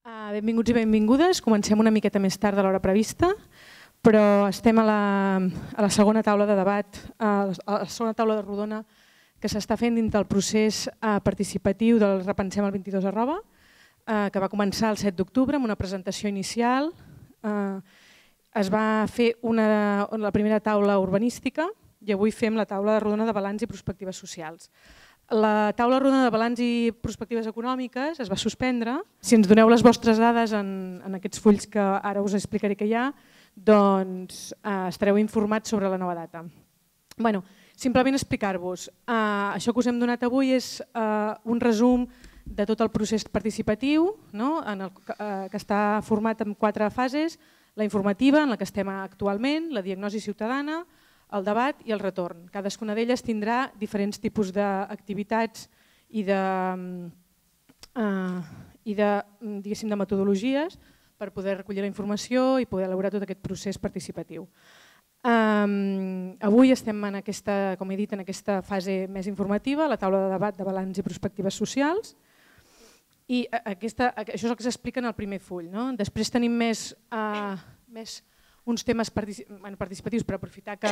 Uh, benvinguts i benvingudes. Comencem una miqueta més tard de l'hora prevista, però estem a la, a la segona taula de debat, a la segona taula de rodona que s'està fent dins del procés uh, participatiu del Repensem el 22 arroba, uh, que va començar el 7 d'octubre amb una presentació inicial. Uh, es va fer una, la primera taula urbanística i avui fem la taula de rodona de balanç i perspectives socials. La taula rodona de balanç i prospectives econòmiques es va suspendre. Si ens doneu les vostres dades en, en aquests fulls que ara us explicaré que hi ha, doncs eh, estareu informats sobre la nova data. Bueno, simplement explicar-vos. Eh, això que us hem donat avui és eh, un resum de tot el procés participatiu, no? en el, eh, que està format en quatre fases, la informativa, en la que estem actualment, la diagnosi ciutadana, el debat i el retorn. Cadascuna d'elles tindrà diferents tipus d'activitats i de, eh, i de, de metodologies per poder recollir la informació i poder elaborar tot aquest procés participatiu. Um, avui estem en aquesta, com he dit, en aquesta fase més informativa, la taula de debat de balanç i perspectives socials, i aquesta, això és el que s'explica en el primer full. No? Després tenim més, uh, més uns temes participatius per aprofitar que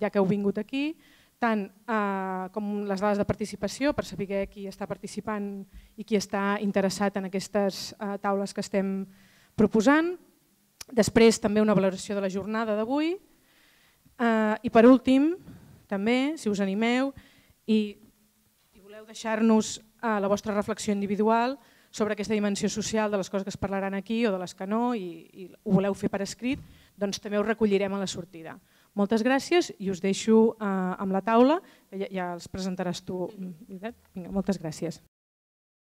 ja que heu vingut aquí, tant eh, com les dades de participació per saber qui està participant i qui està interessat en aquestes eh, taules que estem proposant. Després també una valoració de la jornada d'avui. Eh, I per últim, també, si us animeu i, i voleu deixar-nos eh, la vostra reflexió individual sobre aquesta dimensió social de les coses que es parlaran aquí o de les que no i, i ho voleu fer per escrit, doncs també ho recollirem a la sortida. Moltes gràcies i us deixo eh, amb la taula, ja, ja els presentaràs tu. Vinga, moltes gràcies.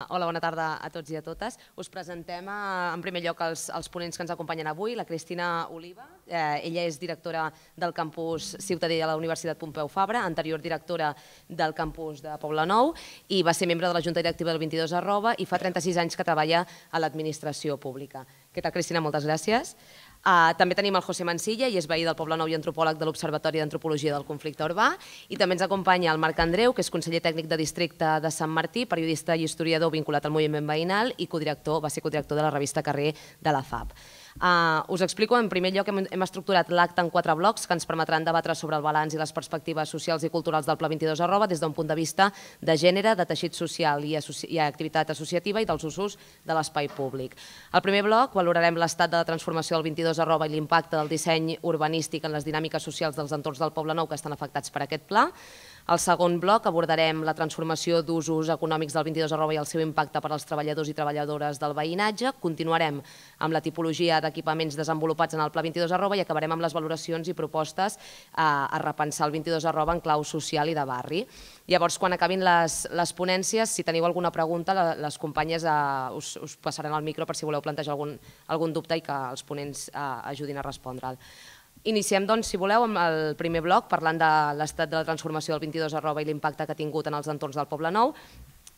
Hola, bona tarda a tots i a totes. Us presentem a, eh, en primer lloc els, els ponents que ens acompanyen avui, la Cristina Oliva. Eh, ella és directora del campus Ciutadella de la Universitat Pompeu Fabra, anterior directora del campus de Poble Nou i va ser membre de la Junta Directiva del 22 arroba i fa 36 anys que treballa a l'administració pública. Què tal, Cristina? Moltes gràcies. Uh, també tenim el José Mansilla, i és veí del Poble Nou i antropòleg de l'Observatori d'Antropologia del Conflicte Urbà, i també ens acompanya el Marc Andreu, que és conseller tècnic de districte de Sant Martí, periodista i historiador vinculat al moviment veïnal i codirector, va ser codirector de la revista Carrer de la FAB. Uh, us explico, en primer lloc hem, hem estructurat l'acte en quatre blocs que ens permetran debatre sobre el balanç i les perspectives socials i culturals del Pla 22 arroba des d'un punt de vista de gènere, de teixit social i, i activitat associativa i dels usos de l'espai públic. Al primer bloc valorarem l'estat de la transformació del 22 arroba i l'impacte del disseny urbanístic en les dinàmiques socials dels entorns del Poble Nou que estan afectats per aquest pla. Al segon bloc abordarem la transformació d'usos econòmics del 22 arroba i el seu impacte per als treballadors i treballadores del veïnatge. Continuarem amb la tipologia d'equipaments desenvolupats en el Pla 22 arroba i acabarem amb les valoracions i propostes a, a repensar el 22 arroba en clau social i de barri. Llavors, quan acabin les, les ponències, si teniu alguna pregunta, les companyes eh, us, us passaran el micro per si voleu plantejar algun, algun dubte i que els ponents eh, ajudin a respondre'l. Iniciem, doncs, si voleu, amb el primer bloc, parlant de l'estat de la transformació del 22 arroba i l'impacte que ha tingut en els entorns del Poble Nou.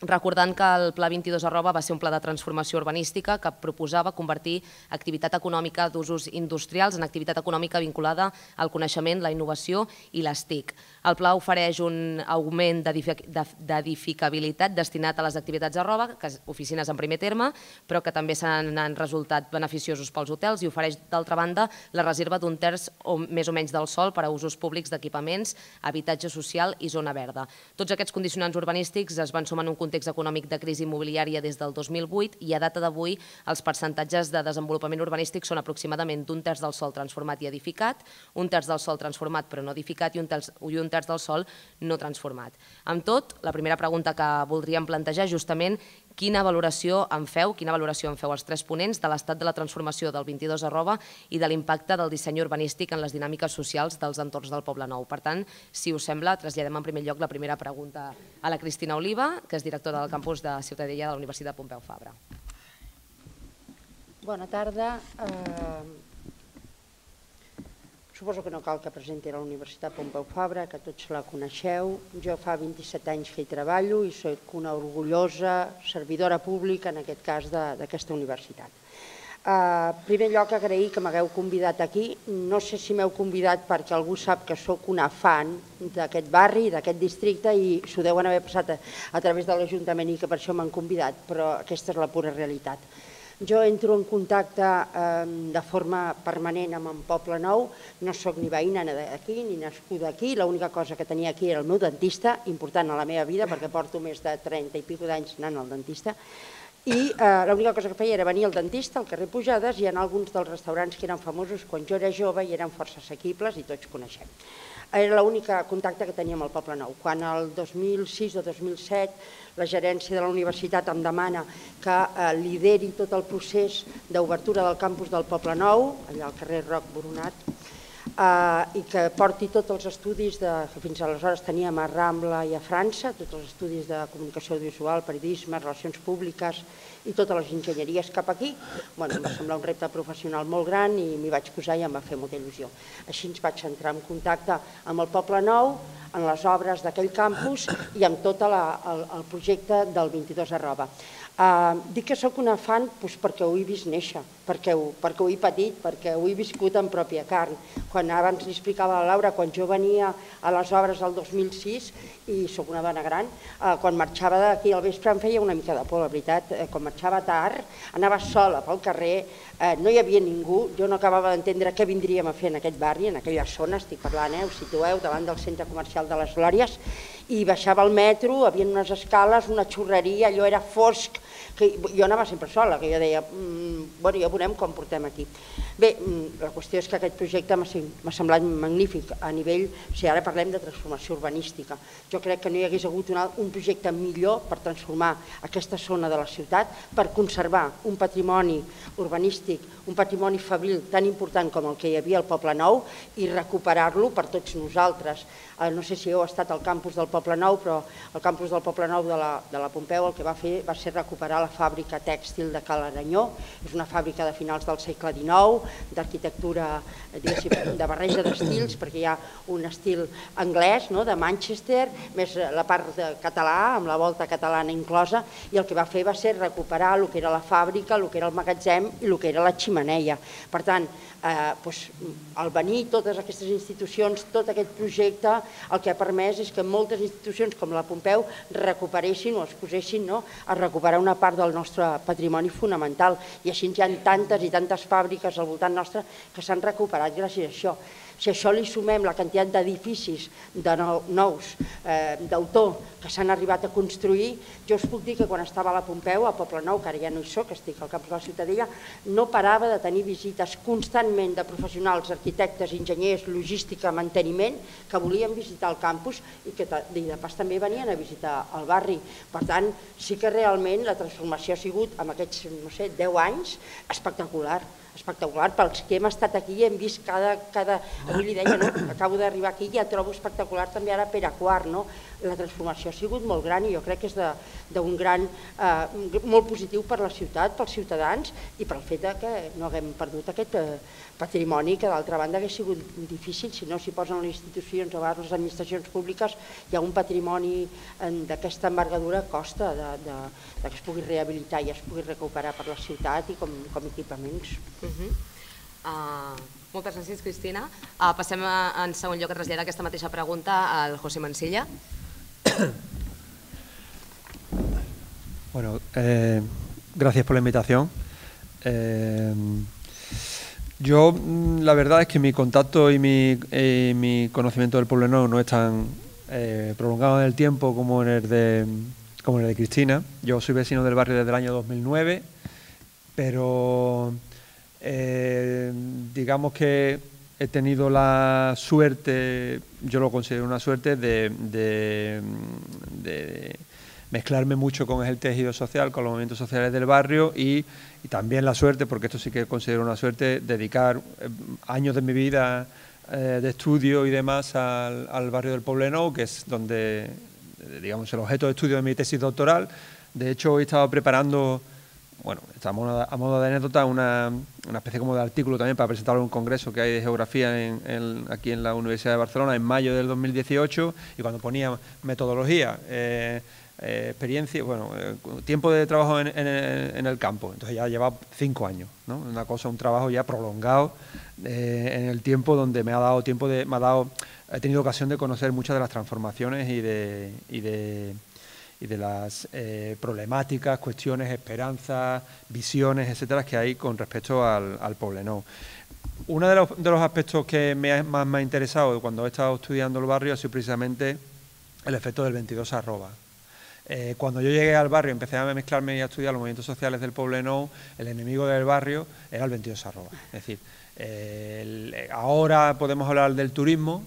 Recordant que el Pla 22 arroba va ser un pla de transformació urbanística que proposava convertir activitat econòmica d'usos industrials en activitat econòmica vinculada al coneixement, la innovació i les TIC. El pla ofereix un augment d'edificabilitat destinat a les activitats arroba, que oficines en primer terme, però que també s'han resultat beneficiosos pels hotels i ofereix, d'altra banda, la reserva d'un terç o més o menys del sol per a usos públics d'equipaments, habitatge social i zona verda. Tots aquests condicionants urbanístics es van sumar en un context econòmic de crisi immobiliària des del 2008 i a data d'avui els percentatges de desenvolupament urbanístic són aproximadament d'un terç del sol transformat i edificat, un terç del sol transformat però no edificat i un terç, i un terç del sol no transformat. Amb tot, la primera pregunta que voldríem plantejar justament quina valoració en feu, quina valoració en feu els tres ponents de l'estat de la transformació del 22 arroba i de l'impacte del disseny urbanístic en les dinàmiques socials dels entorns del Poble Nou. Per tant, si us sembla, traslladem en primer lloc la primera pregunta a la Cristina Oliva, que és directora del campus de Ciutadella de la Universitat Pompeu Fabra. Bona tarda. Eh, Suposo que no cal que presenti la Universitat Pompeu Fabra, que tots la coneixeu. Jo fa 27 anys que hi treballo i soc una orgullosa servidora pública, en aquest cas, d'aquesta universitat. En uh, primer lloc, agrair que m'hagueu convidat aquí. No sé si m'heu convidat perquè algú sap que sóc una fan d'aquest barri, d'aquest districte, i s'ho deuen haver passat a, a través de l'Ajuntament i que per això m'han convidat, però aquesta és la pura realitat. Jo entro en contacte eh, de forma permanent amb el Poble Nou, no sóc ni veïna d'aquí ni nascuda aquí, l'única cosa que tenia aquí era el meu dentista, important a la meva vida perquè porto més de 30 i pico d'anys anant al dentista, i eh, l'única cosa que feia era venir al dentista al carrer Pujades i anar a alguns dels restaurants que eren famosos quan jo era jove i eren força assequibles i tots coneixem. Era l'únic contacte que teníem al Poble Nou. Quan el 2006 o 2007 la gerència de la universitat em demana que eh, lideri tot el procés d'obertura del campus del Poble Nou, allà al carrer Roc Boronat, eh, i que porti tots els estudis de, que fins aleshores teníem a Rambla i a França, tots els estudis de comunicació audiovisual, periodisme, relacions públiques i totes les enginyeries cap aquí. Bueno, em va semblar un repte professional molt gran i m'hi vaig posar i em va fer molta il·lusió. Així ens vaig entrar en contacte amb el Poble Nou, en les obres d'aquell campus i amb tot la, el, el projecte del 22 arroba. Dic que sóc una fan doncs, perquè ho he vist néixer, perquè ho, perquè ho he patit, perquè ho he viscut en pròpia carn. Quan abans li explicava a la Laura, quan jo venia a les obres del 2006, i sóc una dona gran, uh, quan marxava d'aquí al vespre em feia una mica de por, la veritat. Uh, quan marxava tard, anava sola pel carrer, uh, no hi havia ningú, jo no acabava d'entendre què vindríem a fer en aquest barri, en aquella zona, estic parlant, eh, us situeu, davant del centre comercial de les Glòries, i baixava al metro, havia unes escales, una xurreria, allò era fosc, que jo anava sempre sola, que jo deia, mmm, bueno, ja veurem com portem aquí. Bé, mm, la qüestió és que aquest projecte m'ha semblat magnífic a nivell, o sigui, ara parlem de transformació urbanística. Jo crec que no hi hagués hagut un, projecte millor per transformar aquesta zona de la ciutat, per conservar un patrimoni urbanístic, un patrimoni fabril tan important com el que hi havia al Poble Nou i recuperar-lo per tots nosaltres. Eh, no sé si heu estat al campus del Poble Nou, però el campus del Poble Nou de la, de la Pompeu el que va fer va ser recuperar la fàbrica tèxtil de Cal Aranyó, és una fàbrica de finals del segle XIX, d'arquitectura de barreja d'estils, perquè hi ha un estil anglès, no, de Manchester, més la part de català, amb la volta catalana inclosa, i el que va fer va ser recuperar el que era la fàbrica, el que era el magatzem i el que era la ximeneia. Per tant, eh, doncs, al venir totes aquestes institucions, tot aquest projecte, el que ha permès és que moltes institucions com la Pompeu recuperessin o es posessin no, a recuperar una part del nostre patrimoni fonamental i així hi ha tantes i tantes fàbriques al voltant nostre que s'han recuperat gràcies a això. Si això li sumem la quantitat d'edificis de nous eh, d'autor que s'han arribat a construir, jo us puc dir que quan estava a la Pompeu, a Poble Nou, que ara ja no hi soc, estic al campus de la Ciutadella, no parava de tenir visites constantment de professionals, arquitectes, enginyers, logística, manteniment, que volien visitar el campus i que i de pas també venien a visitar el barri. Per tant, sí que realment la transformació ha sigut, en aquests no sé, 10 anys, espectacular espectacular. Pels que hem estat aquí i hem vist cada... cada avui li deia, no? acabo d'arribar aquí i ja trobo espectacular també ara per a quart. No? La transformació ha sigut molt gran i jo crec que és d'un gran... Eh, molt positiu per la ciutat, pels ciutadans i pel fet que no haguem perdut aquest eh, patrimoni que d'altra banda hauria sigut difícil si no s'hi posen les institucions o les administracions públiques hi ha un patrimoni d'aquesta envergadura costa de, de, de que es pugui rehabilitar i es pugui recuperar per la ciutat i com, com equipaments. Uh -huh. uh, moltes gràcies, Cristina. Uh, passem a, en segon lloc a traslladar aquesta mateixa pregunta al José Mansilla. Bueno, eh, gracias por la invitación. Eh, yo, mm, la verdad es que mi contacto y mi, mi conocimiento del pueblo no es tan eh, prolongado en el tiempo como en, el de, Cristina. Yo soy vecino del barrio desde el año 2009, pero eh, digamos que he tenido la suerte, yo lo considero una suerte, de mezclarme mucho con el tejido social, con los movimientos sociales del barrio y, también la suerte, porque esto sí que considero una suerte, dedicar eh, años de mi vida eh, de estudio y demás al, barrio del Poblenou, que es donde, eh, digamos, el objeto de estudio de mi tesis doctoral. De hecho, he estado preparando, bueno, estamos a modo de anécdota, una, una, especie como de artículo también para presentarlo en un congreso que hay de geografía en, aquí en la Universidad de Barcelona en mayo del 2018 y cuando ponía metodología. Eh, experiencia, bueno, eh, tiempo de trabajo en, el campo. Entonces ya lleva cinco años, ¿no? Una cosa, un trabajo ya prolongado eh, en el tiempo donde me ha dado tiempo de, me ha dado, he tenido ocasión de conocer muchas de las transformaciones y de, y de, y de las eh, problemáticas, cuestiones, esperanzas, visiones, etcétera, que hay con respecto al, al Poblenou. Uno de los, de los, aspectos que me más me ha interesado cuando he estado estudiando el barrio ha sido precisamente el efecto del 22 arroba. Eh, cuando yo llegué al barrio, empecé a mezclarme y a estudiar los movimientos sociales del Poblenou, el enemigo del barrio era el 22 arroba. Es decir, ahora podemos hablar del turismo,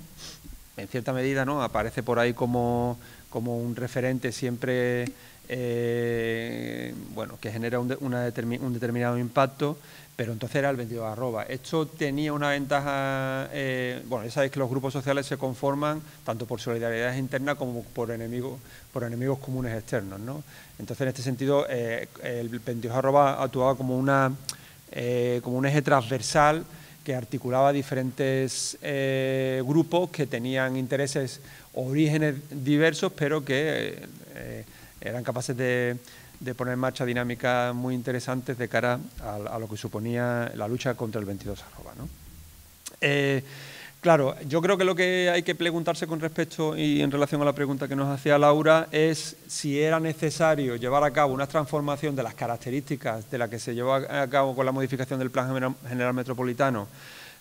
en cierta medida, ¿no? Aparece por ahí como como un referente siempre eh, bueno, que genera un, determinado impacto, pero entonces era el 22 arroba. Esto tenía una ventaja, eh, bueno, ya sabéis que los grupos sociales se conforman tanto por solidaridad interna como por enemigos, por enemigos comunes externos, ¿no? Entonces, en este sentido, eh, el 22 arroba actuaba como, una, eh, como un eje transversal que articulaba diferentes grupos que tenían intereses orígenes diversos, pero que eran capaces de, poner en marcha dinámicas muy interesantes de cara a, lo que suponía la lucha contra el 22 arroba. Eh, claro, yo creo que lo que hay que preguntarse con respecto y en relación a la pregunta que nos hacía Laura es si era necesario llevar a cabo una transformación de las características de la que se llevó a cabo con la modificación del Plan General Metropolitano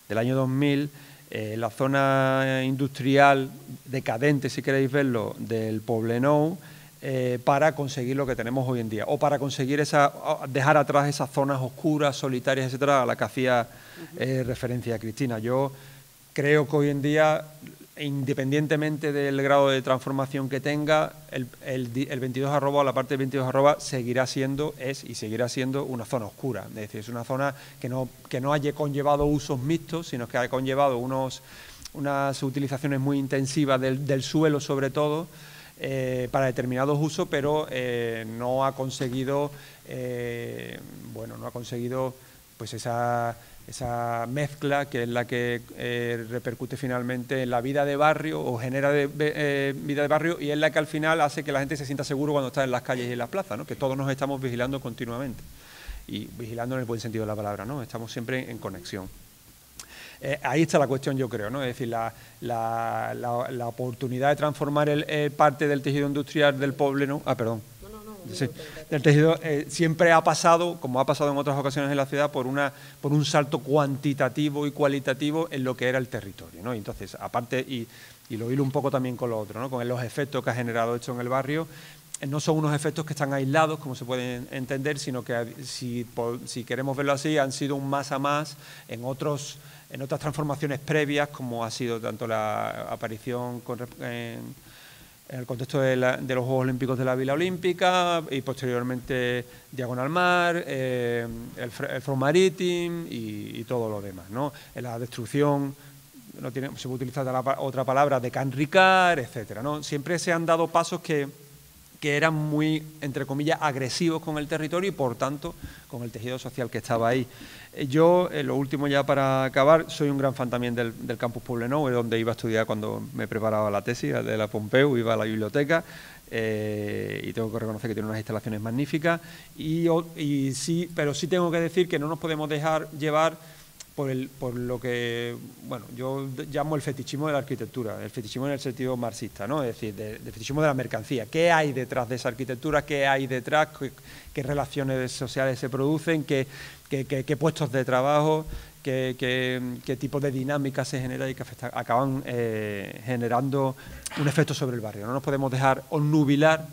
del año 2000 eh, la zona industrial decadente, si queréis verlo, del Poblenou, eh, para conseguir lo que tenemos hoy en día, o para conseguir esa, dejar atrás esas zonas oscuras, solitarias, etcétera, a la que hacía eh, referencia Cristina. Yo creo que hoy en día independientemente del grado de transformación que tenga, el, 22 arroba, la parte del 22 arroba, seguirá siendo, es y seguirá siendo una zona oscura. Es decir, es una zona que no, que no haya conllevado usos mixtos, sino que ha conllevado unos, unas utilizaciones muy intensivas del, suelo, sobre todo, eh, para determinados usos, pero eh, no ha conseguido, eh, bueno, no ha conseguido pues esa esa mezcla que es la que eh, repercute finalmente en la vida de barrio o genera eh, vida de barrio y es la que al final hace que la gente se sienta seguro cuando está en las calles y en las plazas, ¿no? que todos nos estamos vigilando continuamente y vigilando en el buen sentido de la palabra, ¿no? estamos siempre en conexión. Eh, ahí está la cuestión, yo creo, ¿no? Es decir, la, oportunidad de transformar el, parte del tejido industrial del pueblo, ¿no? Ah, perdón del tejido eh, siempre ha pasado, como ha pasado en otras ocasiones en la ciudad, por, una, por un salto cuantitativo y cualitativo en lo que era el territorio. ¿no? Entonces, aparte, y, lo hilo un poco también con lo otro, ¿no? con los efectos que ha generado esto en el barrio, eh, no son unos efectos que están aislados, como se puede entender, sino que si, si queremos verlo así, han sido un más a más en otros en otras transformaciones previas, como ha sido tanto la aparición en, el contexto de, los Juegos Olímpicos de la Vila Olímpica y posteriormente Diagonal Mar, eh, el, Front Marítim y, todo lo demás. ¿no? En la destrucción, no tiene, se puede utilizar otra palabra, de Canricar, etc. ¿no? Siempre se han dado pasos que, que eran muy, entre comillas, agresivos con el territorio y, por tanto, con el tejido social que estaba ahí. Eh, yo, eh, lo último ya para acabar, soy un gran fan también del, campus Poblenou, donde iba a estudiar cuando me preparaba la tesis, de la Pompeu, iba a la biblioteca, eh, y tengo que reconocer que tiene unas instalaciones magníficas, y, sí, pero sí tengo que decir que no nos podemos dejar llevar por, el, por lo que, bueno, yo llamo el fetichismo de la arquitectura, el fetichismo en el sentido marxista, ¿no? Es decir, del fetichismo de la mercancía. ¿Qué hay detrás de esa arquitectura? ¿Qué hay detrás? ¿Qué, relaciones sociales se producen? ¿Qué, qué, puestos de trabajo? Qué, qué, tipo de dinámica se genera y que acaban eh, generando un efecto sobre el barrio. No nos podemos dejar onnubilar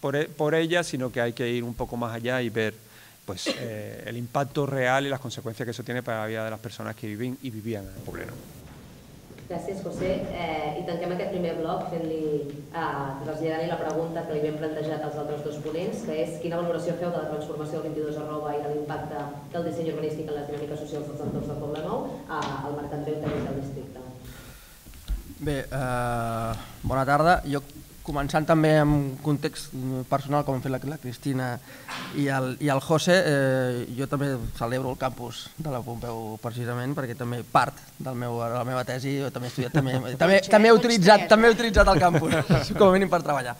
por, e, por ella, sino que hay que ir un poco más allá y ver pues, eh, el impacto real y las consecuencias que eso tiene para la vida de las personas que viven y vivían en el Pobleno. Gràcies, José. Eh, I tanquem aquest primer bloc fent-li, eh, traslladant-li la pregunta que li havien plantejat als altres dos ponents, que és quina valoració feu de la transformació del 22 arroba i de l'impacte del disseny urbanístic en les dinàmiques socials dels entorns de Poble Nou eh, al Mercat també del districte. Bé, eh, bona tarda. Jo començant també amb context personal, com han fet la, la Cristina i el, i el José, eh, jo també celebro el campus de la Pompeu precisament perquè també part del meu, de la meva tesi jo també he estudiat, també, també, també, he utilitzat, també he utilitzat el campus, com a mínim per treballar.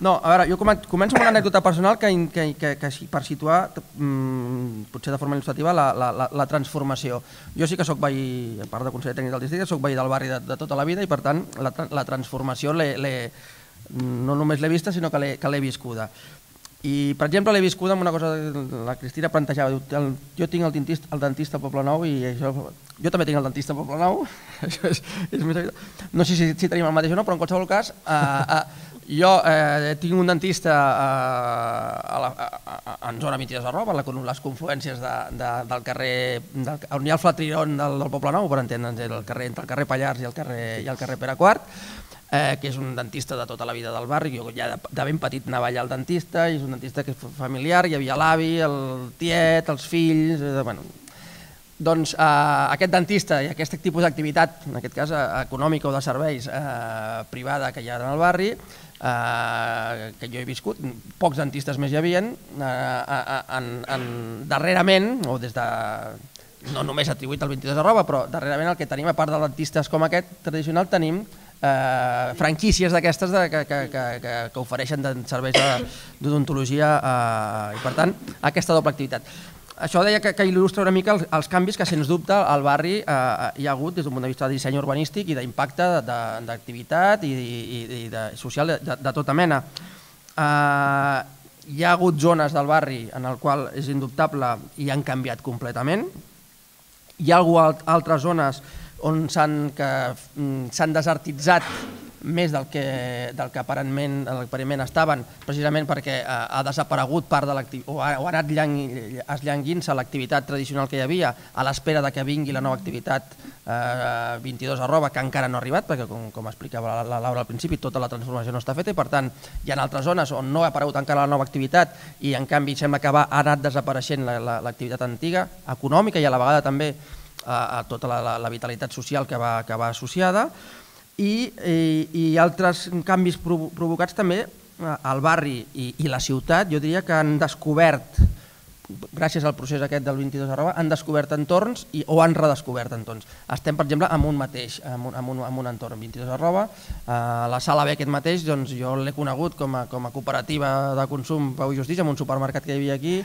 No, a veure, jo començo amb una anècdota personal que, que, que, que per situar, mmm, potser de forma il·lustrativa, la, la, la transformació. Jo sí que sóc veí, a part de conseller tècnic del districte, sóc veí del barri de, de tota la vida i per tant la, la transformació l'he no només l'he vista, sinó que l'he viscuda. I, per exemple, l'he viscuda amb una cosa que la Cristina plantejava. Diu, el, jo tinc el dentista, el dentista a Poble Nou i això... Jo també tinc el dentista a Poble Nou. això és, és més no sé si, si tenim el mateix o no, però en qualsevol cas, eh, eh, jo eh, tinc un dentista eh, a la, a, a, en zona 22 de Roba, les confluències de, de, del carrer, del, on hi ha el flatriron del, del Poble Nou, per entendre'ns, el carrer, entre el carrer Pallars i el carrer, i el carrer Pere Quart, eh, que és un dentista de tota la vida del barri, jo ja de, de ben petit anava allà al dentista, i és un dentista que és familiar, hi havia l'avi, el tiet, els fills, eh, bueno, doncs eh, aquest dentista i aquest tipus d'activitat, en aquest cas eh, econòmica o de serveis eh, privada que hi ha en el barri, eh, que jo he viscut, pocs dentistes més hi havien, eh, eh, en, en, darrerament, o des de no només atribuït al 22 de roba, però darrerament el que tenim, a part de dentistes com aquest tradicional, tenim eh, franquícies d'aquestes que, que, que, que, que ofereixen serveis d'odontologia eh, i per tant aquesta doble activitat. Això deia que, que il·lustra una mica els, els canvis que sens dubte al barri eh, hi ha hagut des d'un punt de vista de disseny urbanístic i d'impacte d'activitat i, i, i de social de, de, tota mena. Eh, hi ha hagut zones del barri en el qual és indubtable i han canviat completament. Hi ha altres zones on mm, s'han desertitzat més del que, del que aparentment, aparentment estaven, precisament perquè eh, ha desaparegut part de l'activitat, o, ha, o ha anat esllanguint-se l'activitat tradicional que hi havia a l'espera de que vingui la nova activitat eh, 22 arroba, que encara no ha arribat, perquè com, com explicava la, la Laura al principi, tota la transformació no està feta i per tant hi ha altres zones on no ha aparegut encara la nova activitat i en canvi sembla que va, ha anat desapareixent l'activitat la, la, antiga, econòmica i a la vegada també a, a tota la, la, la vitalitat social que va, que va associada i, i, i altres canvis provocats també al barri i, i la ciutat, jo diria que han descobert gràcies al procés aquest del 22 arroba, han descobert entorns i, o han redescobert entorns. Estem, per exemple, en un mateix, en un, en un, en un entorn 22 arroba. Eh, la sala B aquest mateix, doncs, jo l'he conegut com a, com a cooperativa de consum Pau i Justícia, en un supermercat que hi havia aquí,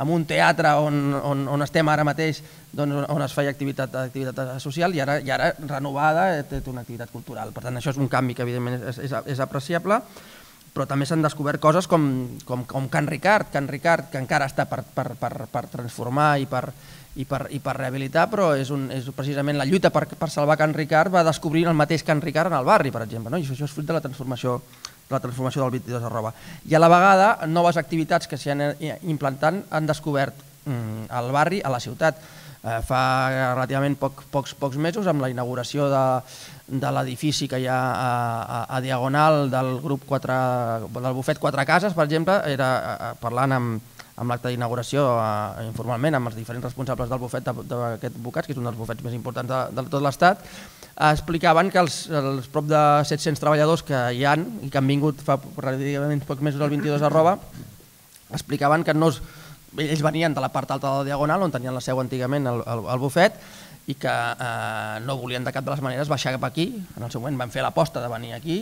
amb un teatre on, on, on estem ara mateix, doncs, on es feia activitat, activitat social i ara, i ara renovada eh, té una activitat cultural. Per tant, això és un canvi que evidentment és, és, és apreciable, però també s'han descobert coses com, com, com Can Ricard, Can Ricard, que encara està per, per, per, per transformar i per, i per, i per rehabilitar, però és, un, és precisament la lluita per, per salvar Can Ricard va descobrir el mateix Can Ricard en el barri, per exemple, no? i això, això és fruit de la transformació la transformació del 22 arroba. I a la vegada, noves activitats que s'hi han eh, implantant han descobert mm, al barri, a la ciutat. Eh, fa relativament poc, pocs, pocs mesos, amb la inauguració de, de l'edifici que hi ha a, a, a Diagonal del grup 4, del bufet Quatre Cases, per exemple, era eh, parlant amb, amb l'acte d'inauguració eh, informalment amb els diferents responsables del bufet d'aquest Bocats, que és un dels bufets més importants de, de tot l'Estat, explicaven que els, els prop de 700 treballadors que hi han i que han vingut fa relativament pocs mesos al 22 arroba, explicaven que no ells venien de la part alta de la Diagonal, on tenien la seu antigament al, al, al bufet, i que eh, no volien de cap de les maneres baixar cap aquí, en el seu moment van fer l'aposta de venir aquí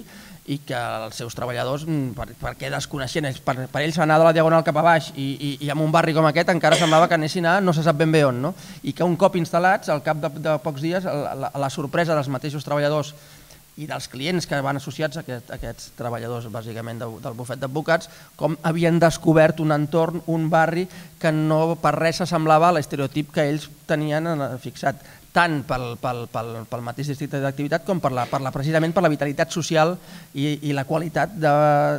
i que els seus treballadors, mm, per, perquè desconeixien, ells, per, per ells anar de la Diagonal cap a baix i, i, i en un barri com aquest encara semblava que anessin a no se sap ben bé on, no? i que un cop instal·lats, al cap de, de pocs dies, la, la, la sorpresa dels mateixos treballadors i dels clients que van associats a, aquest, a aquests treballadors bàsicament de, del bufet d'advocats, com havien descobert un entorn, un barri que no per res s'assemblava a l'estereotip que ells tenien fixat tant pel, pel, pel, pel mateix districte d'activitat com per la, per la, precisament per la vitalitat social i, i la qualitat de,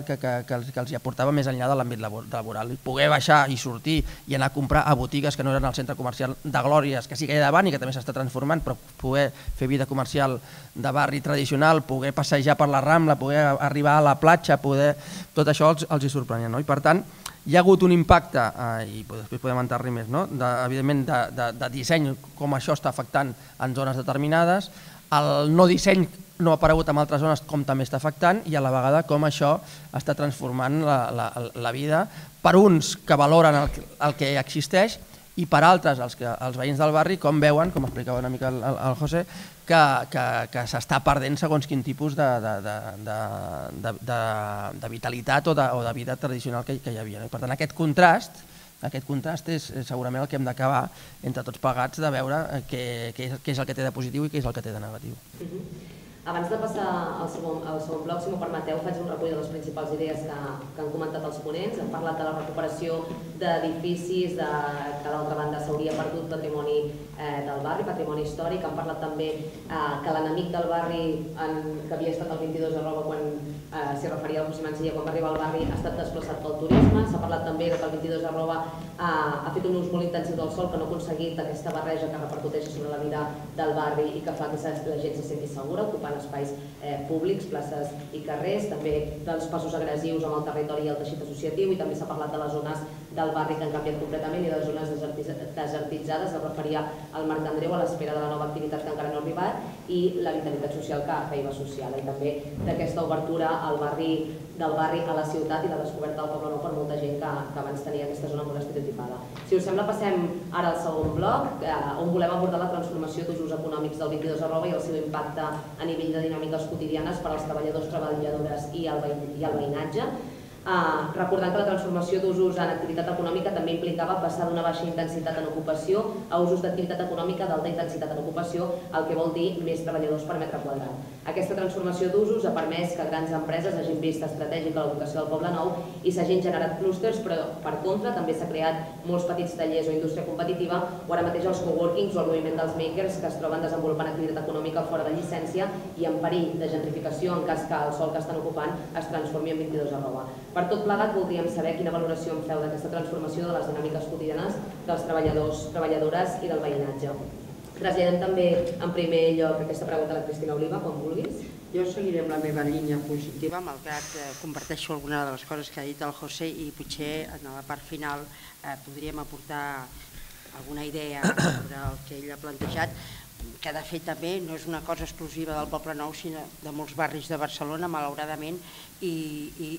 que, que, que, els, que els hi aportava més enllà de l'àmbit laboral. Poder baixar i sortir i anar a comprar a botigues que no eren al centre comercial de Glòries, que sí que hi ha davant i que també s'està transformant, però poder fer vida comercial de barri tradicional, poder passejar per la Rambla, poder arribar a la platja, poder... tot això els, els hi sorprenia. No? I per tant, hi ha hagut un impacte, eh, i després podem entrar-hi més, no? de, evidentment de, de, de disseny, com això està afectant en zones determinades, el no disseny no ha aparegut en altres zones com també està afectant i a la vegada com això està transformant la, la, la vida per uns que valoren el, el que existeix i per altres, els, que, els veïns del barri, com veuen, com explicava una mica el, el José, que, que, que s'està perdent segons quin tipus de, de, de, de, de, de, de vitalitat o de, o de vida tradicional que, que hi havia. Per tant, aquest contrast, aquest contrast és segurament el que hem d'acabar entre tots pagats de veure què, què, és, què és el que té de positiu i què és el que té de negatiu. Abans de passar al segon, al segon bloc, si m'ho permeteu, faig un recull de les principals idees que, que han comentat els ponents. Hem parlat de la recuperació d'edificis, de, que a l'altra banda s'hauria perdut patrimoni eh, del barri, patrimoni històric. Han parlat també eh, que l'enemic del barri, en, que havia estat el 22 de roba quan eh, s'hi referia al José Mancilla quan va arribar al barri, ha estat desplaçat pel turisme. S'ha parlat també que el 22 de roba eh, ha fet un ús molt intensiu del sol, que no ha aconseguit aquesta barreja que repercuteix sobre la vida del barri i que fa que la gent se senti segura, ocupant espais eh, públics, places i carrers, també dels passos agressius amb el territori i el teixit associatiu i també s'ha parlat de les zones del barri que han canviat completament i de les zones desertitzades, que referia al Marc Andreu a l'espera de la nova activitat que encara no ha arribat i la vitalitat social que, va associada i també d'aquesta obertura al barri del barri a la ciutat i la descoberta del Poble Nou per molta gent que, que abans tenia aquesta zona molt estereotipada. Si us sembla, passem ara al segon bloc, eh, on volem abordar la transformació d'usos econòmics del 22 arroba i el seu impacte a nivell de dinàmiques quotidianes per als treballadors, treballadores i el, i el veïnatge. Uh, recordant que la transformació d'usos en activitat econòmica també implicava passar d'una baixa intensitat en ocupació a usos d'activitat econòmica d'alta intensitat en ocupació, el que vol dir més treballadors per metre quadrat. Aquesta transformació d'usos ha permès que grans empreses hagin vist estratègica l'educació del Poble Nou i s'hagin generat clústers, però per contra també s'ha creat molts petits tallers o indústria competitiva o ara mateix els coworkings o el moviment dels makers que es troben desenvolupant activitat econòmica fora de llicència i en perill de gentrificació en cas que el sol que estan ocupant es transformi en 22 arroba. Per tot plegat, voldríem saber quina valoració en feu d'aquesta transformació de les dinàmiques quotidianes dels treballadors, treballadores i del veïnatge. Traslladem també en primer lloc aquesta pregunta a la Cristina Oliva, quan vulguis. Jo seguiré amb la meva línia positiva, malgrat que comparteixo alguna de les coses que ha dit el José i potser en la part final eh, podríem aportar alguna idea sobre el que ell ha plantejat, que de fet també no és una cosa exclusiva del Poble Nou, sinó de molts barris de Barcelona, malauradament, i, i,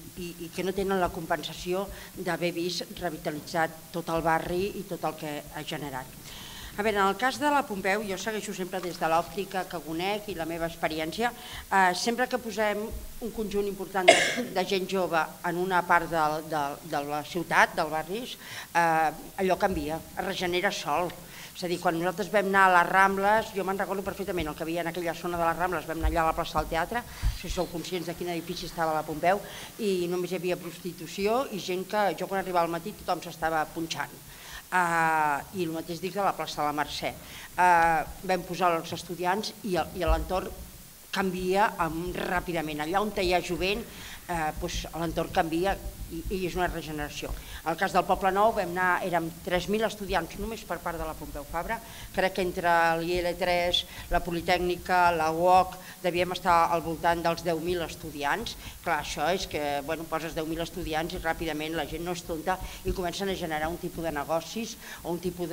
i que no tenen la compensació d'haver vist revitalitzat tot el barri i tot el que ha generat. A veure, en el cas de la Pompeu, jo segueixo sempre des de l'òptica que conec i la meva experiència, eh, sempre que posem un conjunt important de, de gent jove en una part de, de, de la ciutat, del barris, eh, allò canvia, es regenera sol, és a dir, quan nosaltres vam anar a les Rambles, jo me'n recordo perfectament el que havia en aquella zona de les Rambles, vam anar allà a la plaça del Teatre, si sou conscients de quin edifici estava la Pompeu, i només hi havia prostitució i gent que jo quan arribava al matí tothom s'estava punxant. Uh, i el mateix dic de la plaça de la Mercè. Uh, vam posar els estudiants i, i l'entorn canvia um, ràpidament. Allà on hi ha jovent, uh, doncs, l'entorn canvia i, i és una regeneració. En el cas del Poble Nou vam anar, érem 3.000 estudiants només per part de la Pompeu Fabra, crec que entre l'IL3, la Politècnica, la UOC, devíem estar al voltant dels 10.000 estudiants. Clar, això és que bueno, poses 10.000 estudiants i ràpidament la gent no és tonta i comencen a generar un tipus de negocis o un tipus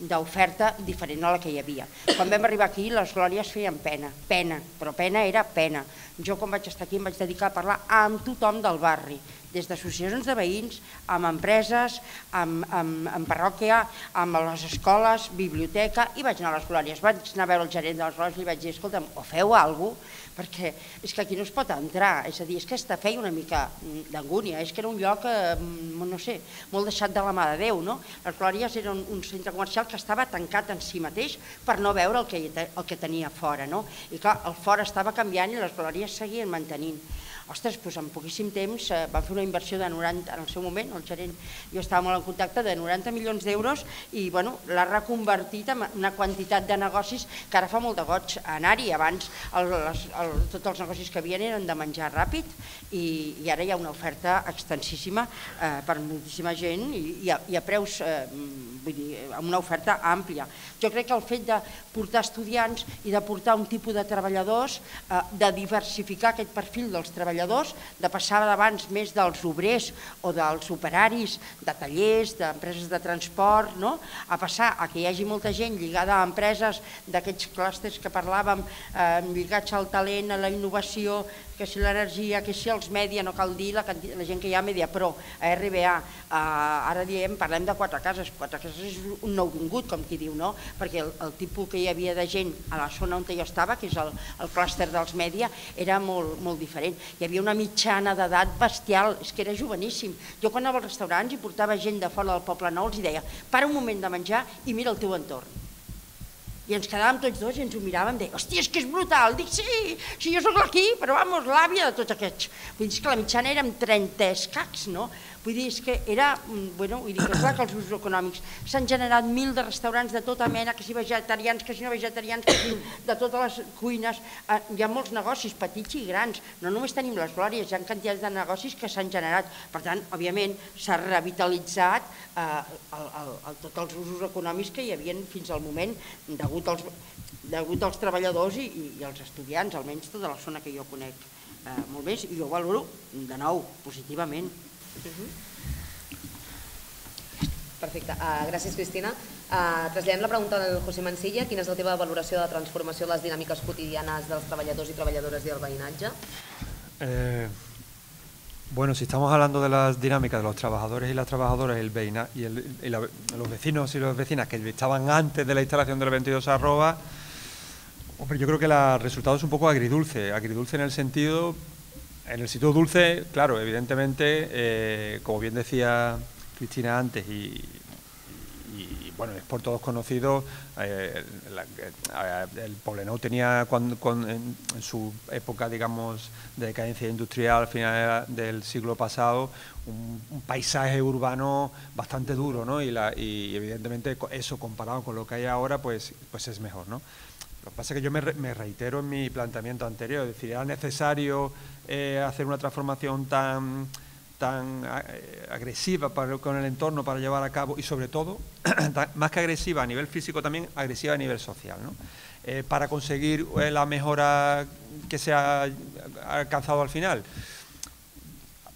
d'oferta diferent a la que hi havia. Quan vam arribar aquí les glòries feien pena, pena, però pena era pena. Jo quan vaig estar aquí em vaig dedicar a parlar amb tothom del barri, des d'associacions de veïns, amb empreses, amb, amb, amb parròquia, amb les escoles, biblioteca, i vaig anar a les Glòries. Vaig anar a veure el gerent de les Glòries i vaig dir, escolta'm, o feu alguna cosa, perquè és que aquí no es pot entrar, és a dir, és que està feia una mica d'angúnia, és que era un lloc, eh, no sé, molt deixat de la mà de Déu, no? Les Glòries era un, un centre comercial que estava tancat en si mateix per no veure el que, el que tenia fora, no? I clar, el fora estava canviant i les Glòries seguien mantenint ostres, doncs en poquíssim temps eh, van fer una inversió de 90, en el seu moment, el gerent, jo estava molt en contacte, de 90 milions d'euros i bueno, l'ha reconvertit en una quantitat de negocis que ara fa molt de goig anar-hi. Abans el, les, el, tots els negocis que havien eren de menjar ràpid i, i ara hi ha una oferta extensíssima eh, per moltíssima gent i, i, a, i a preus, eh, vull dir, amb una oferta àmplia. Jo crec que el fet de portar estudiants i de portar un tipus de treballadors, eh, de diversificar aquest perfil dels treballadors de passar d'abans més dels obrers o dels operaris, de tallers, d'empreses de transport, no? a passar a que hi hagi molta gent lligada a empreses d'aquests clústers que parlàvem, eh, lligats al talent, a la innovació, que si l'energia, que si els mèdia, no cal dir la, la gent que hi ha Media Pro, a RBA, eh, ara diem, parlem de quatre cases, quatre cases és un nou vingut, com qui diu, no? perquè el, el tipus que hi havia de gent a la zona on jo estava, que és el, el clúster dels mèdia, era molt, molt diferent. Hi havia una mitjana d'edat bestial, és que era joveníssim. Jo quan anava als restaurants i portava gent de fora del Poble Nou els deia, para un moment de menjar i mira el teu entorn I ens quedàvem tots dos i ens ho miràvem, de, hòstia, és que és brutal. Dic, sí, sí, jo sóc aquí, però vamos, l'àvia de tots aquests. Vull dir que la mitjana érem 30 escacs, no? Vull dir, és que era, mm, bueno, vull dir que clar que els usos econòmics s'han generat mil de restaurants de tota mena, que si vegetarians, que si no vegetarians, que si de totes les cuines, eh, hi ha molts negocis petits i grans, no només tenim les glòries, hi ha quantitats de negocis que s'han generat, per tant, òbviament, s'ha revitalitzat eh, el, el, el, tots els usos econòmics que hi havia fins al moment degut als, degut als treballadors i, i, i als estudiants, almenys tota la zona que jo conec eh, molt més, i jo valoro de nou, positivament. Perfecte. Uh, gràcies, Cristina. Uh, traslladem la pregunta al José Mansilla. Quina és la teva valoració de la transformació de les dinàmiques quotidianes dels treballadors y treballadores del veïnatge? Eh, bueno, si estamos hablando de las dinámicas de los trabajadores y las trabajadoras el veïna, y, el, los vecinos y las vecinas que estaban antes de la instalación del 22 arroba, yo creo que el resultado es un poco agridulce. Agridulce en el sentido en el sitio dulce, claro, evidentemente, eh, como bien decía Cristina antes, y, bueno, es por todos conocido, eh, eh, el Poblenou tenía en, su época, digamos, de decadencia industrial al final del siglo pasado, un, paisaje urbano bastante duro, ¿no? Y, y, evidentemente eso comparado con lo que hay ahora, pues, pues es mejor, ¿no? Lo que pasa es que yo me, reitero en mi planteamiento anterior, es decir, era necesario eh, hacer una transformación tan, tan eh, agresiva con el entorno para llevar a cabo y sobre todo, más que agresiva a nivel físico también, agresiva a nivel social, ¿no? Eh, para conseguir la mejora que se ha alcanzado al final.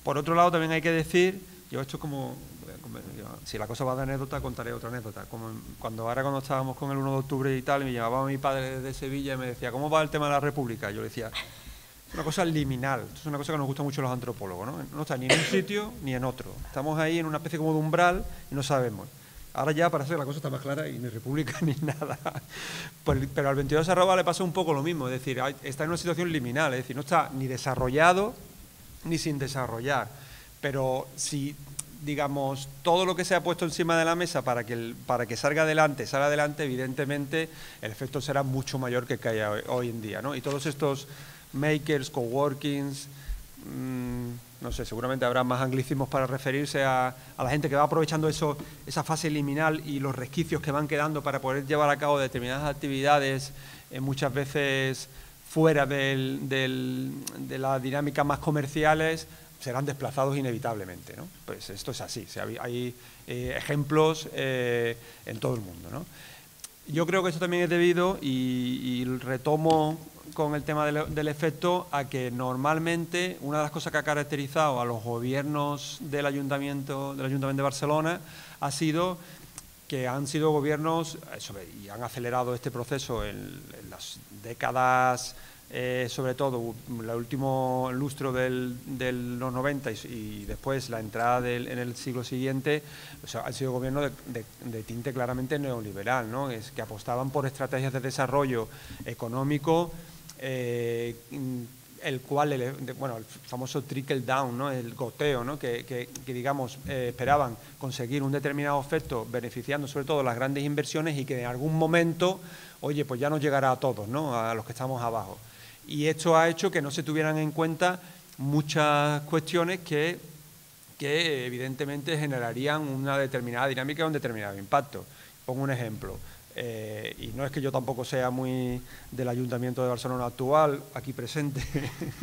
Por otro lado, también hay que decir, yo esto como si la cosa va de anécdota, contaré otra anécdota. Como cuando ahora cuando estábamos con el 1 de octubre y tal, me llamaba mi padre de Sevilla y me decía, ¿cómo va el tema de la República? Yo le decía, es una cosa liminal, es una cosa que nos gusta mucho los antropólogos, ¿no? No está ni en un sitio ni en otro. Estamos ahí en una especie como de umbral y no sabemos. Ahora ya parece que la cosa está más clara y ni república ni nada. Pues, pero al 22 arroba le pasa un poco lo mismo, es decir, está en una situación liminal, es decir, no está ni desarrollado ni sin desarrollar. Pero si digamos, todo lo que se ha puesto encima de la mesa para que, para que salga adelante, salga adelante, evidentemente el efecto será mucho mayor que que hay hoy en día. ¿no? Y todos estos makers, coworkings, mmm, no sé, seguramente habrá más anglicismos para referirse a, a, la gente que va aprovechando eso, esa fase liminal y los resquicios que van quedando para poder llevar a cabo determinadas actividades, eh, muchas veces fuera del, del, de las dinámicas más comerciales, serán desplazados inevitablemente. ¿no? Pues esto es así, hay eh, ejemplos eh, en todo el mundo. ¿no? Yo creo que esto también es debido, y, retomo con el tema del, efecto, a que normalmente una de las cosas que ha caracterizado a los gobiernos del Ayuntamiento, del Ayuntamiento de Barcelona ha sido que han sido gobiernos y han acelerado este proceso en las décadas eh, sobre todo el último lustro del, los 90 y, después la entrada en el siglo siguiente, han sido gobiernos de, tinte claramente neoliberal, ¿no? es que apostaban por estrategias de desarrollo económico, eh, el cual, bueno, el famoso trickle down, ¿no? el goteo, ¿no? que, digamos eh, esperaban conseguir un determinado efecto beneficiando sobre todo las grandes inversiones y que en algún momento, oye, pues ya nos llegará a todos, ¿no? a los que estamos abajo y esto ha hecho que no se tuvieran en cuenta muchas cuestiones que, que evidentemente generarían una determinada dinámica y un determinado impacto. Pongo un ejemplo. Eh, y no es que yo tampoco sea muy del Ayuntamiento de Barcelona actual, aquí presente,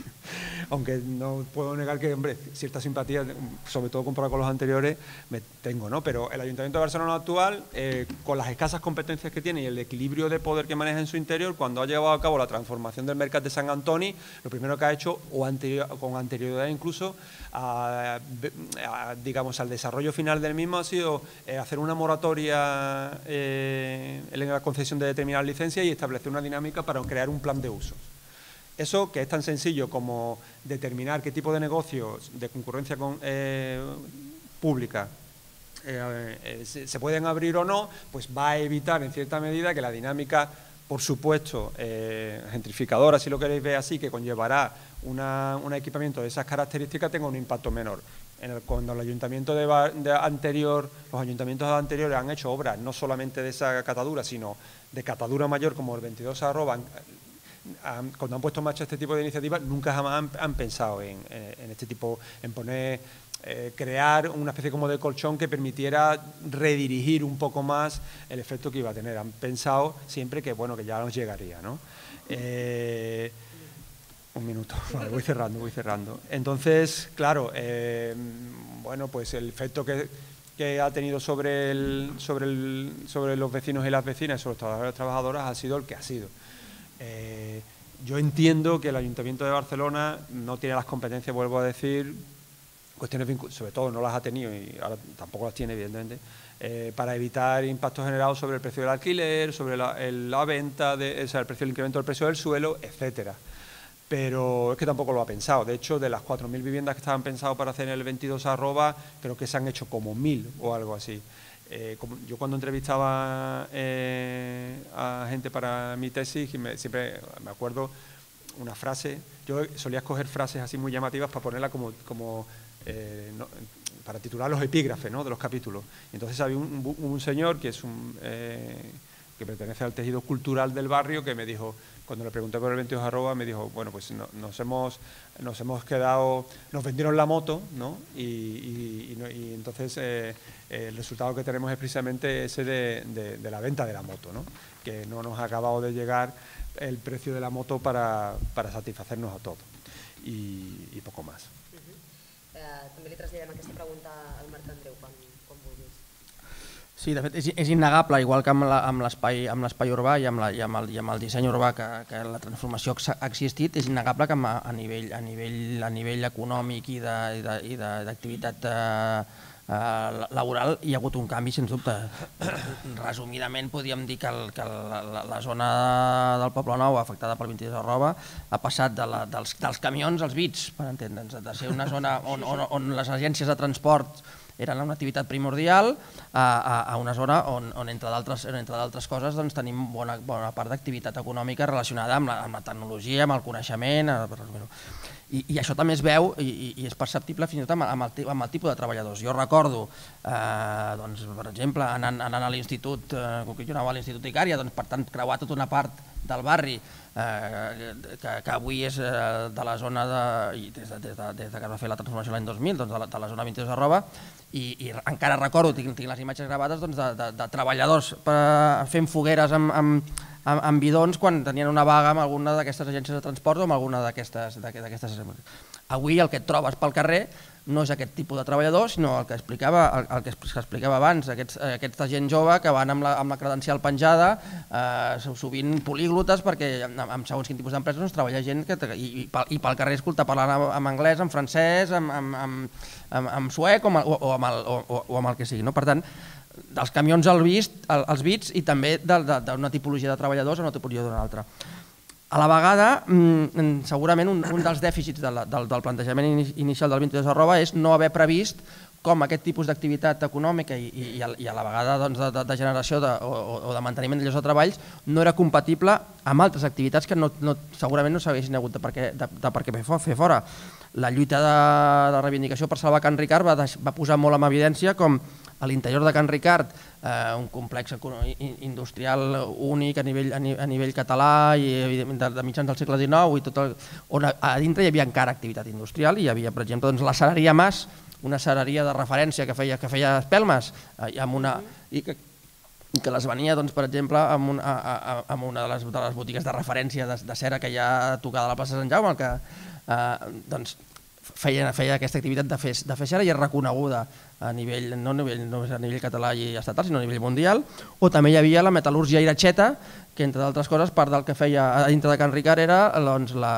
aunque no puedo negar que, hombre, cierta simpatía, sobre todo comparado con los anteriores, me tengo, ¿no? Pero el Ayuntamiento de Barcelona actual, eh, con las escasas competencias que tiene y el equilibrio de poder que maneja en su interior, cuando ha llevado a cabo la transformación del mercado de San Antonio, lo primero que ha hecho, o con anterioridad incluso, digamos, al desarrollo final del mismo ha sido eh, hacer una moratoria eh, en la concesión de determinadas licencias y establecer una dinámica para crear un plan de usos. Eso que es tan sencillo como determinar qué tipo de negocios de concurrencia eh, pública se, pueden abrir o no, pues va a evitar en cierta medida que la dinámica por supuesto, eh, gentrificadora, si lo queréis ver así, que conllevará un equipamiento de esas características, tenga un impacto menor. En el, cuando el ayuntamiento de, anterior, los ayuntamientos anteriores han hecho obras no solamente de esa catadura, sino de catadura mayor como el 22 arroba, cuando han puesto en marcha este tipo de iniciativas, nunca jamás han, pensado en, este tipo, en poner, eh, crear una especie como de colchón que permitiera redirigir un poco más el efecto que iba a tener. Han pensado siempre que, bueno, que ya nos llegaría, ¿no? Eh, un minuto, voy cerrando, voy cerrando. Entonces, claro, eh, bueno, pues el efecto que, ha tenido sobre, sobre, los vecinos y las vecinas, sobre los trabajadores trabajadoras, ha sido el que ha sido. Yo entiendo que el Ayuntamiento de Barcelona no tiene las competencias, vuelvo a decir, cuestiones sobre todo no las ha tenido y ahora tampoco las tiene, evidentemente, eh, para evitar impactos generados sobre el precio del alquiler, sobre la, venta, o sea, el precio del incremento del precio del suelo, etcétera pero es que tampoco lo ha pensado. De hecho, de las 4.000 viviendas que estaban pensadas para hacer en el 22 arroba, creo que se han hecho como 1.000 o algo así. Eh, yo cuando entrevistaba eh, a gente para mi tesis, siempre me acuerdo una frase, yo solía escoger frases así muy llamativas para ponerla como, como eh, para titular los epígrafes ¿no? de los capítulos. Y entonces había un, un señor que es un que pertenece al tejido cultural del barrio que me dijo, cuando le pregunté por el 22 arroba, me dijo, bueno, pues nos, hemos, nos hemos quedado, nos vendieron la moto, ¿no? Y, entonces eh, el resultado que tenemos es precisamente ese de, la venta de la moto, ¿no? Que no nos ha acabado de llegar el precio de la moto para, satisfacernos a todos. Y, poco más. Uh -huh. eh, traslladem aquesta pregunta al Marc Andreu Sí, de fet és, és innegable, igual que amb l'espai urbà i amb, la, i, amb el, i amb el disseny urbà que, que la transformació ha existit, és innegable que a, a, nivell, a, nivell, a nivell econòmic i d'activitat eh, eh, laboral hi ha hagut un canvi, sens dubte. Resumidament podríem dir que, el, que la, la, zona del Poble Nou afectada pel 22 de roba ha passat de la, dels, dels camions als bits, per entendre'ns, de ser una zona on, on, on les agències de transport eren una activitat primordial a, a, a una zona on, on entre d'altres coses doncs, tenim bona, bona part d'activitat econòmica relacionada amb la, amb la tecnologia, amb el coneixement, i, i això també es veu i, i és perceptible fins i tot amb, amb, el, amb el tipus de treballadors. Jo recordo, eh, doncs, per exemple, anant, anant a l'institut, eh, jo anava a l'institut Icària, doncs, per tant, creuar tota una part del barri eh, que, que avui és eh, de la zona de, i des de, des de, des de que es va fer la transformació l'any 2000, doncs de, la, de la zona 22 de Roba, i, i encara recordo, tinc, tinc les imatges gravades doncs, de, de, de treballadors per, fent fogueres amb, amb, amb, amb bidons quan tenien una vaga amb alguna d'aquestes agències de transport o amb alguna d'aquestes... Avui el que et trobes pel carrer no és aquest tipus de treballador, sinó el que explicava, el, el que explicava abans, aquests, aquesta gent jove que van amb la, amb la credencial penjada, eh, sovint políglotes, perquè amb, segons quin tipus d'empreses doncs, treballa gent que, i, i, pel, i pel carrer escolta parlant en anglès, en francès, en, en, en, en, en suec o, o, o, amb el, o, o amb el que sigui. No? Per tant, dels camions al vist, als bits i també d'una tipologia de treballadors a una tipologia d'una altra. A la vegada, mm, segurament un, un dels dèficits de la, del, del plantejament inicial del 22 arroba és no haver previst com aquest tipus d'activitat econòmica i, i, i, a, la vegada doncs, de, de generació de, o, o de manteniment de llocs de treballs no era compatible amb altres activitats que no, no, segurament no s'haguessin hagut de de, de per què fer fora. La lluita de, de reivindicació per salvar Can Ricard va, va posar molt en evidència com a l'interior de Can Ricard, eh, un complex industrial únic a nivell, a nivell català i de, de mitjans del segle XIX, i tot el, on a, a dintre hi havia encara activitat industrial, i hi havia, per exemple, doncs, la Sararia Mas, una sararia de referència que feia, que feia espelmes, eh, amb una, i que, i que les venia, doncs, per exemple, amb una, a, a, amb una de, les, de les botigues de referència de, de cera que hi ha tocada a la plaça Sant Jaume, que eh, doncs, feia, feia aquesta activitat de fer, de fer cera i és reconeguda a nivell, no a nivell, només a nivell català i estatal, sinó a nivell mundial, o també hi havia la metal·lúrgia iratxeta, que entre d'altres coses part del que feia a dintre de Can Ricard era doncs, la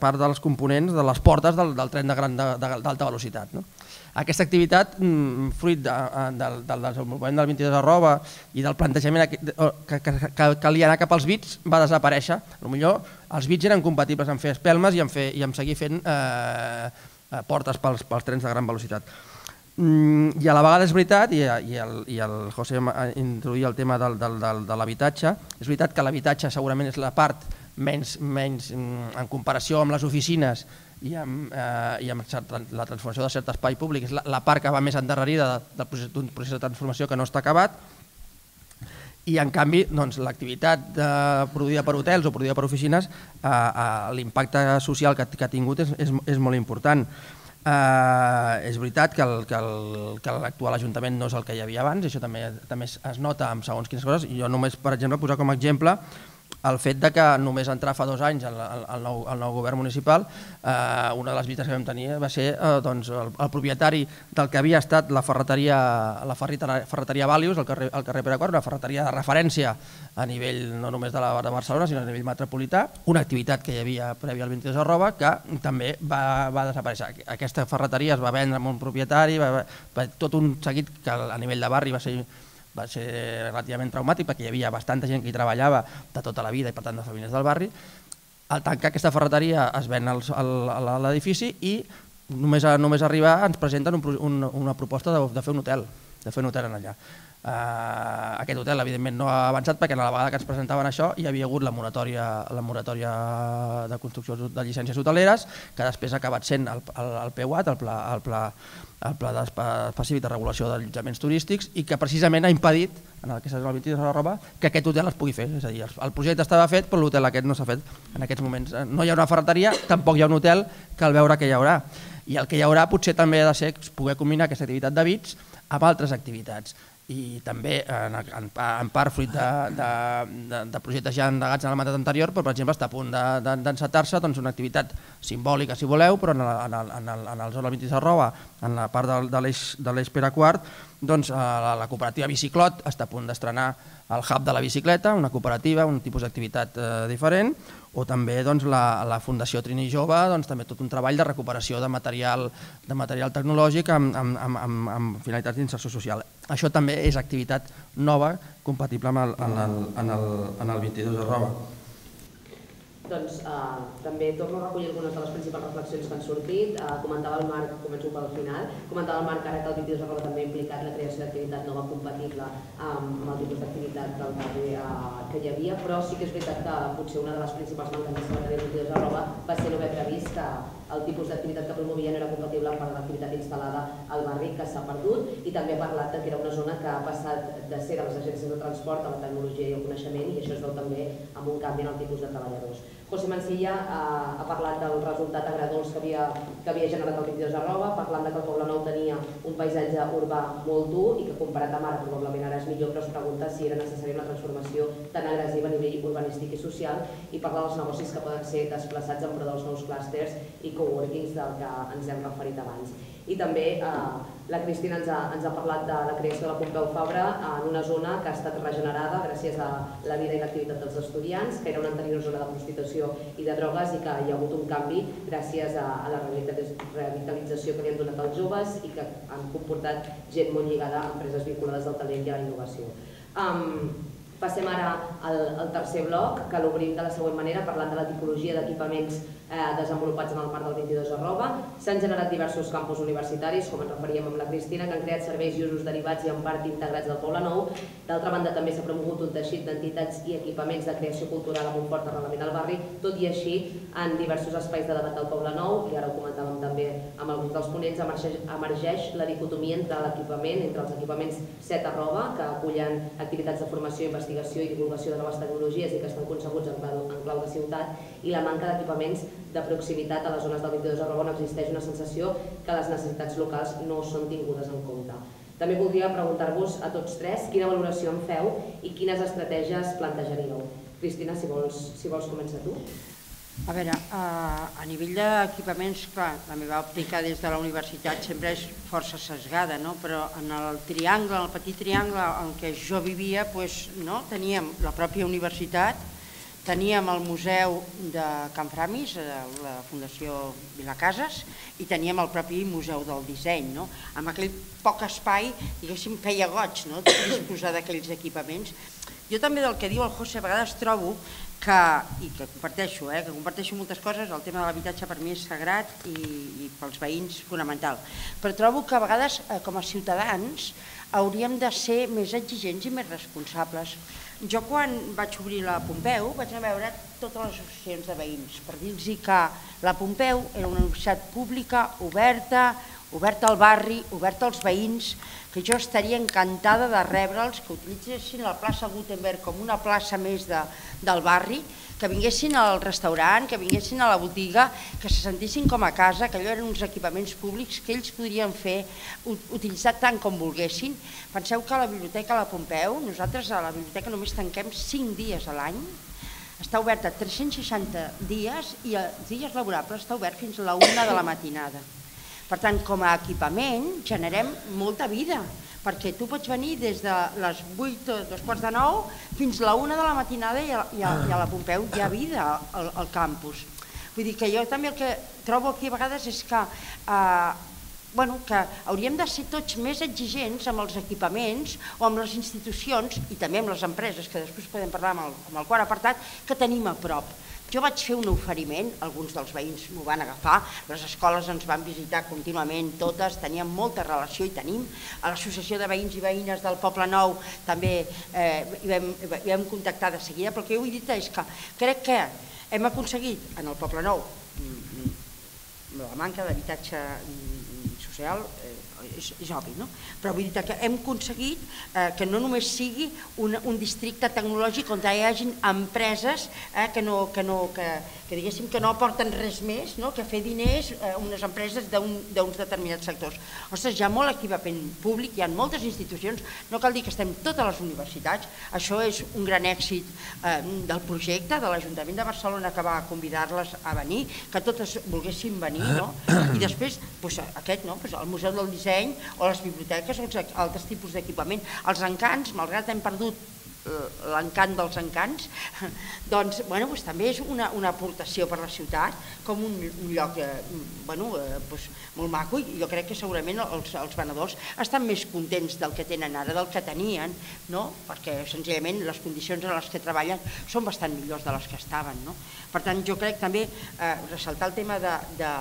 part dels components de les portes del, del tren d'alta de, de, velocitat. No? Aquesta activitat, mm, fruit de, de, del desenvolupament del 22 de roba i del plantejament que, que, que calia anar cap als bits, va desaparèixer. millor els bits eren compatibles amb fer espelmes i amb, fer, i amb seguir fent eh, portes pels, pels trens de gran velocitat. Mm, I a la vegada és veritat, i, i, el, i el José introduïa el tema del, del, del, de l'habitatge, és veritat que l'habitatge segurament és la part menys, menys mm, en comparació amb les oficines i amb, eh, i amb la transformació de cert espai públic, és la, la part que va més endarrerida d'un procés de transformació que no està acabat, i en canvi doncs, l'activitat eh, produïda per hotels o produïda per oficines, eh, eh, l'impacte social que, que ha tingut és, és, és molt important. Uh, és veritat que l'actual Ajuntament no és el que hi havia abans, i això també, també es, es nota amb segons quines coses. Jo només, per exemple, posar com a exemple el fet de que només entrar fa dos anys el, el, el, nou, el nou govern municipal, eh, una de les visites que vam tenir va ser eh, doncs, el, el propietari del que havia estat la ferreteria, la ferreteria, Valius, al carrer, al carrer Pere IV, una ferreteria de referència a nivell no només de la de Barcelona, sinó a nivell metropolità, una activitat que hi havia prèvia al 22 arroba que també va, va desaparèixer. Aquesta ferreteria es va vendre amb un propietari, va, va, tot un seguit que a nivell de barri va ser va ser relativament traumàtic perquè hi havia bastanta gent que hi treballava de tota la vida i per tant de famílies del barri. Al tancar aquesta ferreteria es ven a l'edifici i només, només arribar ens presenten un, un, una proposta de, de fer un hotel, de fer un hotel en allà. Uh, aquest hotel evidentment no ha avançat perquè a la vegada que ens presentaven això hi havia hagut la moratòria, la moratòria de construcció de llicències hoteleres que després ha acabat sent el, el, el PUAT, el pla, el pla, el pla específic de regulació d'allotjaments turístics i que precisament ha impedit en el que s'ha el 22 de la roba, que aquest hotel es pugui fer. És a dir, el projecte estava fet però l'hotel aquest no s'ha fet en aquests moments. No hi ha una ferreteria, tampoc hi ha un hotel que al veure que hi haurà. I el que hi haurà potser també ha de ser poder combinar aquesta activitat de bits amb altres activitats i també en, en, en part fruit de, de, de, de projectes ja endegats en el mandat anterior, però per exemple està a punt d'encetar-se de, doncs, una activitat simbòlica si voleu, però en en en el, en el zona 26 de Roba, en la part de, de l'eix Pere Quart, doncs, eh, la, la cooperativa Biciclot està a punt d'estrenar el hub de la bicicleta, una cooperativa, un tipus d'activitat eh, diferent, o també doncs, la, la Fundació Trini Jove, doncs, també tot un treball de recuperació de material, de material tecnològic amb, amb, amb, amb, amb finalitats d'inserció social. Això també és activitat nova, compatible amb el, en, el, en, el, en el 22 de roba. Doncs eh, també torno a recollir algunes de les principals reflexions que han sortit. Eh, comentava el Marc, començo pel final, comentava el Marc ara que el 22 de també ha implicat la creació d'activitat nova compatible amb, el tipus d'activitat del barri eh, que hi havia, però sí que és veritat que potser una de les principals mancances va tenir el 22 de roba va ser no haver previst que el tipus d'activitat que promovien era compatible amb l'activitat instal·lada al barri que s'ha perdut i també ha parlat que era una zona que ha passat de ser de les agències de transport a la tecnologia i el coneixement i això es veu també amb un canvi en el tipus de treballadors. José Mancilla ha, ha parlat del resultat agradós que havia, que havia generat el 22 de roba, parlant de que el Poble Nou tenia un paisatge urbà molt dur i que comparat amb ara probablement ara és millor, però es pregunta si era necessària una transformació tan agressiva a nivell urbanístic i social i parlar dels negocis que poden ser desplaçats en pro dels nous clústers i coworkings del que ens hem referit abans. I també eh, la Cristina ens ha, ens ha parlat de la creació de la Pompeu Fabra en una zona que ha estat regenerada gràcies a la vida i l'activitat dels estudiants, que era una anterior zona de prostitució i de drogues i que hi ha hagut un canvi gràcies a, a la revitalització que li han donat als joves i que han comportat gent molt lligada a empreses vinculades al talent i a la innovació. Passem ara al, al tercer bloc, que l'obrim de la següent manera, parlant de la tipologia d'equipaments eh, desenvolupats en el marc del 22 arroba. S'han generat diversos campus universitaris, com ens referíem amb la Cristina, que han creat serveis i usos derivats i en part integrats del Poble Nou. D'altra banda, també s'ha promogut un teixit d'entitats i equipaments de creació cultural amb un fort arrelament al barri, tot i així, en diversos espais de debat del Poble Nou, i ara ho comentàvem també amb alguns dels ponents, emergeix, la dicotomia entre l'equipament, entre els equipaments set arroba, que acullen activitats de formació, investigació i divulgació de noves tecnologies i que estan concebuts en clau de ciutat, i la manca d'equipaments de proximitat a les zones del 22 arroba on existeix una sensació que les necessitats locals no són tingudes en compte. També voldria preguntar-vos a tots tres quina valoració en feu i quines estratègies plantejaríeu. Cristina, si vols, si vols començar tu. A veure, a, a nivell d'equipaments, clar, la meva òptica des de la universitat sempre és força sesgada, no? però en el triangle, en el petit triangle en què jo vivia, pues, no? teníem la pròpia universitat, teníem el Museu de Can Framis, la Fundació Vilacases, i teníem el propi Museu del Disseny. No? Amb aquell poc espai, diguéssim, feia goig no? disposar d'aquells equipaments. Jo també del que diu el José a vegades trobo que, i que comparteixo, eh, que comparteixo moltes coses, el tema de l'habitatge per mi és sagrat i, i pels veïns fonamental. Però trobo que a vegades, eh, com a ciutadans, hauríem de ser més exigents i més responsables. Jo quan vaig obrir la Pompeu vaig anar a veure totes les associacions de veïns per dir-los que la Pompeu era una universitat pública, oberta, oberta al barri, oberta als veïns, que jo estaria encantada de rebre'ls, que utilitzessin la plaça Gutenberg com una plaça més de, del barri, que vinguessin al restaurant, que vinguessin a la botiga, que se sentissin com a casa, que allò eren uns equipaments públics que ells podrien fer, utilitzar tant com volguessin. Penseu que a la biblioteca la Pompeu, nosaltres a la biblioteca només tanquem 5 dies a l'any, està oberta 360 dies i els dies laborables està obert fins a la 1 de la matinada. Per tant, com a equipament generem molta vida, perquè tu pots venir des de les 8, dos quarts de 9 fins la 1 de la matinada i a, i a, i a la Pompeu hi ha vida al, al campus. Vull dir que jo també el que trobo aquí a vegades és que, eh, bueno, que hauríem de ser tots més exigents amb els equipaments o amb les institucions i també amb les empreses, que després podem parlar amb el, amb el quart apartat, que tenim a prop jo vaig fer un oferiment, alguns dels veïns m'ho van agafar, les escoles ens van visitar contínuament, totes, teníem molta relació i tenim. A l'Associació de Veïns i Veïnes del Poble Nou també eh, hi, vam, hi vam contactar de seguida, però el que jo he dit és que crec que hem aconseguit en el Poble Nou mm, mm, la manca d'habitatge mm, social és, és obvi, no? però vull dir que hem aconseguit eh, que no només sigui un, un districte tecnològic on hi hagin empreses eh, que, no, que, no, que, que diguéssim que no aporten res més no? que fer diners eh, unes empreses d'uns un, determinats sectors. Ostres, hi ha molt equipament públic, hi ha moltes institucions, no cal dir que estem totes les universitats, això és un gran èxit eh, del projecte de l'Ajuntament de Barcelona que va convidar-les a venir, que totes volguessin venir, no? i després doncs, aquest, no? pues, el Museu del Disseny o les biblioteques o els altres tipus d'equipament. Els encants, malgrat hem perdut l'encant dels encants, doncs, bueno, doncs també és una, una aportació per la ciutat com un, un lloc eh, bueno, eh, doncs, molt maco i jo crec que segurament els, els venedors estan més contents del que tenen ara, del que tenien, no? perquè senzillament les condicions en les que treballen són bastant millors de les que estaven. No? Per tant, jo crec també eh, ressaltar el tema de, de,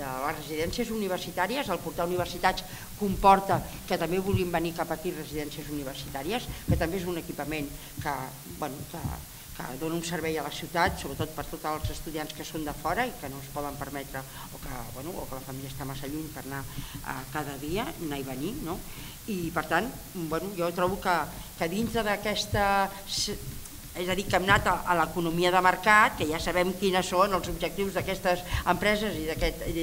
de les residències universitàries, el portar universitats comporta que també vulguin venir cap aquí residències universitàries, que també és un equipament que, bueno, que, que dona un servei a la ciutat, sobretot per tots els estudiants que són de fora i que no es poden permetre o que, bueno, o que la família està massa lluny per anar a cada dia, anar i venir. No? I per tant, bueno, jo trobo que, que dintre d'aquesta és a dir, que hem anat a, l'economia de mercat, que ja sabem quines són els objectius d'aquestes empreses i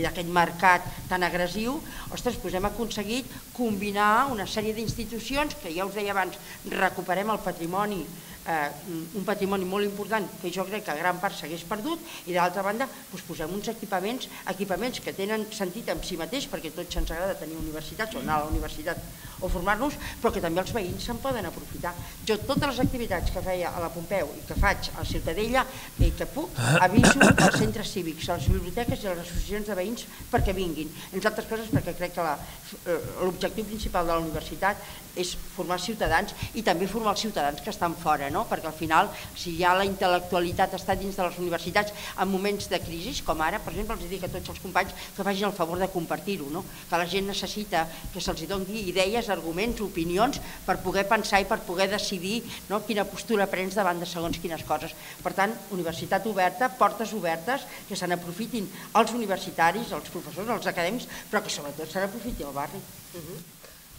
d'aquest mercat tan agressiu, ostres, doncs hem aconseguit combinar una sèrie d'institucions que ja us deia abans, recuperem el patrimoni eh, un patrimoni molt important que jo crec que gran part s'hagués perdut i d'altra banda doncs posem uns equipaments equipaments que tenen sentit en si mateix perquè tots ens agrada tenir universitats o anar a la universitat o formar-nos però que també els veïns se'n poden aprofitar. Jo totes les activitats que feia a la Pompeu i que faig a Ciutadella i que puc aviso als centres cívics a les biblioteques i a les associacions de veïns perquè vinguin. Entre altres coses perquè crec que eh, l'objectiu principal de la universitat és formar ciutadans i també formar els ciutadans que estan fora, no? perquè al final si ja la intel·lectualitat està dins de les universitats en moments de crisi, com ara, per exemple, els dic a tots els companys que facin el favor de compartir-ho, no? que la gent necessita que se'ls doni idees, arguments, opinions per poder pensar i per poder decidir no? quina postura prens davant de segons quines coses. Per tant, universitat oberta, portes obertes, que se n'aprofitin els universitaris, els professors, els acadèmics, però que sobretot se n'aprofiti el barri. Uh -huh.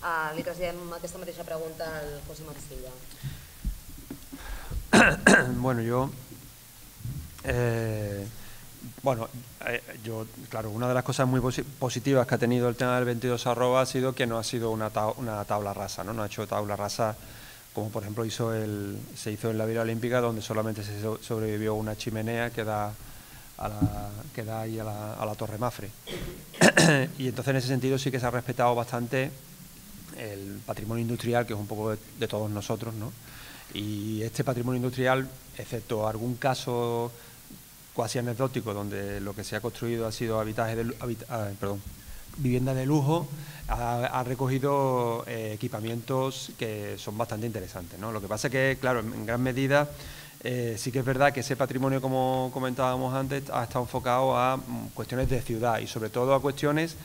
Uh, li traslladem aquesta mateixa pregunta al José Marcilla. bueno, yo... Eh, bueno, eh, yo, claro, una de las cosas muy positivas que ha tenido el tema del 22 arroba ha sido que no ha sido una, una tabla rasa, ¿no? No ha hecho tabla rasa como por ejemplo hizo el, se hizo en la Villa Olímpica, donde solamente se sobrevivió una chimenea que da, a la, que da ahí a la, a la Torre Mafre. y entonces en ese sentido sí que se ha respetado bastante el patrimonio industrial, que es un poco de, todos nosotros, ¿no? Y este patrimonio industrial, excepto algún caso cuasi anecdótico donde lo que se ha construido ha sido habitaje de, ah, perdón, vivienda de lujo, ha, recogido eh, equipamientos que son bastante interesantes. ¿no? Lo que pasa es que, claro, en gran medida Eh, sí que es verdad que ese patrimonio, como comentábamos antes, ha estado enfocado a mm, cuestiones de ciudad y sobre todo a cuestiones,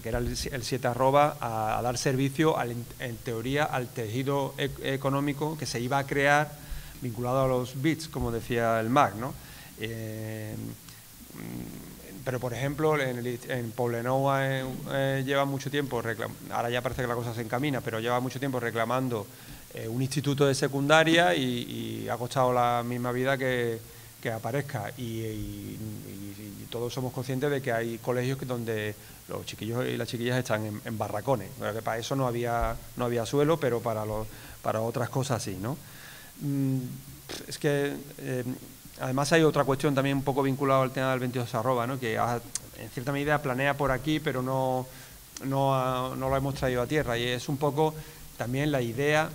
que era el, 7 arroba, a, dar servicio, en teoría, al tejido e, económico que se iba a crear vinculado a los bits, como decía el MAC. ¿no? Eh, pero, por ejemplo, en, en Poblenou lleva mucho tiempo, ahora ya parece que la cosa se encamina, pero lleva mucho tiempo reclamando eh, un instituto de secundaria y, ha costado la misma vida que, aparezca. Y, todos somos conscientes de que hay colegios que donde los chiquillos y las chiquillas están en, barracones. para eso no había, no había suelo, pero para, los, para otras cosas sí. ¿no? Mm, es que eh, además hay otra cuestión también un poco vinculada al tema del 22 arroba, ¿no? que en cierta medida planea por aquí, pero no, no, no lo hemos traído a tierra. Y es un poco también la idea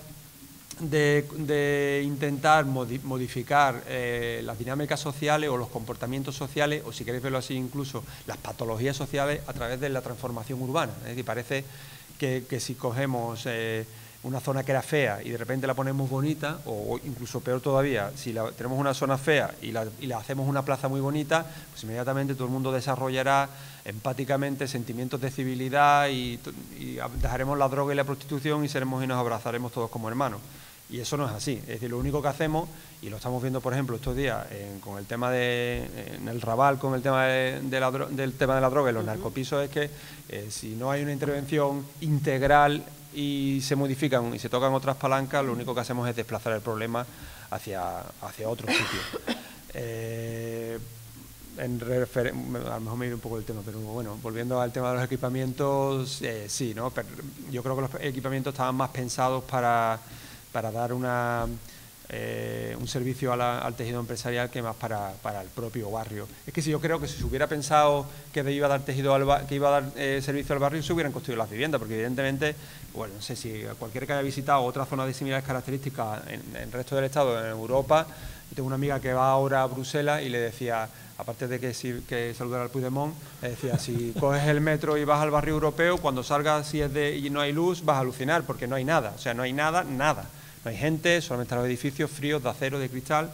de, intentar modificar eh, las dinámicas sociales o los comportamientos sociales, o si queréis verlo así incluso, las patologías sociales a través de la transformación urbana. Es decir, parece que, si cogemos eh, una zona que era fea y de repente la ponemos bonita, o incluso peor todavía, si tenemos una zona fea y la, hacemos una plaza muy bonita, pues inmediatamente todo el mundo desarrollará empáticamente sentimientos de civilidad y, y dejaremos la droga y la prostitución y seremos y nos abrazaremos todos como hermanos. Y eso no es así. Es decir, lo único que hacemos, y lo estamos viendo, por ejemplo, estos días con el tema de, en el Raval, con el tema de, del tema de la droga y los narcopisos, es que eh, si no hay una intervención integral y se modifican y se tocan otras palancas, lo único que hacemos es desplazar el problema hacia, hacia otro sitio. Eh, en a lo mejor me ido un poco del tema, pero bueno, volviendo al tema de los equipamientos, eh, sí, ¿no? yo creo que los equipamientos estaban más pensados para para dar una, eh, un servicio al tejido empresarial que más para, el propio barrio. Es que si yo creo que si se hubiera pensado que iba a dar tejido al, que iba a dar eh, servicio al barrio, se hubieran construido las viviendas, porque evidentemente, bueno, no sé si cualquiera que haya visitado otra zona de similares características en, el resto del Estado, en Europa, tengo una amiga que va ahora a Bruselas y le decía, aparte de que, si, que saludar al Puigdemont, le decía, si coges el metro y vas al barrio europeo, cuando salgas si es de, y no hay luz, vas a alucinar, porque no hay nada, o sea, no hay nada, nada. No hay gente, solamente los edificios fríos de acero, de cristal,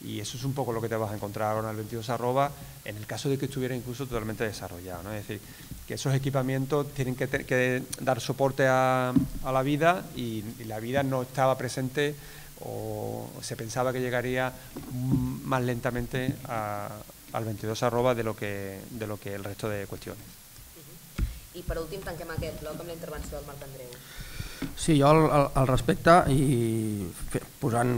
y eso es un poco lo que te vas a encontrar en el 22 arroba, en el caso de que estuviera incluso totalmente desarrollado. ¿no? Es decir, que esos equipamientos tienen que, dar soporte a, la vida y, la vida no estaba presente o se pensaba que llegaría más lentamente al 22 arroba de lo, que, de lo que el resto de cuestiones. I per últim tanquem aquest bloc amb la intervenció del Andreu. Sí, jo al, respecte i posant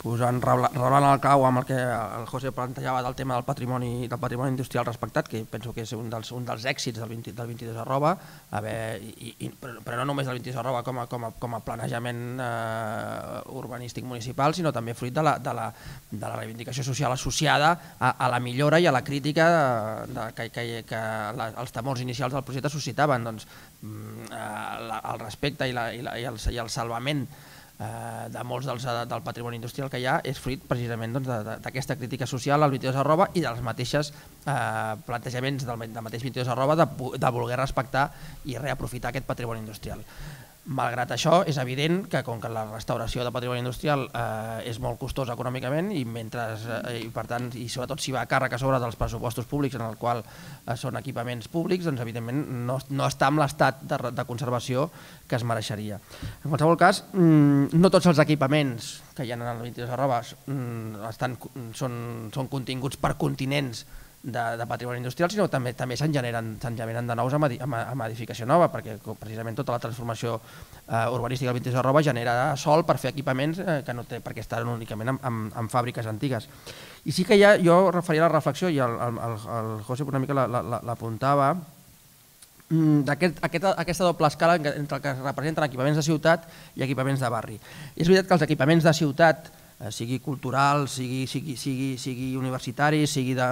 posant, reblant el clau amb el que el José plantejava del tema del patrimoni, del patrimoni industrial respectat, que penso que és un dels, un dels èxits del, 20, del 22 arroba, haver, i, i, però no només del 22 arroba com a, com a, com a planejament eh, urbanístic municipal, sinó també fruit de la, de la, de la reivindicació social associada a, a la millora i a la crítica de, de, que, que, que la, els temors inicials del projecte suscitaven. Doncs, mm, eh, la, el respecte i, la, i, la, i, el, i el salvament eh, de molts dels, del patrimoni industrial que hi ha és fruit precisament doncs, d'aquesta doncs, crítica social al 22 arroba i dels mateixos eh, plantejaments del, del mateix 22 arroba de, de voler respectar i reaprofitar aquest patrimoni industrial. Malgrat això, és evident que com que la restauració de patrimoni industrial eh, és molt costosa econòmicament i mentre eh, i per tant i sobretot si va a càrrec a sobre dels pressupostos públics en el qual eh, són equipaments públics, doncs evidentment no, no està en l'estat de, de conservació que es mereixeria. En qualsevol cas, mm, no tots els equipaments que hi ha en el 22 arrobes mm, estan, són, són continguts per continents de, de patrimoni industrial, sinó també també se'n generen, se generen de nous amb, amb, amb edificació nova, perquè precisament tota la transformació eh, urbanística del 26 arroba genera sol per fer equipaments eh, que no té perquè estan únicament en, en, en fàbriques antigues. I sí que ja, jo referia la reflexió, i el, el, el, el José una mica l'apuntava, mm, d'aquesta aquest, aquesta doble escala entre el que representen equipaments de ciutat i equipaments de barri. I és veritat que els equipaments de ciutat sigui cultural, sigui, sigui, sigui, sigui universitari, sigui de...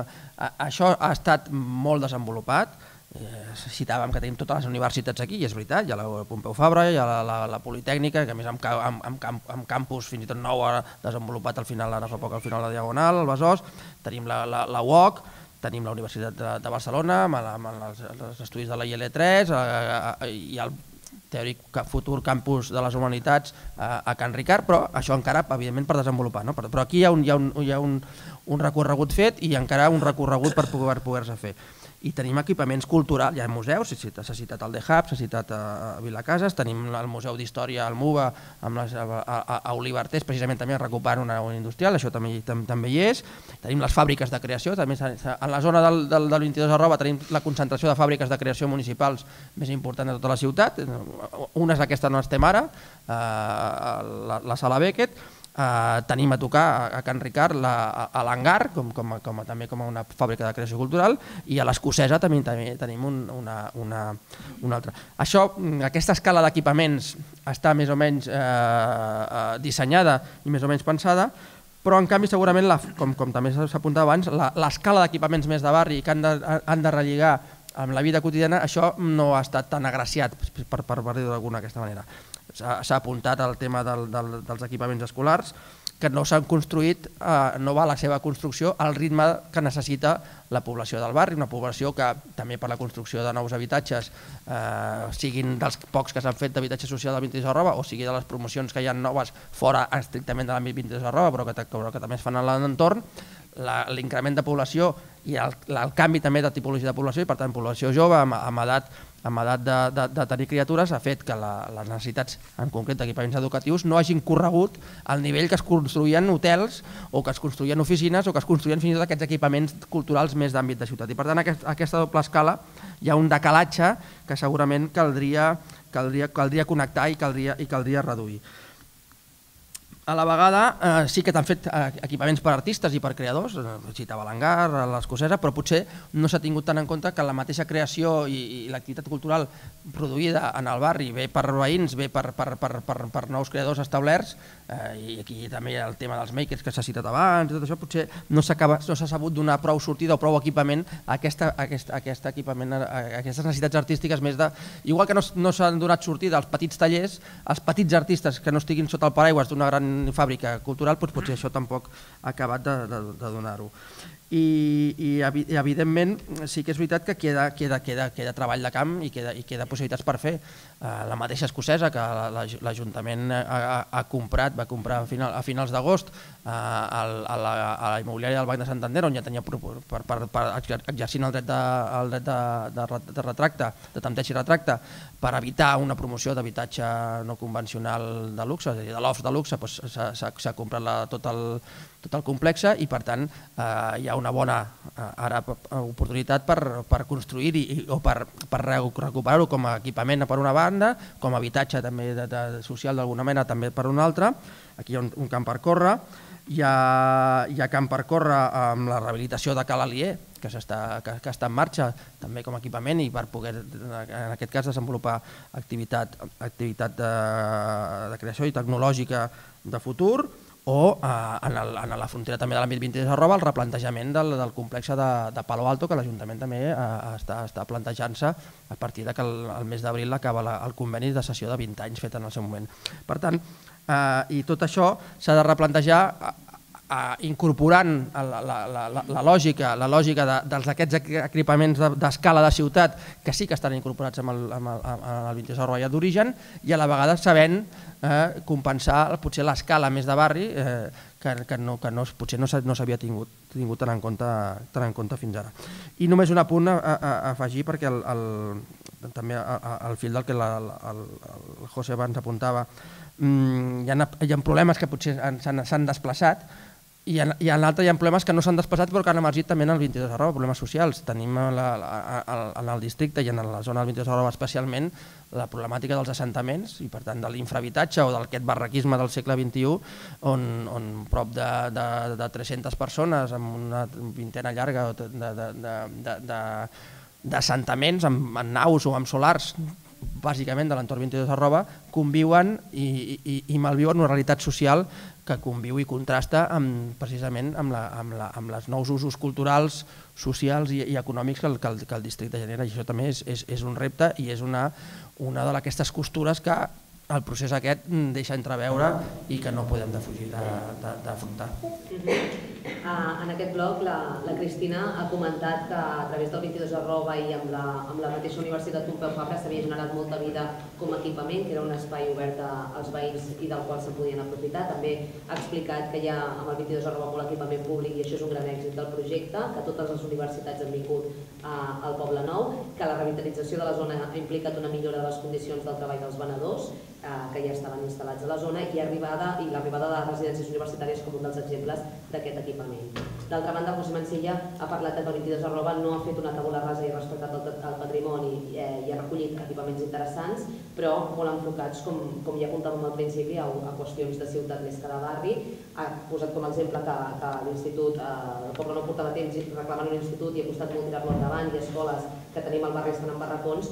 Això ha estat molt desenvolupat, eh, citàvem que tenim totes les universitats aquí, i és veritat, hi ha la Pompeu Fabra, hi ha la, la, la Politècnica, que a més amb, amb, amb, amb campus fins i tot nou ha desenvolupat al final, ara fa poc al final la Diagonal, el Besòs, tenim la, la, la UOC, tenim la Universitat de, de Barcelona amb, amb els, els estudis de la IL3 eh, i el teòric futur campus de les humanitats a, a Can Ricard, però això encara, evidentment, per desenvolupar. No? Però aquí hi ha un, hi ha un, hi ha un, un recorregut fet i encara un recorregut per poder-se poder fer i tenim equipaments culturals, hi ha museus, s'ha citat el The Hub, s'ha citat a, a Vilacases, tenim el Museu d'Història al MUVA, amb les, a, a, a Olivertés, precisament també recuperant una, una industrial, això també, tam, també hi és, tenim les fàbriques de creació, també en la zona del, del, del 22 arroba tenim la concentració de fàbriques de creació municipals més important de tota la ciutat, unes d'aquestes no estem ara, eh, la, la Sala Beckett, eh, tenim a tocar a, a Can Ricard la, a, l'Hangar, com, com, a, com a, també com a una fàbrica de creació cultural, i a l'Escocesa també, també tenim un, una, una, una altra. Això, mm, aquesta escala d'equipaments està més o menys eh, eh, dissenyada i més o menys pensada, però en canvi segurament, la, com, com també s'apuntava abans, l'escala d'equipaments més de barri que han de, han de relligar amb la vida quotidiana, això no ha estat tan agraciat, per, per, per dir-ho d'alguna aquesta manera s'ha apuntat al tema del, del, dels equipaments escolars, que no s'han construït, eh, no va la seva construcció al ritme que necessita la població del barri, una població que també per la construcció de nous habitatges, eh, siguin dels pocs que s'han fet d'habitatge social del 23 arroba o sigui de les promocions que hi ha noves fora estrictament de l'àmbit 23 arroba però que, però que també es fan a l'entorn, l'increment de població i el, el canvi també de tipologia de població i per tant població jove amb, amb edat amb edat de, de, de tenir criatures ha fet que la, les necessitats en concret d'equipaments educatius no hagin corregut al nivell que es construïen hotels o que es construïen oficines o que es construïen fins i tot aquests equipaments culturals més d'àmbit de ciutat. I per tant aquest, aquesta doble escala hi ha un decalatge que segurament caldria, caldria, caldria connectar i caldria, i caldria reduir. A la vegada eh, sí que t'han fet eh, equipaments per artistes i per creadors, eh, citava l'Angar, l'Escocesa, però potser no s'ha tingut tant en compte que la mateixa creació i, i l'activitat cultural produïda en el barri, bé per veïns, bé per, per, per, per, per nous creadors establerts, eh, i aquí també el tema dels makers que s'ha citat abans, tot això potser no s'ha no sabut donar prou sortida o prou equipament a, aquesta, a, aquest, a, aquest equipament, a aquestes necessitats artístiques més de... Igual que no, no s'han donat sortida als petits tallers, als petits artistes que no estiguin sota el paraigües d'una gran fàbrica cultural, doncs potser això tampoc ha acabat de, de, de donar-ho i, i, evidentment sí que és veritat que queda, queda, queda, queda treball de camp i queda, i queda possibilitats per fer. Uh, la mateixa escocesa que l'Ajuntament ha, ha comprat, va comprar a, final, a finals d'agost uh, a, a, la, immobiliària del Banc de Santander on ja tenia per, per, per, per exercint el dret, de, el dret de, de, de retracte, de tanteig i retracte, per evitar una promoció d'habitatge no convencional de luxe, és a dir, de l'off de luxe, doncs s'ha comprat la, tot el tot el complex i per tant eh, hi ha una bona eh, ara oportunitat per, per construir-hi o per, per recuperar-ho com a equipament per una banda, com a habitatge també de, de, social d'alguna mena també per una altra, aquí hi ha un, un camp per córrer, hi ha, hi ha camp per córrer amb la rehabilitació de Cal Alier, que, està, que, que està en marxa també com a equipament i per poder en aquest cas desenvolupar activitat, activitat de, de creació i tecnològica de futur, o eh, en, el, en la frontera també de l'àmbit 23 arroba el replantejament del, del complex de, de Palo Alto que l'Ajuntament també eh, està, està plantejant-se a partir de que el, el mes d'abril acaba la, el conveni de sessió de 20 anys fet en el seu moment. Per tant, eh, i tot això s'ha de replantejar eh, incorporant la, la, la, la lògica, la lògica de, dels aquests equipaments d'escala de ciutat que sí que estan incorporats amb el, amb el, amb el 26 Royal d'origen i a la vegada sabent eh, compensar potser l'escala més de barri eh, que, que, no, que no, potser no s'havia tingut, tingut tan, en compte, fins ara. I només un apunt a, a afegir perquè el, el, també al fil del que la, el, el José abans apuntava, mm, hi, ha, hi ha problemes que potser s'han desplaçat, i en, i en l'altre hi ha problemes que no s'han desplaçat però que han emergit també en el 22 arroba, problemes socials. Tenim la, la, la, en el districte i en la zona del 22 arroba especialment la problemàtica dels assentaments i per tant de l'infrahabitatge o d'aquest barraquisme del segle XXI on, on prop de, de, de 300 persones amb una vintena llarga d'assentaments amb, amb naus o amb solars bàsicament de l'entorn 22 arroba, conviuen i, i, i malviuen una realitat social que conviu i contrasta amb, precisament amb, la, amb, la, amb les nous usos culturals, socials i, i econòmics que el, que, el, que el districte genera. I això també és, és, és un repte i és una, una d'aquestes costures que el procés aquest mm, deixa entreveure i que no podem defugir d'afrontar. Uh, en aquest bloc la, la Cristina ha comentat que a través del 22 arroba i amb la, amb la mateixa Universitat Pompeu Fabra s'havia generat molta vida com a equipament, que era un espai obert als veïns i del qual se'n podien aprofitar. També ha explicat que hi ha amb el 22 arroba molt equipament públic i això és un gran èxit del projecte, que totes les universitats han vingut uh, al Poble Nou, que la revitalització de la zona ha implicat una millora de les condicions del treball dels venedors, que ja estaven instal·lats a la zona i arribada i l'arribada de residències universitàries com un dels exemples d'aquest equipament. D'altra banda, José Mancilla ha parlat el 22 arroba no ha fet una tabula rasa i respectat el, el patrimoni eh, i ha recollit equipaments interessants, però molt enfocats, com, com ja apuntàvem al principi, a, a qüestions de ciutat més que de barri. Ha posat com a exemple que, que l'institut, eh, el poble no portava temps reclamant un institut i ha costat molt tirar-lo endavant i escoles que tenim al barri estan en barracons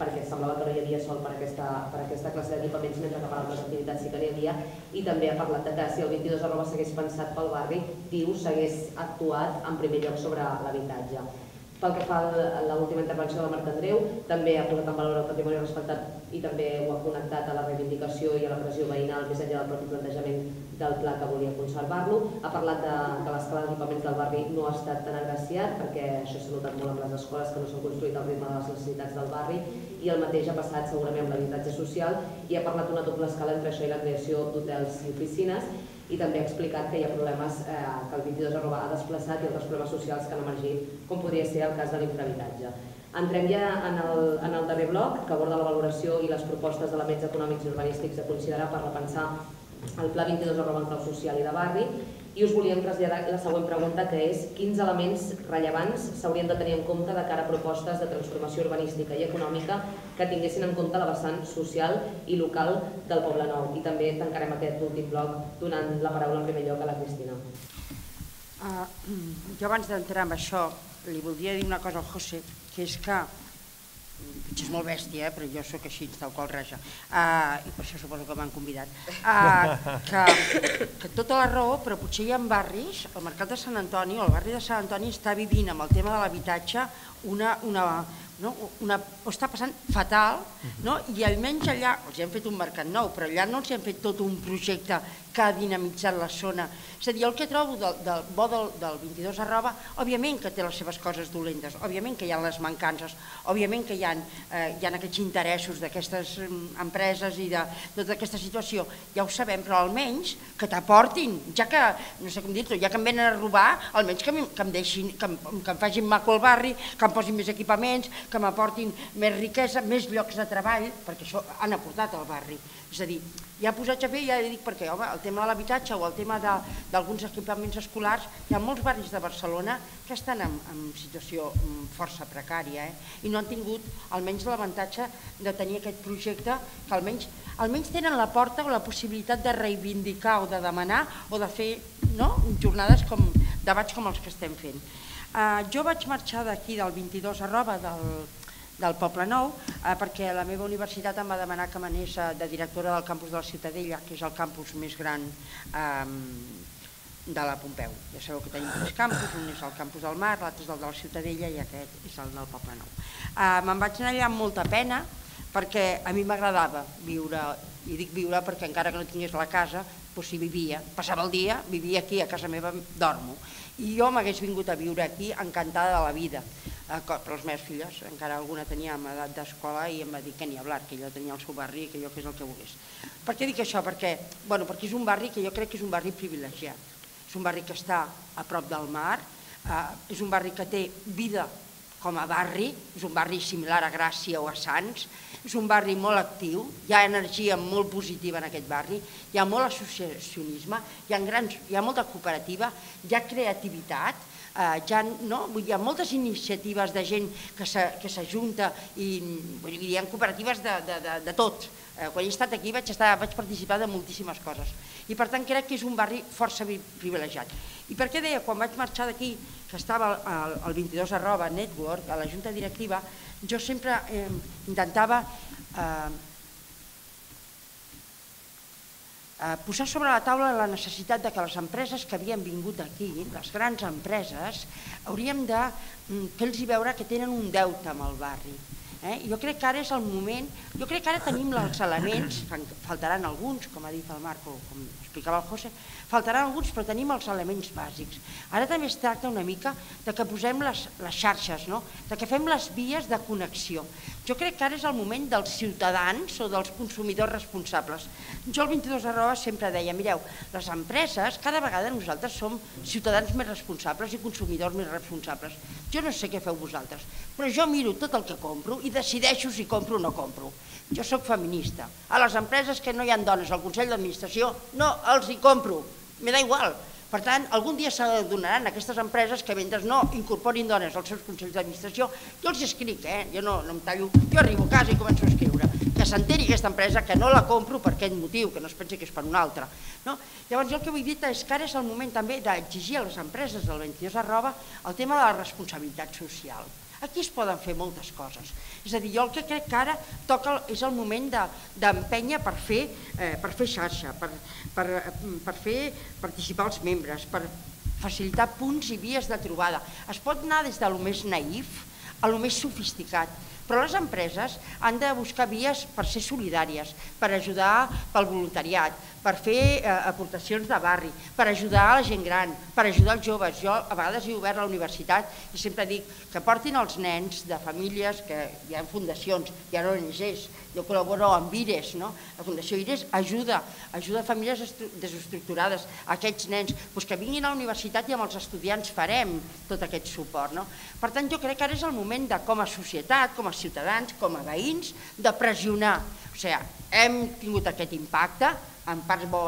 perquè semblava que no hi havia sol per aquesta, per aquesta classe d'equipaments mentre que per altres activitats sí que n'hi havia i també ha parlat de que si el 22 arroba s'hagués pensat pel barri, diu, s'hagués actuat en primer lloc sobre l'habitatge. Pel que fa a l'última intervenció de Marta Andreu, també ha posat en valor el patrimoni respectat i també ho ha connectat a la reivindicació i a la pressió veïnal més enllà del propi plantejament del pla que volia conservar-lo. Ha parlat de que l'escala d'equipaments del barri no ha estat tan agraciat perquè això s'ha notat molt amb les escoles que no s'han construït al ritme de les necessitats del barri i el mateix ha passat segurament amb l'habitatge social i ha parlat d'una doble escala entre això i la creació d'hotels i oficines i també ha explicat que hi ha problemes eh, que el 22 arroba ha desplaçat i altres problemes socials que han emergit, com podria ser el cas de l'infrahabitatge. Entrem ja en el, en el darrer bloc, que aborda la valoració i les propostes d'elements econòmics i urbanístics a considerar per repensar el Pla 22 arroba en clau social i de barri i us volíem traslladar la següent pregunta, que és quins elements rellevants s'haurien de tenir en compte de cara a propostes de transformació urbanística i econòmica que tinguessin en compte la vessant social i local del Poble Nou. I també tancarem aquest últim bloc donant la paraula en primer lloc a la Cristina. Uh, jo abans d'entrar en això li voldria dir una cosa al José, que és que potser és molt bèstia, eh? però jo sóc així, tal qual raja, uh, i per això suposo que m'han convidat, uh, que, que tota la raó, però potser hi ha barris, el Mercat de Sant Antoni, el barri de Sant Antoni està vivint amb el tema de l'habitatge una, una, no? una, ho està passant fatal, no? i almenys allà, els han fet un mercat nou, però allà no els han fet tot un projecte que ha dinamitzat la zona. És a dir, el que trobo del, del bo del, del 22 arroba, òbviament que té les seves coses dolentes, òbviament que hi ha les mancances, òbviament que hi ha, eh, hi ha aquests interessos d'aquestes mm, empreses i de, de tota aquesta situació, ja ho sabem, però almenys que t'aportin, ja que, no sé com dir-ho, ja que em venen a robar, almenys que, que em deixin, que em, que em facin maco al barri, que em posin més equipaments, que m'aportin més riquesa, més llocs de treball, perquè això han aportat al barri. És a dir, ja posats a fer, ja dic perquè home, el tema de l'habitatge o el tema d'alguns equipaments escolars, hi ha molts barris de Barcelona que estan en, en situació mm, força precària eh? i no han tingut almenys l'avantatge de tenir aquest projecte que almenys, almenys tenen la porta o la possibilitat de reivindicar o de demanar o de fer no? jornades com debats com els que estem fent. Uh, jo vaig marxar d'aquí del 22 arroba del del Poble Nou, eh, perquè la meva universitat em va demanar que m'anés eh, de directora del campus de la Ciutadella, que és el campus més gran eh, de la Pompeu. Ja sabeu que tenim tres campus, un és el campus del Mar, l'altre és el de la Ciutadella i aquest és el del Poble Nou. Eh, Me'n vaig anar allà amb molta pena, perquè a mi m'agradava viure, i dic viure perquè encara que no tingués la casa, doncs hi vivia, passava el dia, vivia aquí, a casa meva dormo, i jo m'hagués vingut a viure aquí encantada de la vida, però les meves filles, encara alguna tenia en edat d'escola i em va dir que ni hablar, que ella tenia el seu barri que jo fes el que volgués. Per què dic això? Perquè, bueno, perquè és un barri que jo crec que és un barri privilegiat. És un barri que està a prop del mar, eh, és un barri que té vida com a barri, és un barri similar a Gràcia o a Sants, és un barri molt actiu, hi ha energia molt positiva en aquest barri, hi ha molt associacionisme, hi ha, grans, hi ha molta cooperativa, hi ha creativitat, eh, ja, no? Vull dir, hi ha moltes iniciatives de gent que s'ajunta i vull dir, hi ha cooperatives de, de, de, de tot. Eh, quan he estat aquí vaig, estar, vaig participar de moltíssimes coses i per tant crec que és un barri força privilegiat. I per què deia, quan vaig marxar d'aquí, que estava al, al 22 arroba network, a la junta directiva, jo sempre eh, intentava eh, Eh, posar sobre la taula la necessitat de que les empreses que havien vingut aquí, les grans empreses, hauríem de mm, fer-los veure que tenen un deute amb el barri. Eh? Jo crec que ara és el moment, jo crec que ara tenim els elements, faltaran alguns, com ha dit el Marco, com explicava el José, faltaran alguns però tenim els elements bàsics. Ara també es tracta una mica de que posem les, les xarxes, no? de que fem les vies de connexió. Jo crec que ara és el moment dels ciutadans o dels consumidors responsables. Jo el 22 arroba sempre deia, mireu, les empreses, cada vegada nosaltres som ciutadans més responsables i consumidors més responsables. Jo no sé què feu vosaltres, però jo miro tot el que compro i decideixo si compro o no compro. Jo sóc feminista. A les empreses que no hi ha dones al Consell d'Administració, no els hi compro, me da igual. Per tant, algun dia s'adonaran aquestes empreses que mentre no incorporin dones als seus consells d'administració, jo els escric, eh? jo no, no em tallo, jo arribo a casa i començo a escriure, que s'enteri aquesta empresa que no la compro per aquest motiu, que no es pensi que és per un altre. No? Llavors jo el que vull dir és que ara és el moment també d'exigir a les empreses del 22 arroba el tema de la responsabilitat social. Aquí es poden fer moltes coses. És a dir, jo el que crec que ara toca és el moment d'empènyer de, per, fer, eh, per fer xarxa, per, per, per fer participar els membres, per facilitar punts i vies de trobada. Es pot anar des de lo més naïf a lo més sofisticat, però les empreses han de buscar vies per ser solidàries, per ajudar pel voluntariat, per fer eh, aportacions de barri, per ajudar a la gent gran, per ajudar els joves. Jo a vegades he obert la universitat i sempre dic que portin els nens de famílies que hi ha fundacions, hi ha ONGs, jo col·laboro amb IRES, no? la Fundació IRES ajuda, ajuda famílies desestructurades, aquests nens, doncs que vinguin a la universitat i amb els estudiants farem tot aquest suport. No? Per tant, jo crec que ara és el moment de, com a societat, com a ciutadans, com a veïns, de pressionar. O sigui, hem tingut aquest impacte, en part bo,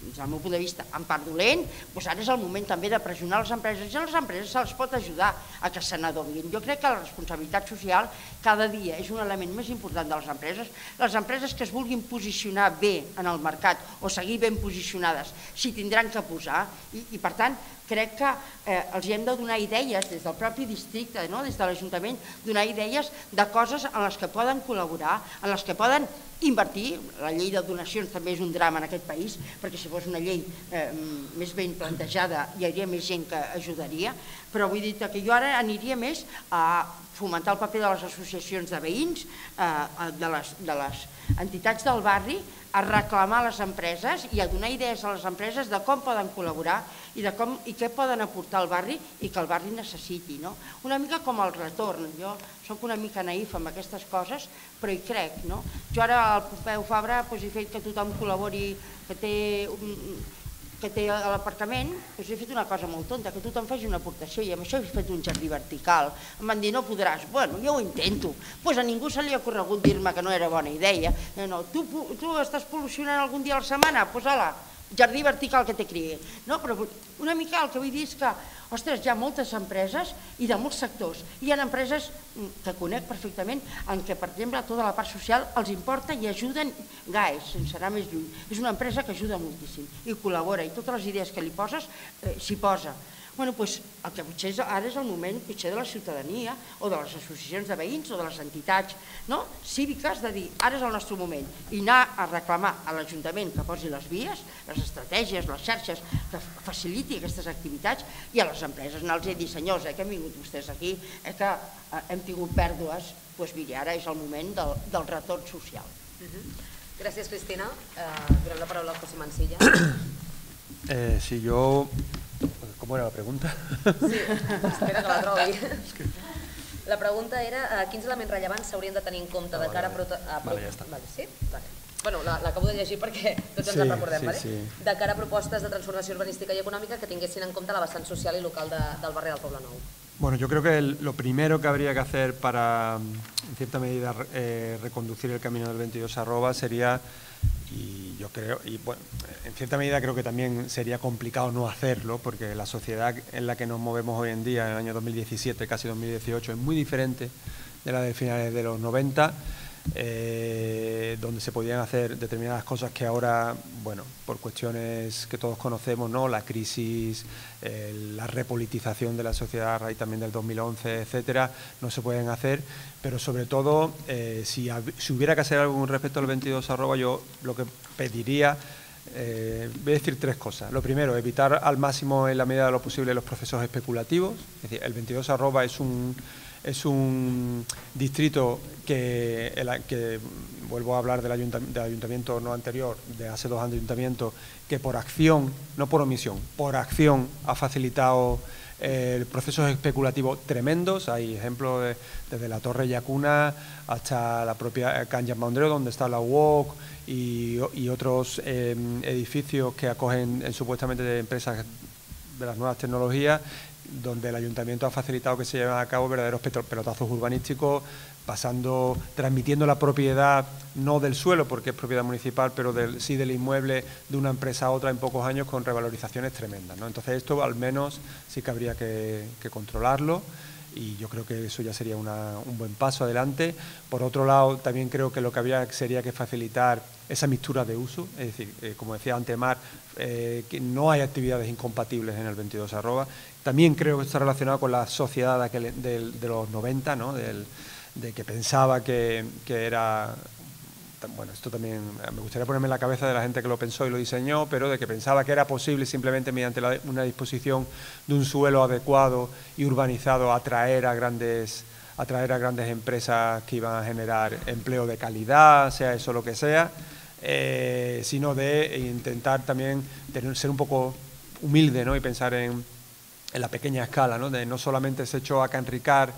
des del meu punt de vista, en part dolent, doncs ara és el moment també de pressionar les empreses i a les empreses se'ls pot ajudar a que se n'adonguin. Jo crec que la responsabilitat social cada dia és un element més important de les empreses. Les empreses que es vulguin posicionar bé en el mercat o seguir ben posicionades s'hi tindran que posar i, i per tant crec que eh, els hem de donar idees des del propi districte, no? des de l'Ajuntament, donar idees de coses en les que poden col·laborar, en les que poden invertir. La llei de donacions també és un drama en aquest país, perquè si fos una llei eh, més ben plantejada hi hauria més gent que ajudaria, però vull dir que jo ara aniria més a fomentar el paper de les associacions de veïns, eh, de, les, de les entitats del barri, a reclamar a les empreses i a donar idees a les empreses de com poden col·laborar i, de com, i què poden aportar al barri i que el barri necessiti. No? Una mica com el retorn. Jo sóc una mica naïf amb aquestes coses, però hi crec. No? Jo ara al Pompeu Fabra doncs, he fet que tothom col·labori, que té un, que té l'aparcament, doncs he fet una cosa molt tonta, que tothom faci una aportació i amb això he fet un jardí vertical. Em van dir, no podràs. Bueno, jo ho intento. Pues a ningú se li ha corregut dir-me que no era bona idea. No, no, tu, tu estàs pol·lucionant algun dia a la setmana? Doncs pues, ala, jardí vertical que te crie. No? Però una mica el que vull dir és que, ostres, hi ha moltes empreses i de molts sectors. Hi ha empreses mm, que conec perfectament en què, per exemple, tota la part social els importa i ajuden GAES, sense anar més lluny. És una empresa que ajuda moltíssim i col·labora i totes les idees que li poses eh, s'hi posa. Bueno, doncs, el que potser és, ara és el moment potser de la ciutadania o de les associacions de veïns o de les entitats no? cíviques de dir ara és el nostre moment i anar a reclamar a l'Ajuntament que posi les vies, les estratègies, les xarxes, que faciliti aquestes activitats i a les empreses anar-los a dir senyors, eh, que han vingut vostès aquí, eh, que eh, hem tingut pèrdues, doncs miri, ara és el moment del, del retorn social. Uh -huh. Gràcies, Cristina. Eh, donem la paraula al José Mansilla. Eh, si jo ¿Cómo era la pregunta? Sí, espera que la trobi. La pregunta era uh, quins elements rellevants s'haurien de tenir en compte ah, de cara vale, a... a vale, ja està. Vale, sí? Vale. Bueno, l'acabo la, de llegir perquè tots ens sí, en recordem, sí, vale? Sí. De cara a propostes de transformació urbanística i econòmica que tinguessin en compte la vessant social i local de, del barri del Poble Nou. Bueno, yo creo que el, lo primero que habría que hacer para, en cierta medida, eh, reconducir el camino del 22 arroba sería y yo creo, y bueno, en cierta medida creo que también sería complicado no hacerlo, porque la sociedad en la que nos movemos hoy en día, en el año 2017, casi 2018, es muy diferente de la de finales de los 90 eh, donde se podían hacer determinadas cosas que ahora, bueno, por cuestiones que todos conocemos, ¿no? La crisis, la repolitización de la sociedad a también del 2011, etcétera, no se pueden hacer, pero sobre todo, eh, si, si, hubiera que hacer algo con respecto al 22 arroba, yo lo que pediría eh, voy a decir tres cosas. Lo primero, evitar al máximo en la medida de lo posible los procesos especulativos. Es decir, el 22 arroba es un, es un distrito que, que vuelvo a hablar del ayuntamiento, no anterior, de hace dos años ayuntamiento, que por acción, no por omisión, por acción ha facilitado eh, procesos especulativos tremendos. Hay ejemplos desde la Torre Yacuna hasta la propia Canya Maundreo, donde está la UOC y, otros em, edificios que acogen supuestamente de empresas de las nuevas tecnologías donde el ayuntamiento ha facilitado que se lleven a cabo verdaderos pelotazos urbanísticos, pasando, transmitiendo la propiedad, no del suelo, porque es propiedad municipal, pero sí del inmueble de una empresa a otra en pocos años con revalorizaciones tremendas. Entonces esto al menos sí que habría que, controlarlo y yo creo que eso ya sería un buen paso adelante. Por otro lado, también creo que lo que habría sería que facilitar esa mixtura de uso, es decir, eh, como decía antes Mar, eh, que no hay actividades incompatibles en el 22 arroba. También creo que está relacionado con la sociedad de, de los 90, ¿no? Del, de que pensaba que, era bueno, esto también me gustaría ponerme en la cabeza de la gente que lo pensó y lo diseñó, pero de que pensaba que era posible simplemente mediante una disposición de un suelo adecuado y urbanizado atraer a grandes atraer a grandes empresas que iban a generar empleo de calidad, sea eso lo que sea, eh, sino de intentar también tener, ser un poco humilde ¿no? y pensar en, en la pequeña escala, ¿no? de no solamente se echó a canricar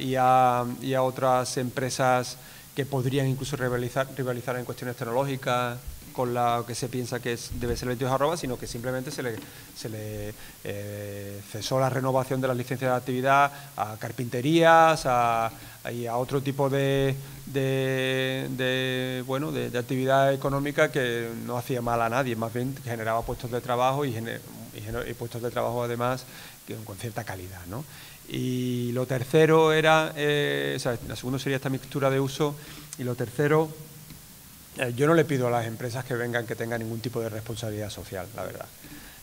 y, a, otras empresas que podrían incluso rivalizar, en cuestiones tecnológicas con la que se piensa que debe ser el 22 arroba, sino que simplemente se le, se le eh, cesó la renovación de las licencias de actividad a carpinterías a, y a otro tipo de, de, bueno, de, actividad económica que no hacía mal a nadie, más bien generaba puestos de trabajo y, y, puestos de trabajo además con cierta calidad. ¿no? Y lo tercero era, eh, la segunda sería esta mixtura de uso, y lo tercero, eh, yo no le pido a las empresas que vengan que tengan ningún tipo de responsabilidad social, la verdad.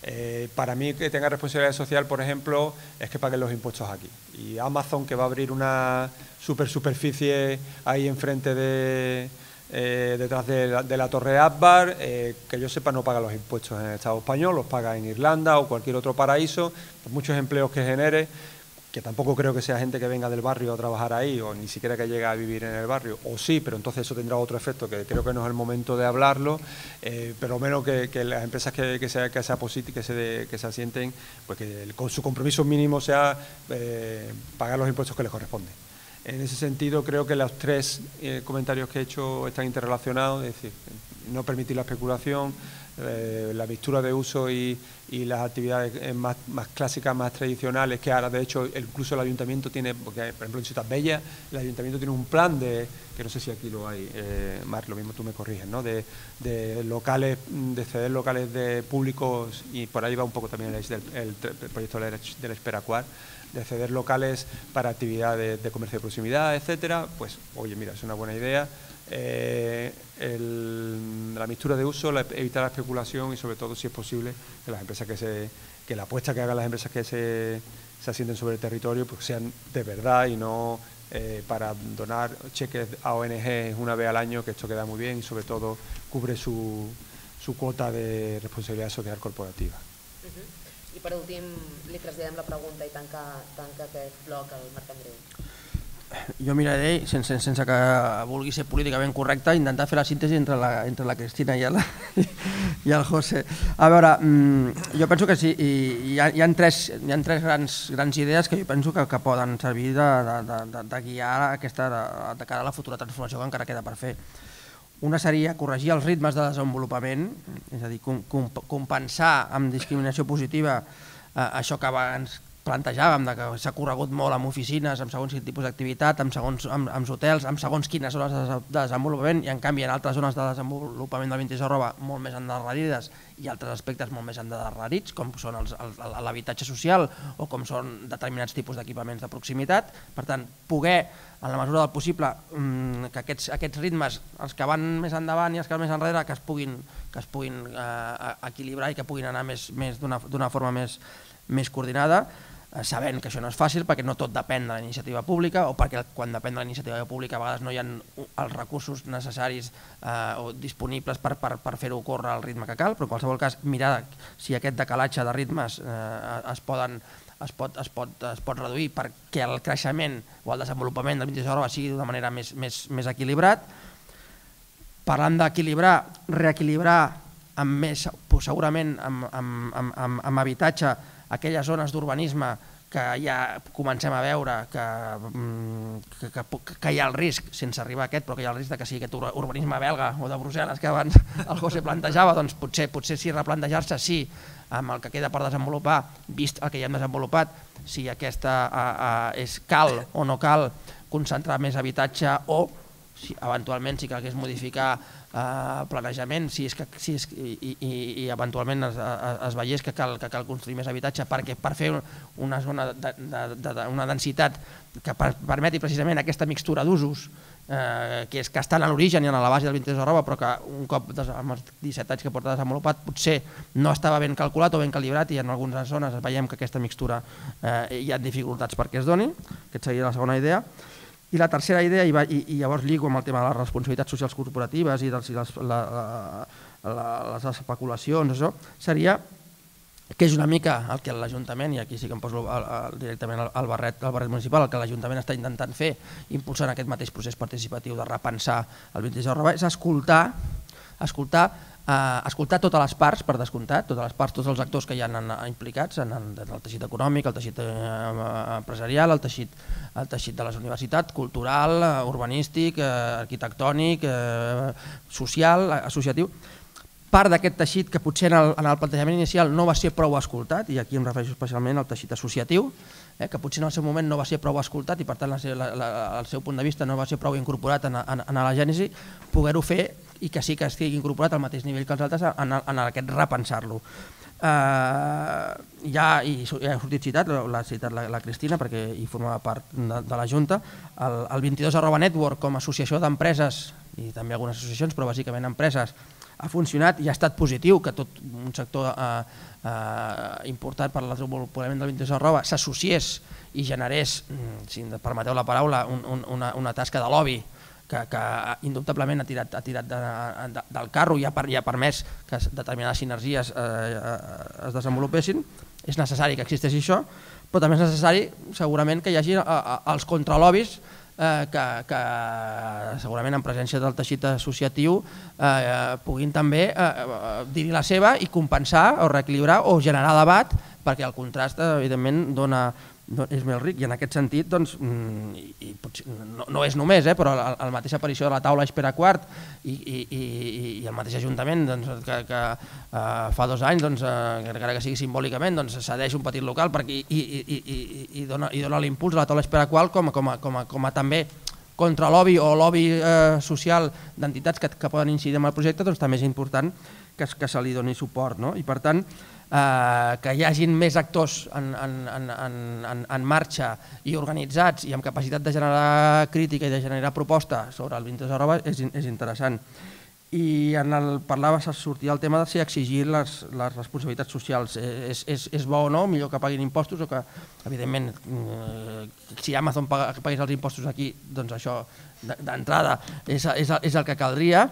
Eh, para mí que tenga responsabilidad social, por ejemplo, es que paguen los impuestos aquí. Y Amazon, que va a abrir una super superficie ahí enfrente de, detrás de la, de Torre Akbar, que yo sepa no paga los impuestos en el Estado español, los paga en Irlanda o cualquier otro paraíso, muchos empleos que genere que tampoco creo que sea gente que venga del barrio a trabajar ahí o ni siquiera que llegue a vivir en el barrio, o sí, pero entonces eso tendrá otro efecto que creo que no es el momento de hablarlo, eh, pero menos que, las empresas que, que, sea, que, sea que, se que se asienten, pues que con su compromiso mínimo sea eh, pagar los impuestos que les corresponden. En ese sentido, creo que los tres eh, comentarios que he hecho están interrelacionados, es decir, no permitir la especulación, eh, la mixtura de uso y, las actividades eh, más, clásicas, más tradicionales, que ahora de hecho incluso el ayuntamiento tiene, porque por ejemplo en Ciudad Bella el ayuntamiento tiene un plan de, que no sé si aquí lo hay, eh, Mar, lo mismo tú me corriges, ¿no? de, locales, de ceder locales de públicos y por ahí va un poco también el, el, proyecto del Esperacuar, de ceder locales para actividades de comercio de proximidad, etcétera, pues oye, mira, es una buena idea eh, la mixtura de uso, evitar la especulación y sobre todo, si es posible, que las empresas que se, que la apuesta que hagan las empresas que se, se asienten sobre el territorio pues sean de verdad y no eh, para donar cheques a ONG una vez al año, que esto queda muy bien y sobre todo cubre su, su cuota de responsabilidad social corporativa. Y por último, le trasladem la pregunta y tanca, tanca aquest bloc al Marc Andreu jo miraré, sense, sense que vulgui ser políticament correcte, intentar fer la síntesi entre la, entre la Cristina i el, i el José. A veure, mm, jo penso que sí, i hi ha, hi ha tres, hi ha tres grans, grans idees que jo penso que, que poden servir de, de, de, de guiar aquesta, de, de cara a la futura transformació que encara queda per fer. Una seria corregir els ritmes de desenvolupament, és a dir, com, com, compensar amb discriminació positiva eh, això que abans plantejàvem de que s'ha corregut molt amb oficines, amb segons quin tipus d'activitat, amb, segons, amb, amb hotels, amb segons quines zones de, desenvolupament i en canvi en altres zones de desenvolupament del 26 arroba molt més endarrerides i altres aspectes molt més endarrerits com són l'habitatge social o com són determinats tipus d'equipaments de proximitat. Per tant, poder, en la mesura del possible, mm, que aquests, aquests ritmes, els que van més endavant i els que van més enrere, que es puguin, que es puguin eh, equilibrar i que puguin anar més, més d'una forma més, més coordinada. Eh, sabent que això no és fàcil perquè no tot depèn de la iniciativa pública o perquè quan depèn de la iniciativa pública a vegades no hi ha els recursos necessaris eh, o disponibles per, per, per fer-ho córrer al ritme que cal, però en qualsevol cas mirar si aquest decalatge de ritmes eh, es poden es pot, es pot, es pot reduir perquè el creixement o el desenvolupament del 22 arroba sigui d'una manera més, més, més equilibrat. Parlant d'equilibrar, reequilibrar amb més, segurament amb, amb, amb, amb, amb habitatge aquelles zones d'urbanisme que ja comencem a veure que, mm, que, que, que hi ha el risc, sense arribar a aquest, però que hi ha el risc de que sigui aquest urbanisme belga o de Brussel·les que abans el José plantejava, doncs potser, potser sí replantejar-se sí amb el que queda per desenvolupar, vist el que ja hem desenvolupat, si aquesta a, a, és cal o no cal concentrar més habitatge o si eventualment si calgués modificar eh, planejament, si és que, si és, i, i, i eventualment es, es veiés que cal, que cal construir més habitatge perquè per fer una zona de, de, de, de una densitat que per, permeti precisament aquesta mixtura d'usos eh, que és que estan a l'origen i a la base del 23 de roba però que un cop amb els 17 anys que porta desenvolupat potser no estava ben calculat o ben calibrat i en algunes zones veiem que aquesta mixtura eh, hi ha dificultats perquè es doni, aquesta seria la segona idea i la tercera idea, i, va, i, i llavors lligo amb el tema de les responsabilitats socials corporatives i, dels, les, la, la, les especulacions, això, seria que és una mica el que l'Ajuntament, i aquí sí que em poso directament al barret, al barret municipal, el que l'Ajuntament està intentant fer, impulsant aquest mateix procés participatiu de repensar el 26 de és escoltar, escoltar eh, escoltar totes les parts, per descomptat, totes les parts, tots els actors que hi ha en, implicats en, en, en el teixit econòmic, el teixit eh, empresarial, el teixit, el teixit de les universitats, cultural, eh, urbanístic, eh, arquitectònic, eh, social, associatiu, part d'aquest teixit que potser en el, en el plantejament inicial no va ser prou escoltat, i aquí em refereixo especialment al teixit associatiu, eh, que potser en el seu moment no va ser prou escoltat i per tant la, la, la, el seu punt de vista no va ser prou incorporat en, en, en la gènesi, poder-ho fer i que sí que estigui incorporat al mateix nivell que els altres en, en aquest repensar-lo. Uh, ja, i ja ha sortit citat, l'ha citat la, la Cristina perquè hi formava part de, de la Junta, el, el 22 arroba network com a associació d'empreses i també algunes associacions, però bàsicament empreses, ha funcionat i ha estat positiu que tot un sector uh, uh, important per al desenvolupament del 22 arroba s'associés i generés, mm, si em permeteu la paraula, un, un, una, una tasca de lobby que, que indubtablement ha tirat, ha tirat de, de, del carro i ha, per, i ha permès que determinades sinergies eh, eh, es desenvolupessin, és necessari que existeixi això, però també és necessari segurament que hi hagi eh, eh els contralobis eh, que, que segurament en presència del teixit associatiu eh, puguin també eh, dir la seva i compensar o reequilibrar o generar debat perquè el contrast evidentment dona, és més ric i en aquest sentit doncs, mm, i, i potser, no, no és només, eh, però la, la mateixa aparició de la taula Espera Quart i, i, i, i el mateix Ajuntament doncs, que, que uh, fa dos anys, doncs, uh, encara que sigui simbòlicament, doncs, cedeix un petit local perquè, i, i, i, i, i dona, i dona l'impuls a la taula Espera Quart com, com, a, com, a, com a també contra lobby o lobby eh, social d'entitats que, que poden incidir en el projecte, doncs també és important que, que se li doni suport. No? I per tant, eh, que hi hagin més actors en, en, en, en, en marxa i organitzats i amb capacitat de generar crítica i de generar proposta sobre el 22 arroba és, és interessant. I en el parlava sortia el tema de si exigir les, les responsabilitats socials. Eh, és, és, és bo o no, millor que paguin impostos o que evidentment eh, si Amazon paga, pagués els impostos aquí doncs això d'entrada és, és, és el que caldria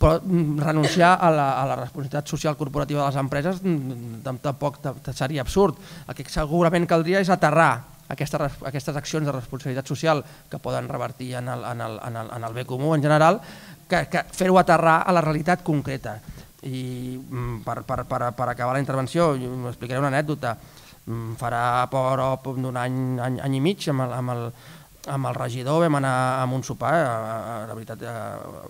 però mm, renunciar a la, a la responsabilitat social corporativa de les empreses mm, tampoc seria absurd el que segurament caldria és aterrar aquestes, aquestes accions de responsabilitat social que poden revertir en el, en el, en el, en el bé comú en general que, que fer-ho aterrar a la realitat concreta. I mm, per, per, per, per acabar la intervenció, explicaré una anècdota. Mm, farà prop d'un any, any, any i mig amb el, amb, el, amb el regidor vam anar a un sopar, a, a, la veritat, a,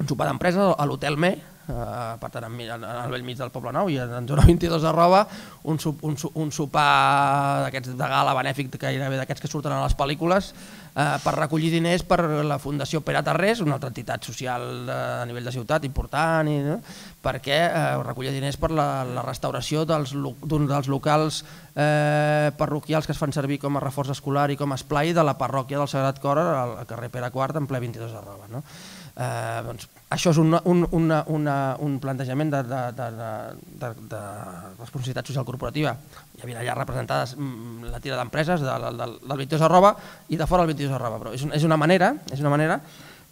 un sopar d'empresa a l'Hotel Me, eh, per tant, al vell mig del Poble Nou i en zona 22 de Roba, un, un, un sopar d'aquests de gala benèfic gairebé d'aquests que surten a les pel·lícules eh, per recollir diners per la Fundació Pere Tarrés, una altra entitat social de, a nivell de ciutat important, i, no? perquè eh, recollir diners per la, la restauració d'un dels locals eh, parroquials que es fan servir com a reforç escolar i com a esplai de la parròquia del Sagrat Cor al carrer Pere IV en ple 22 de Roba. No? Eh, doncs, això és un, un, una, una, un plantejament de, de, de, de, de responsabilitat social corporativa. Hi havia allà representades mm, la tira d'empreses del, del, del 22 arroba i de fora el 22 arroba, però és, és una manera, és una manera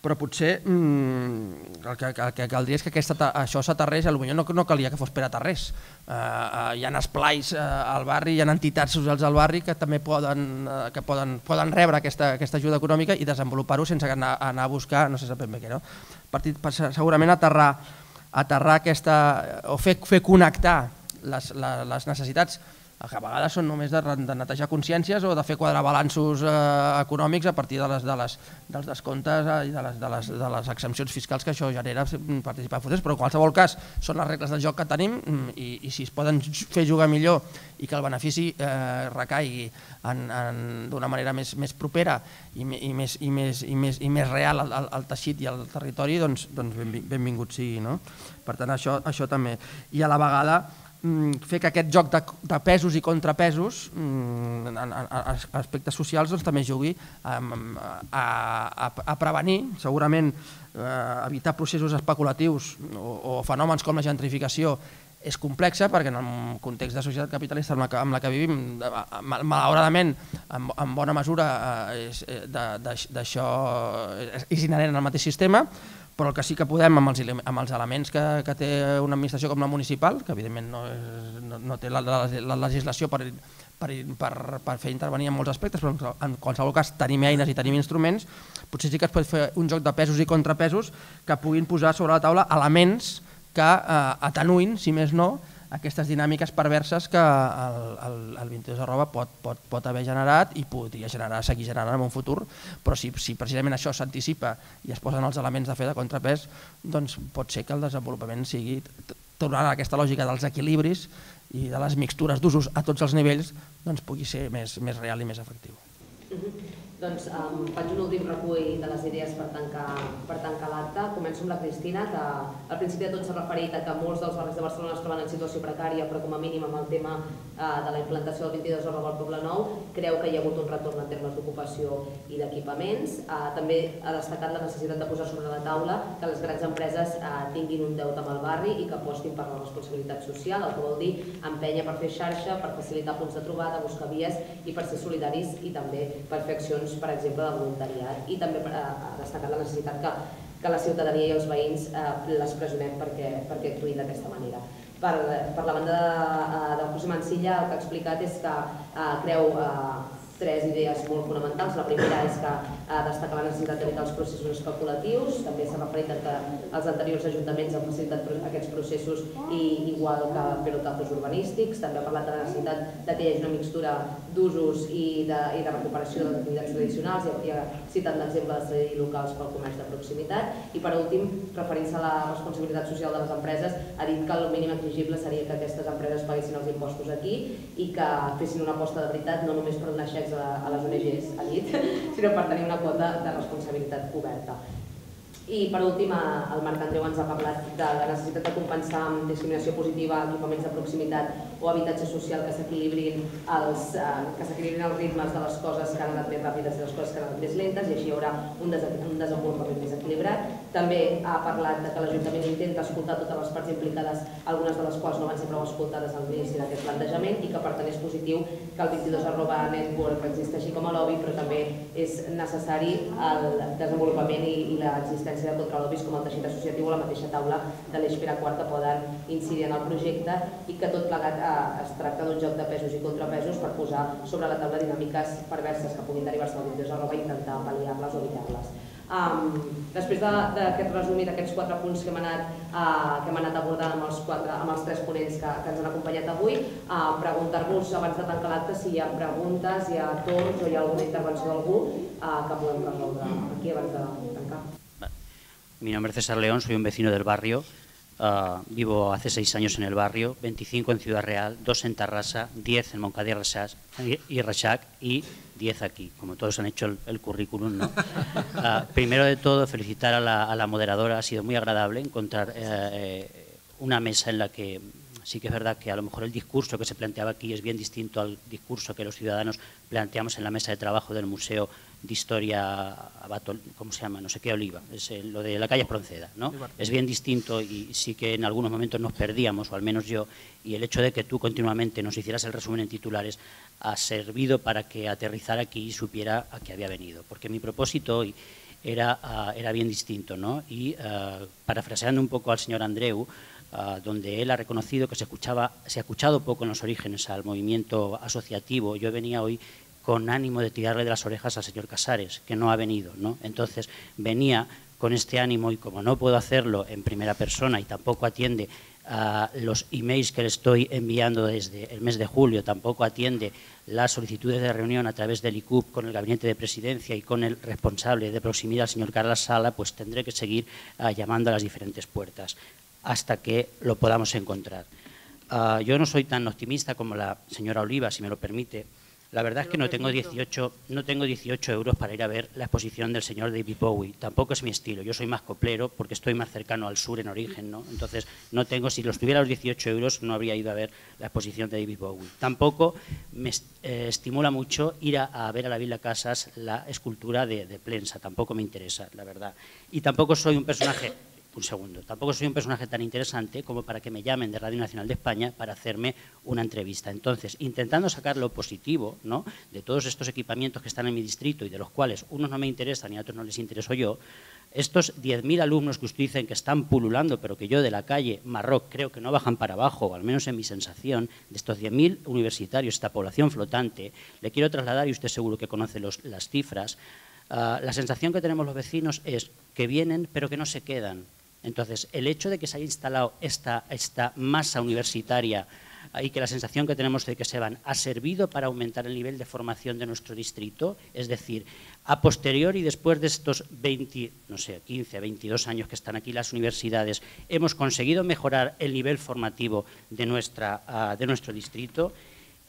però potser mm, el, que, el que caldria és que aquesta, això s'aterrés, potser no, no calia que fos per aterrés. Uh, uh, hi ha esplais uh, al barri, hi ha entitats socials al barri que també poden, uh, que poden, poden rebre aquesta, aquesta ajuda econòmica i desenvolupar-ho sense anar, anar a buscar, no sé sap ben bé què, no? Per, per, segurament aterrar, aterrar aquesta, o fer, fer connectar les, les, les necessitats que a vegades són només de, de netejar consciències o de fer quadrar balanços eh, econòmics a partir de les, de les, dels descomptes eh, i de les, de, les, de les exempcions fiscals que això genera participar en fotos, però en qualsevol cas són les regles del joc que tenim mm, i, i si es poden fer jugar millor i que el benefici eh, recaigui d'una manera més, més propera i, i, més, i, més, i, més, i més real al, al, al teixit i al territori, doncs, doncs benvingut sigui. No? Per tant, això, això també. I a la vegada, fer que aquest joc de, de pesos i contrapesos mm, en, en, aspectes socials doncs, també jugui a, a, a, a prevenir, segurament eh, evitar processos especulatius o, o fenòmens com la gentrificació és complexa perquè en el context de societat capitalista amb la que, amb la que vivim, malauradament, en, en bona mesura, eh, és, eh, d'això és inherent al mateix sistema, però el que sí que podem amb els, amb els elements que, que té una administració com la municipal, que evidentment no, és, no, no té la, la, la legislació per, per, per, per fer intervenir en molts aspectes, però en qualsevol cas tenim eines i tenim instruments, potser sí que es pot fer un joc de pesos i contrapesos que puguin posar sobre la taula elements que eh, atenuïn, si més no, aquestes dinàmiques perverses que el, el, el 22 arroba pot, pot, pot haver generat i podria generar, seguir generant en un futur, però si, si precisament això s'anticipa i es posen els elements de fer de contrapès, doncs pot ser que el desenvolupament sigui, tornant a aquesta lògica dels equilibris i de les mixtures d'usos a tots els nivells, doncs pugui ser més, més real i més efectiu. Uh -huh. Doncs um, faig un últim recull de les idees per tancar, per tancar l'acte. Començo amb la Cristina, que al principi de tot s'ha referit a que molts dels barris de Barcelona es troben en situació precària, però com a mínim amb el tema uh, de la implantació del 22 hores al Poble Nou, creu que hi ha hagut un retorn en termes d'ocupació i d'equipaments. Uh, també ha destacat la necessitat de posar sobre la taula que les grans empreses uh, tinguin un deute amb el barri i que apostin per la responsabilitat social, el que vol dir empènyer per fer xarxa, per facilitar punts de trobada, buscar vies i per ser solidaris i també per fer accions per exemple, de voluntariat i també ha destacat la necessitat que, que la ciutadania i els veïns eh, les presionem perquè, perquè actuïn d'aquesta manera. Per, per la banda de, eh, del José Mancilla el que ha explicat és que eh, creu eh, tres idees molt fonamentals. La primera és que ha destacat la necessitat d'evitar els processos especulatius, també s'ha referit que els anteriors ajuntaments han facilitat aquests processos i igual que pelotatos urbanístics, també ha parlat de la necessitat que hi hagi una mixtura d'usos i, de, i de recuperació de les activitats tradicionals, i ha citat l'exemple de locals pel comerç de proximitat. I per últim, referint-se a la responsabilitat social de les empreses, ha dit que el mínim exigible seria que aquestes empreses paguessin els impostos aquí i que fessin una aposta de veritat no només per donar xecs a, a les ONGs, ha dit, sinó per tenir una quota de responsabilitat coberta. I per últim, el Marc Andreu ens ha parlat de la necessitat de compensar amb discriminació positiva equipaments de proximitat o habitatge social que s'equilibrin els, eh, els ritmes de les coses que han anat més ràpides i les coses que han anat més lentes i així hi haurà un, des un desenvolupament més equilibrat. També ha parlat de que l'Ajuntament intenta escoltar totes les parts implicades, algunes de les quals no van ser prou escoltades al l'inici d'aquest plantejament i que per tant és positiu que el 22 arroba network existeixi com a lobby però també és necessari el desenvolupament i, i l'existència l'existència de contralobis com el teixit associatiu o la mateixa taula de l'eix Pere que poden incidir en el projecte i que tot plegat eh, es tracta d'un joc de pesos i contrapesos per posar sobre la taula dinàmiques perverses que puguin derivar-se del 22 arroba i intentar pal·liar-les o evitar-les. Um, després d'aquest de, resum i d'aquests quatre punts que hem anat, uh, que hem anat abordant amb els, quatre, amb els tres ponents que, que ens han acompanyat avui, uh, preguntar-vos abans de tancar l'acte si hi ha preguntes, hi ha torns o hi ha alguna intervenció d'algú uh, que podem resoldre aquí abans de. Mi nombre es César León, soy un vecino del barrio. Uh, vivo hace seis años en el barrio, 25 en Ciudad Real, dos en Tarrasa, 10 en Moncada y Rachac y 10 aquí, como todos han hecho el, el currículum. ¿no? Uh, primero de todo, felicitar a la, a la, moderadora, ha sido muy agradable encontrar eh, una mesa en la que sí que es verdad que a lo mejor el discurso que se planteaba aquí es bien distinto al discurso que los ciudadanos planteamos en la mesa de trabajo del Museo de historia, ¿cómo se llama? No sé qué, Oliva, es eh, lo de la calle Pronceda, ¿no? Es bien distinto y sí que en algunos momentos nos perdíamos, o al menos yo, y el hecho de que tú continuamente nos hicieras el resumen en titulares ha servido para que aterrizara aquí y supiera a qué había venido. Porque mi propósito hoy era, era bien distinto. ¿no? Y parafraseando un poco al señor Andreu, donde él ha reconocido que se, escuchaba, se ha escuchado poco en los orígenes al movimiento asociativo, yo venía hoy con ánimo de tirarle de las orejas al señor Casares, que no ha venido. ¿no? Entonces venía con este ánimo y como no puedo hacerlo en primera persona y tampoco atiende a los emails que le estoy enviando desde el mes de julio, tampoco atiende las solicitudes de reunión a través del ICUP con el gabinete de presidencia y con el responsable de proximidad, el señor Carlos Sala, pues tendré que seguir ah, llamando a las diferentes puertas hasta que lo podamos encontrar. Ah, yo no soy tan optimista como la señora Oliva, si me lo permite, la verdad es que no tengo 18, no tengo 18 euros para ir a ver la exposición del señor David Bowie. Tampoco es mi estilo. Yo soy más coplero porque estoy más cercano al sur en origen, ¿no? Entonces, no tengo, si los tuviera los 18 euros, no habría ido a ver la exposición de David Bowie. Tampoco me eh, estimula mucho ir a, ver a la Villa Casas la escultura de, de Plensa. Tampoco me interesa, la verdad. Y tampoco soy un personaje un segundo. Tampoco soy un personaje tan interesante como para que me llamen de Radio Nacional de España para hacerme una entrevista. Entonces, intentando sacar lo positivo ¿no? de todos estos equipamientos que están en mi distrito y de los cuales unos no me interesan y a otros no les intereso yo, estos 10.000 alumnos que usted dicen que están pululando, pero que yo de la calle Marroc creo que no bajan para abajo, o al menos en mi sensación, de estos 10.000 universitarios, esta población flotante, le quiero trasladar, y usted seguro que conoce las cifras, ah, la sensación que tenemos los vecinos es que vienen pero que no se quedan, entonces, el hecho de que se haya instalado esta, masa universitaria y que la sensación que tenemos de que se van ha servido para aumentar el nivel de formación de nuestro distrito, es decir, a posteriori, después de estos 20, no sé, 15, 22 años que están aquí las universidades, hemos conseguido mejorar el nivel formativo de, nuestra, ah, de nuestro distrito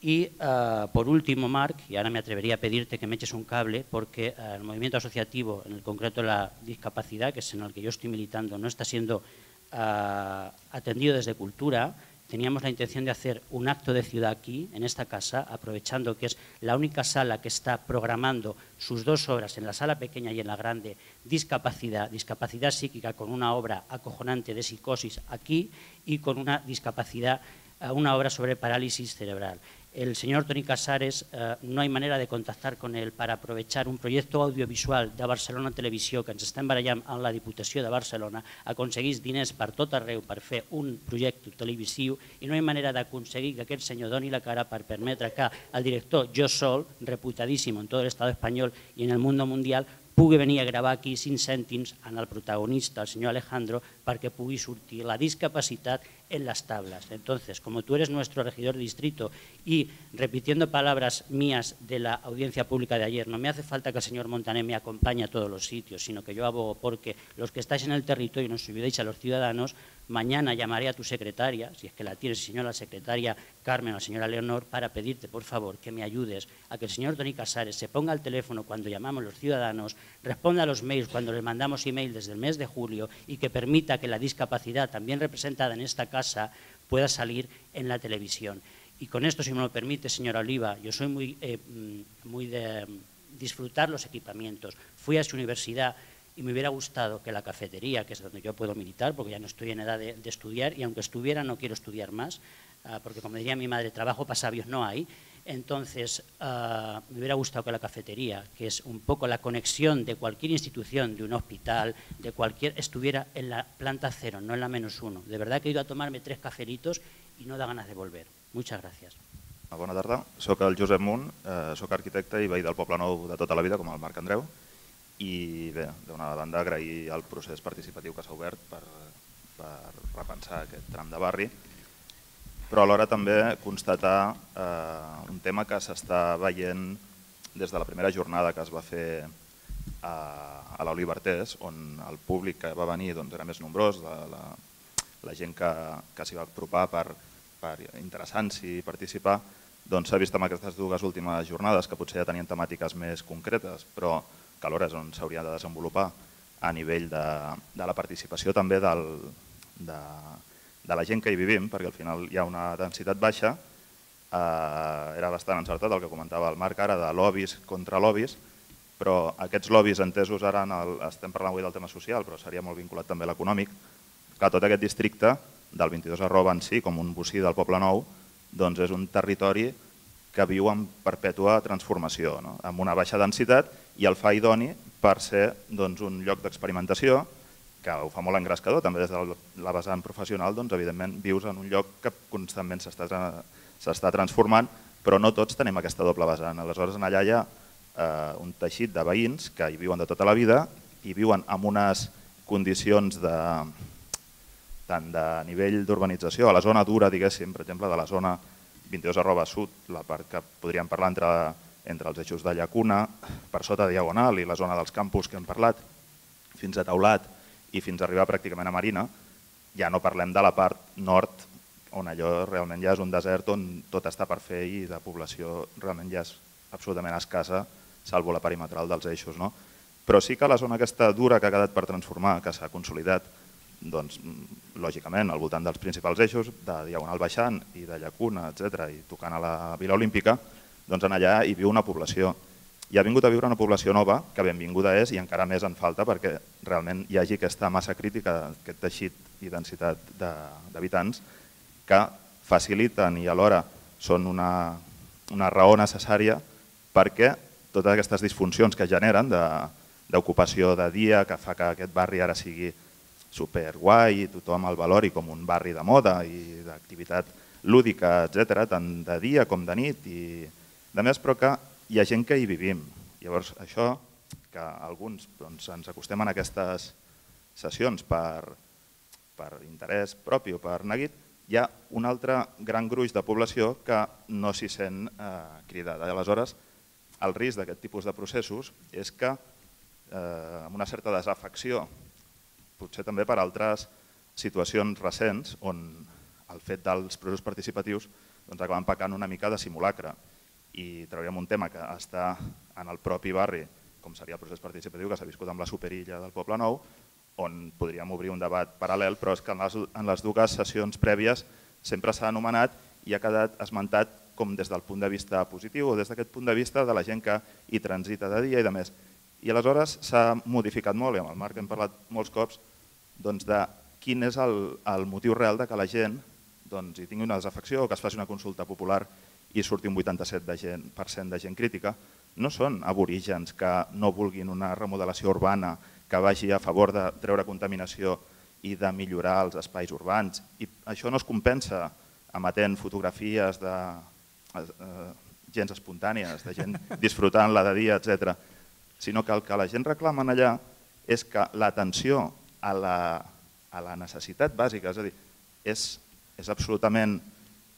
y uh, por último, Marc, y ahora me atrevería a pedirte que me eches un cable, porque uh, el movimiento asociativo, en el concreto la discapacidad, que es en el que yo estoy militando, no está siendo uh, atendido desde cultura. Teníamos la intención de hacer un acto de ciudad aquí, en esta casa, aprovechando que es la única sala que está programando sus dos obras, en la sala pequeña y en la grande, discapacidad, discapacidad psíquica con una obra acojonante de psicosis aquí y con una discapacidad, una obra sobre parálisis cerebral. El señor Toni Casares eh, no hay manera de contactar con ell per aprovechar un projecte audiovisual de Barcelona Televisió que ens estem barallant amb la Diputació de Barcelona, aconseguís diners per tot arreu per fer un projecte televisiu i no hi ha manera d'aconseguir que aquest senyor doni la cara per permetre que el director Jo Sol, reputadíssim en tot l'estat espanyol i en el món mundial, pugui venir a gravar aquí cinc cèntims en el protagonista, el senyor Alejandro, perquè pugui sortir la discapacitat en las tablas. Entonces, como tú eres nuestro regidor de distrito y repitiendo palabras mías de la audiencia pública de ayer, no me hace falta que el señor Montané me acompañe a todos los sitios, sino que yo abogo porque los que estáis en el territorio y nos ayudéis a los ciudadanos, mañana llamaré a tu secretaria, si es que la tienes, señora secretaria Carmen o la señora Leonor, para pedirte, por favor, que me ayudes a que el señor Tony Casares se ponga al teléfono cuando llamamos los ciudadanos, responda a los mails cuando les mandamos email desde el mes de julio y que permita que la discapacidad, también representada en esta casa, pueda salir en la televisión. Y con esto, si me lo permite, señora Oliva, yo soy muy, eh, mm, muy de mm, disfrutar los equipamientos. Fui a su universidad y me hubiera gustado que la cafetería, que es donde yo puedo militar, porque ya no estoy en edad de, estudiar, y aunque estuviera no quiero estudiar más, ah, porque como diría mi madre, trabajo para sabios no hay, entonces ah, me hubiera gustado que la cafetería, que es un poco la conexión de cualquier institución, de un hospital, de cualquier, estuviera en la planta cero, no en la menos uno. De verdad que he ido a tomarme tres caferitos y no da ganas de volver. Muchas gracias. Bona tarda, soc el Josep Munt, eh, soc arquitecte i veí del Poble Nou de tota la vida, com el Marc Andreu i bé, d'una banda agrair el procés participatiu que s'ha obert per, per repensar aquest tram de barri, però alhora també constatar eh, un tema que s'està veient des de la primera jornada que es va fer a, a l'Olivertés, on el públic que va venir doncs, era més nombrós, la, la, la gent que, que s'hi va apropar per, per interessar-s'hi i participar, doncs s'ha vist amb aquestes dues últimes jornades que potser ja tenien temàtiques més concretes, però que alhora és on s'hauria de desenvolupar a nivell de, de la participació també del, de, de la gent que hi vivim, perquè al final hi ha una densitat baixa, eh, era bastant encertat el que comentava el Marc ara de lobbies contra lobbies, però aquests lobbies entesos ara, en el, estem parlant avui del tema social, però seria molt vinculat també a l'econòmic, que tot aquest districte del 22 arroba en si, com un bocí del Poble Nou, doncs és un territori que viu en perpètua transformació, no? amb una baixa densitat i el fa idoni per ser doncs, un lloc d'experimentació que ho fa molt engrescador, també des de la vessant professional, doncs, evidentment vius en un lloc que constantment s'està transformant, però no tots tenim aquesta doble vessant. Aleshores, allà hi ha eh, un teixit de veïns que hi viuen de tota la vida i viuen en unes condicions de, tant de nivell d'urbanització, a la zona dura, diguéssim, per exemple, de la zona 22 arroba sud, la part que podríem parlar entre, entre els eixos de Llacuna, per sota Diagonal i la zona dels campus que hem parlat, fins a Taulat, i fins a arribar pràcticament a Marina, ja no parlem de la part nord, on allò realment ja és un desert on tot està per fer i de població realment ja és absolutament escassa, salvo la perimetral dels eixos. No? Però sí que la zona aquesta dura que ha quedat per transformar, que s'ha consolidat, doncs, lògicament, al voltant dels principals eixos, de Diagonal Baixant i de Llacuna, etc i tocant a la Vila Olímpica, doncs en allà hi viu una població i ha vingut a viure una població nova, que benvinguda és i encara més en falta perquè realment hi hagi aquesta massa crítica, aquest teixit i densitat d'habitants que faciliten i alhora són una, una raó necessària perquè totes aquestes disfuncions que generen d'ocupació de, de dia, que fa que aquest barri ara sigui super guai, tothom el valori com un barri de moda i d'activitat lúdica, etc, tant de dia com de nit i de més, però que hi ha gent que hi vivim. Llavors, això, que alguns doncs, ens acostem a aquestes sessions per, per interès propi o per neguit, hi ha un altre gran gruix de població que no s'hi sent eh, cridada. Aleshores, el risc d'aquest tipus de processos és que eh, amb una certa desafecció, potser també per altres situacions recents on el fet dels processos participatius doncs, acaben pecant una mica de simulacre i trauríem un tema que està en el propi barri, com seria el procés participatiu que s'ha viscut amb la superilla del Poble Nou, on podríem obrir un debat paral·lel, però és que en les, en les dues sessions prèvies sempre s'ha anomenat i ha quedat esmentat com des del punt de vista positiu o des d'aquest punt de vista de la gent que hi transita de dia i de més. I aleshores s'ha modificat molt, i amb el Marc hem parlat molts cops, doncs de quin és el, el motiu real de que la gent doncs, hi tingui una desafecció o que es faci una consulta popular i surti un 87% de gent, de gent crítica, no són aborígens que no vulguin una remodelació urbana que vagi a favor de treure contaminació i de millorar els espais urbans. I això no es compensa emetent fotografies de eh, gens espontànies, de gent disfrutant-la de dia, etc. Sinó que el que la gent reclama allà és que l'atenció a, la, a la necessitat bàsica, és a dir, és, és absolutament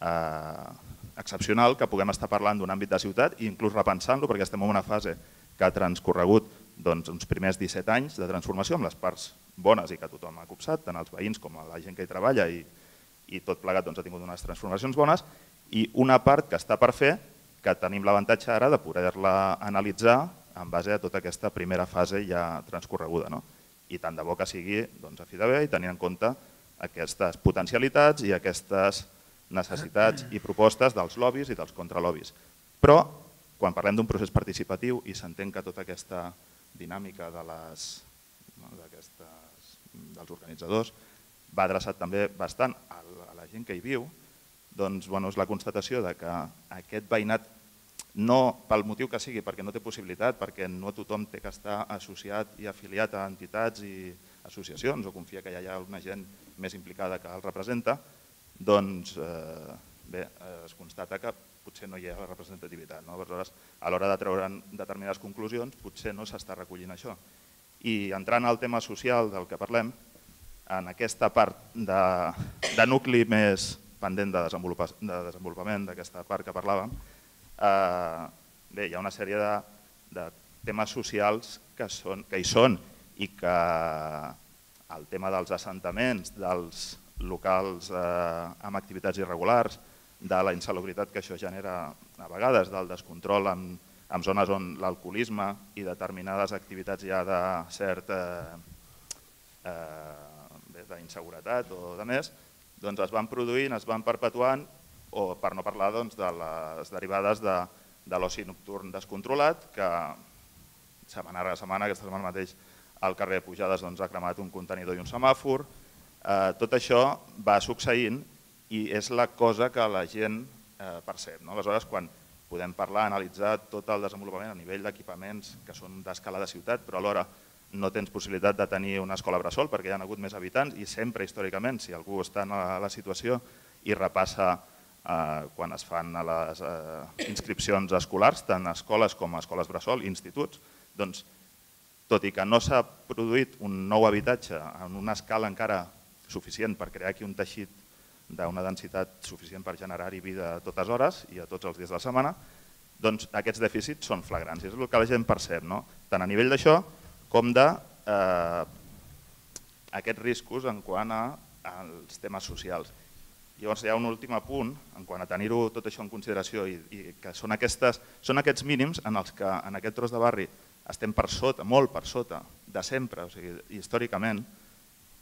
eh, excepcional que puguem estar parlant d'un àmbit de ciutat i inclús repensant-lo perquè estem en una fase que ha transcorregut doncs, uns primers 17 anys de transformació amb les parts bones i que tothom ha copsat, tant els veïns com la gent que hi treballa i, i tot plegat doncs, ha tingut unes transformacions bones i una part que està per fer que tenim l'avantatge ara de poder-la analitzar en base a tota aquesta primera fase ja transcorreguda. No? I tant de bo que sigui doncs, a fi de bé i tenint en compte aquestes potencialitats i aquestes necessitats i propostes dels lobbies i dels contralobbies. Però, quan parlem d'un procés participatiu i s'entén que tota aquesta dinàmica de les, no, dels organitzadors va adreçat també bastant a la gent que hi viu, doncs bueno, és la constatació de que aquest veïnat no pel motiu que sigui, perquè no té possibilitat, perquè no tothom té que estar associat i afiliat a entitats i associacions o confia que hi ha una gent més implicada que el representa, doncs eh, bé, es constata que potser no hi ha representativitat. No? Aleshores, a l'hora de treure determinades conclusions, potser no s'està recollint això. I entrant al tema social del que parlem, en aquesta part de, de nucli més pendent de, desenvolupa, de desenvolupament d'aquesta part que parlàvem, eh, bé, hi ha una sèrie de, de temes socials que, són, que hi són i que el tema dels assentaments, dels, locals eh, amb activitats irregulars, de la insalubritat que això genera a vegades, del descontrol en, en zones on l'alcoholisme i determinades activitats ja de cert eh, eh, d'inseguretat o de més, doncs es van produint, es van perpetuant, o per no parlar doncs, de les derivades de, de l'oci nocturn descontrolat, que setmana a setmana, aquesta setmana mateix, al carrer Pujades doncs, ha cremat un contenidor i un semàfor, Eh, tot això va succeint i és la cosa que la gent eh, percep. No? Aleshores, quan podem parlar, analitzar tot el desenvolupament a nivell d'equipaments que són d'escala de ciutat, però alhora no tens possibilitat de tenir una escola bressol perquè hi ha hagut més habitants i sempre històricament, si algú està en la, la situació i repassa eh, quan es fan les eh, inscripcions escolars, tant a escoles com a escoles bressol, instituts, doncs, tot i que no s'ha produït un nou habitatge en una escala encara suficient per crear aquí un teixit d'una densitat suficient per generar-hi vida a totes hores i a tots els dies de la setmana, doncs aquests dèficits són flagrants és el que la gent percep, no? tant a nivell d'això com de eh, aquests riscos en quant a, als temes socials. Llavors hi ha un últim apunt en quant a tenir-ho tot això en consideració i, i que són, aquestes, són aquests mínims en els que en aquest tros de barri estem per sota, molt per sota de sempre, o sigui, històricament,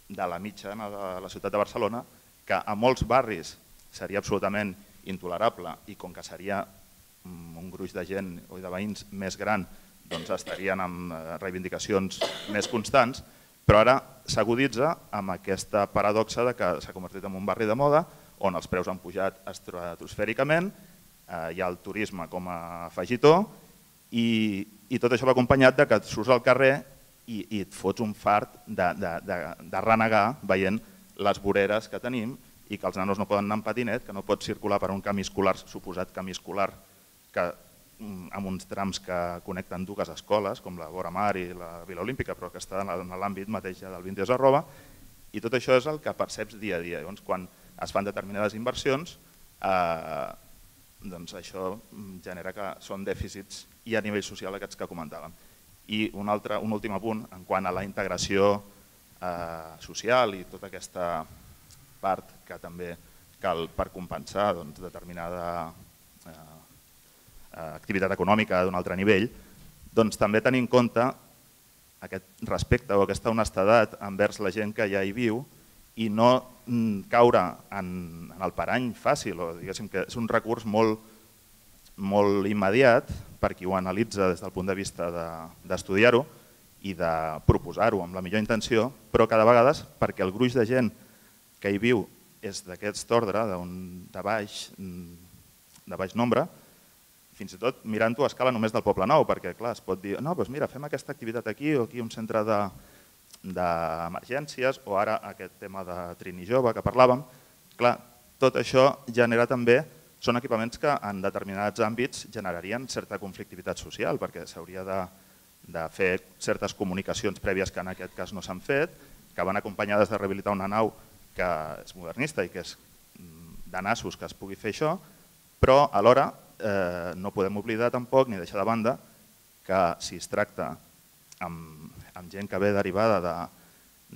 de la mitjana de la ciutat de Barcelona, que a molts barris seria absolutament intolerable i com que seria mm, un gruix de gent o de veïns més gran doncs estarien amb eh, reivindicacions més constants, però ara s'aguditza amb aquesta paradoxa de que s'ha convertit en un barri de moda on els preus han pujat estratosfèricament, eh, hi ha el turisme com a afegitor i, i tot això va acompanyat de que surts al carrer i, i et fots un fart de, de, de, de renegar veient les voreres que tenim i que els nanos no poden anar en patinet, que no pot circular per un camí escolar, suposat camí escolar, que Mm, amb uns trams que connecten dues escoles, com la Vora Mar i la Vila Olímpica, però que està en l'àmbit mateix del 20 arroba, i tot això és el que perceps dia a dia. Llavors, quan es fan determinades inversions, eh, doncs això mm, genera que són dèficits i a nivell social aquests que comentàvem. I un, altre, un últim apunt, en quant a la integració eh, social i tota aquesta part que també cal per compensar doncs, determinada eh, Eh, activitat econòmica d'un altre nivell, doncs també tenir en compte aquest respecte o aquesta honestedat envers la gent que ja hi viu i no mm, caure en, en el parany fàcil, o diguéssim que és un recurs molt, molt immediat per qui ho analitza des del punt de vista d'estudiar-ho de, i de proposar-ho amb la millor intenció, però cada vegada perquè el gruix de gent que hi viu és d'aquest ordre, de baix, mm, de baix nombre, fins i tot mirant-ho a escala només del Poble Nou, perquè clar, es pot dir, no, doncs mira, fem aquesta activitat aquí o aquí un centre d'emergències de, o ara aquest tema de Trini Jove que parlàvem. Clar, tot això genera també, són equipaments que en determinats àmbits generarien certa conflictivitat social, perquè s'hauria de, de fer certes comunicacions prèvies que en aquest cas no s'han fet, que van acompanyades de rehabilitar una nau que és modernista i que és mm, de nassos que es pugui fer això, però alhora eh, no podem oblidar tampoc ni deixar de banda que si es tracta amb, amb gent que ve derivada de,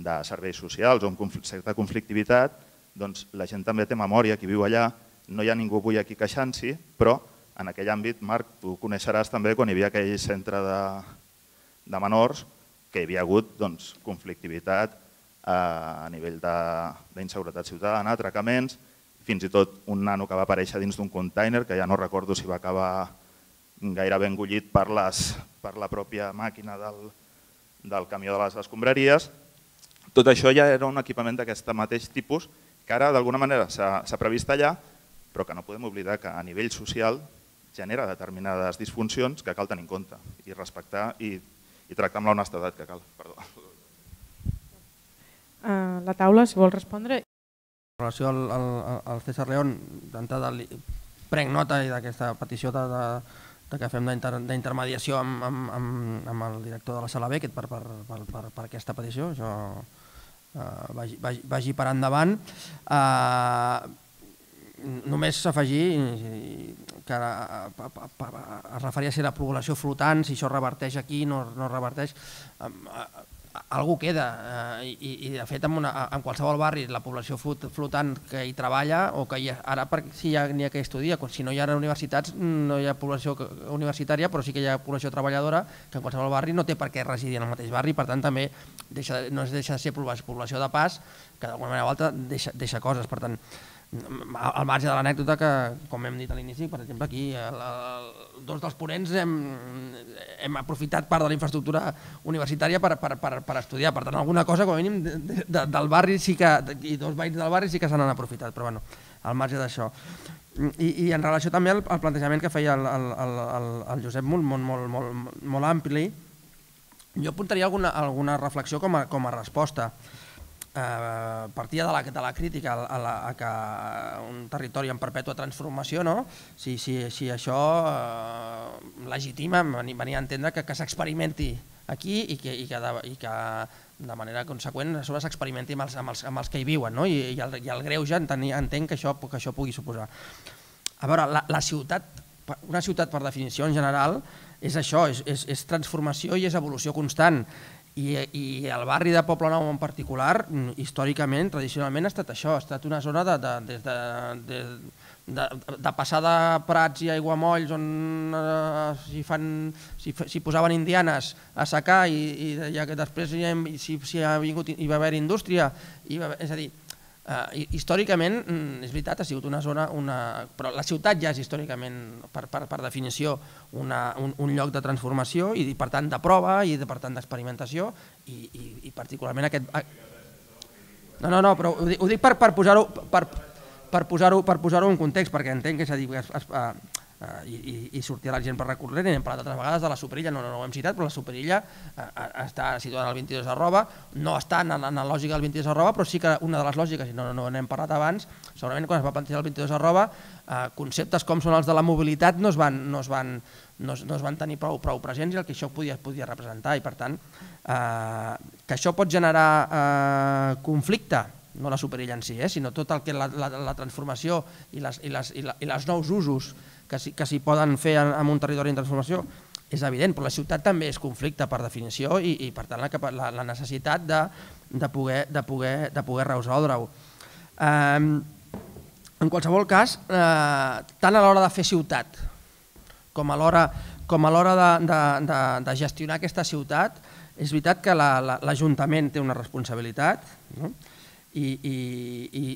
de serveis socials o amb certa conflictivitat, doncs la gent també té memòria, qui viu allà, no hi ha ningú avui aquí queixant-s'hi, però en aquell àmbit, Marc, tu coneixeràs també quan hi havia aquell centre de, de menors que hi havia hagut doncs, conflictivitat eh, a nivell d'inseguretat ciutadana, atracaments, fins i tot un nano que va aparèixer dins d'un container, que ja no recordo si va acabar gairebé engullit per, les, per la pròpia màquina del, del camió de les escombraries. Tot això ja era un equipament d'aquest mateix tipus que ara d'alguna manera s'ha previst allà, però que no podem oblidar que a nivell social genera determinades disfuncions que cal tenir en compte i respectar i, i tractar amb l'honestedat que cal. Perdó. Uh, la taula, si vol respondre relació al, al, al César León, d'entrada prenc nota d'aquesta petició de, de, de que fem d'intermediació amb, amb, amb, amb el director de la sala B per, per, per, per, per aquesta petició, això eh, vagi, vagi, vagi per endavant. Eh, només afegir que ara, es referia a ser la població flotant, si això reverteix aquí, no, no reverteix. Eh, algú queda eh, i, i de fet en, una, en qualsevol barri la població flotant que hi treballa o que hi ha, ara per, si hi ha, ha que estudia si no hi ha universitats no hi ha població universitària però sí que hi ha població treballadora que en qualsevol barri no té per què residir en el mateix barri per tant també deixa, no es deixa de ser població de pas que d'alguna manera o altra deixa, deixa coses per tant al marge de l'anècdota que, com hem dit a l'inici, per exemple, aquí el, dos dels ponents hem, hem aprofitat part de la infraestructura universitària per, per, per, per estudiar. Per tant, alguna cosa, com a mínim, de, de, del barri sí que, i dos veïns del barri sí que se n'han aprofitat. Però bueno, al marge d'això. I, I en relació també al, al plantejament que feia el, el, el, el Josep molt, molt, molt, molt, molt ampli, jo apuntaria alguna, alguna reflexió com a, com a resposta. Eh, partia de la, de la crítica a, la, a que un territori en perpètua transformació, no? si, si, si això eh, legitima, venia a entendre que, que s'experimenti aquí i que, i que, de, i que de manera conseqüent a sobre s'experimenti amb, els, amb, els, amb els que hi viuen no? I, i, el, i el greuge entenc que això, que això pugui suposar. A veure, la, la ciutat, una ciutat per definició en general és això, és, és, és transformació i és evolució constant i, i el barri de Poble Nou en particular, històricament, tradicionalment ha estat això, ha estat una zona de, de, des de, de, de, de passar de prats i aiguamolls on eh, fan, si, si posaven indianes a secar i, i que després hi, si, si ha vingut, hi va haver indústria, hi va, és a dir, eh, històricament mm, és veritat, ha sigut una zona, una, però la ciutat ja és històricament, per, per, per definició, una, un, un lloc de transformació i per tant de prova i de, per tant d'experimentació i, i, i particularment aquest... No, no, no, però ho dic, ho dic per, per posar-ho per, per posar-ho per posar en context, perquè entenc que és a dir, es, es, uh, i, i, sortir la gent per recórrer, n'hem parlat altres vegades de la Superilla, no, no, no ho hem citat, però la Superilla uh, està situada en el 22 arroba, no està en, en la lògica del 22 arroba, però sí que una de les lògiques, i no, no n'hem parlat abans, segurament quan es va plantejar el 22 arroba, uh, conceptes com són els de la mobilitat no es van, no es van, no es, no es van tenir prou, prou presents i el que això podia, podia representar. I per tant eh, que això pot generar eh, conflicte no la superilla en si, eh, sinó tot el que la, la, la transformació i les, i, les, i, la, i les nous usos que s'hi poden fer en, en un territori en transformació és evident, però la ciutat també és conflicte per definició i, i per tant la, la, la necessitat de, de poder, de poder, de poder resoldre-ho. Eh, en qualsevol cas, eh, tant a l'hora de fer ciutat com a l'hora com a l'hora de, de, de, de gestionar aquesta ciutat, és veritat que l'Ajuntament la, la, té una responsabilitat, no? i, i,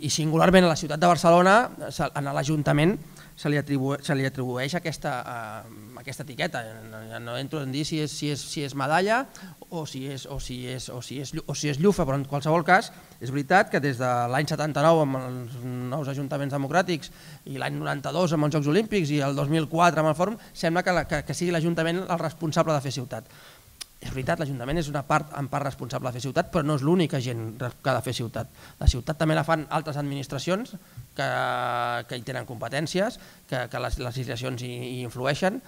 i singularment a la ciutat de Barcelona, en l'Ajuntament se, li atribu se li atribueix aquesta, uh, aquesta etiqueta. No, no entro en dir si és, si és, si és medalla o si és, o, si és, o, si és, o si és llufa, però en qualsevol cas és veritat que des de l'any 79 amb els nous ajuntaments democràtics i l'any 92 amb els Jocs Olímpics i el 2004 amb el Fòrum, sembla que, la, que, que sigui l'Ajuntament el responsable de fer ciutat és veritat, l'Ajuntament és una part en part responsable de fer ciutat, però no és l'única gent que ha de fer ciutat. La ciutat també la fan altres administracions que, que hi tenen competències, que, que les legislacions hi, hi influeixen,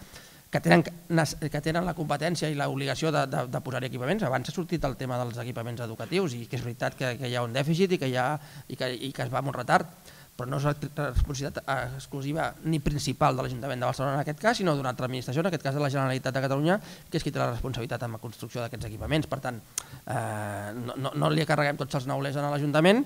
que tenen, que tenen la competència i l'obligació de, de, de posar equipaments. Abans ha sortit el tema dels equipaments educatius i que és veritat que, que hi ha un dèficit i que, hi ha, i que, i que es va amb un retard però no és responsabilitat eh, exclusiva ni principal de l'Ajuntament de Barcelona en aquest cas, sinó d'una altra administració, en aquest cas de la Generalitat de Catalunya, que és qui té la responsabilitat en la construcció d'aquests equipaments. Per tant, eh, no, no, no li carreguem tots els neulers a l'Ajuntament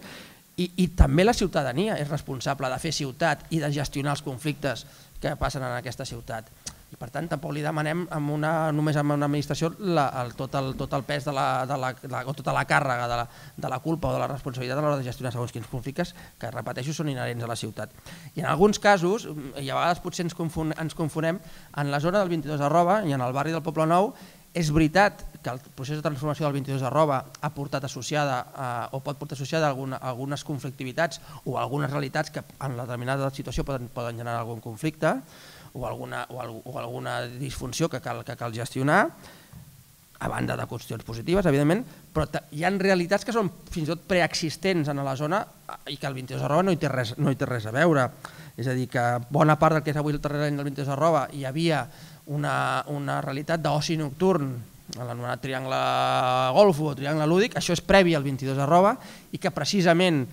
i, i també la ciutadania és responsable de fer ciutat i de gestionar els conflictes que passen en aquesta ciutat i per tant tampoc li demanem amb una, només amb una administració la, el, tot, el, tot el pes de la, de la, la, o tota la càrrega de la, de la culpa o de la responsabilitat a l'hora de gestionar segons quins conflictes que, repeteixo, són inherents a la ciutat. I en alguns casos, i a vegades potser ens, confon, ens confonem, en la zona del 22 arroba i en el barri del Poble Nou és veritat que el procés de transformació del 22 arroba ha portat associada eh, o pot portar associada alguna, algunes conflictivitats o algunes realitats que en la determinada situació poden, poden generar algun conflicte, o alguna, o, o alguna disfunció que cal, que cal gestionar, a banda de qüestions positives, evidentment, però hi ha realitats que són fins i tot preexistents en la zona i que el 22 arroba no hi té res, no hi té res a veure. És a dir, que bona part del que és avui el terreny del 22 arroba hi havia una, una realitat d'oci nocturn, l'anomenat triangle golfo o triangle lúdic, això és previ al 22 arroba i que precisament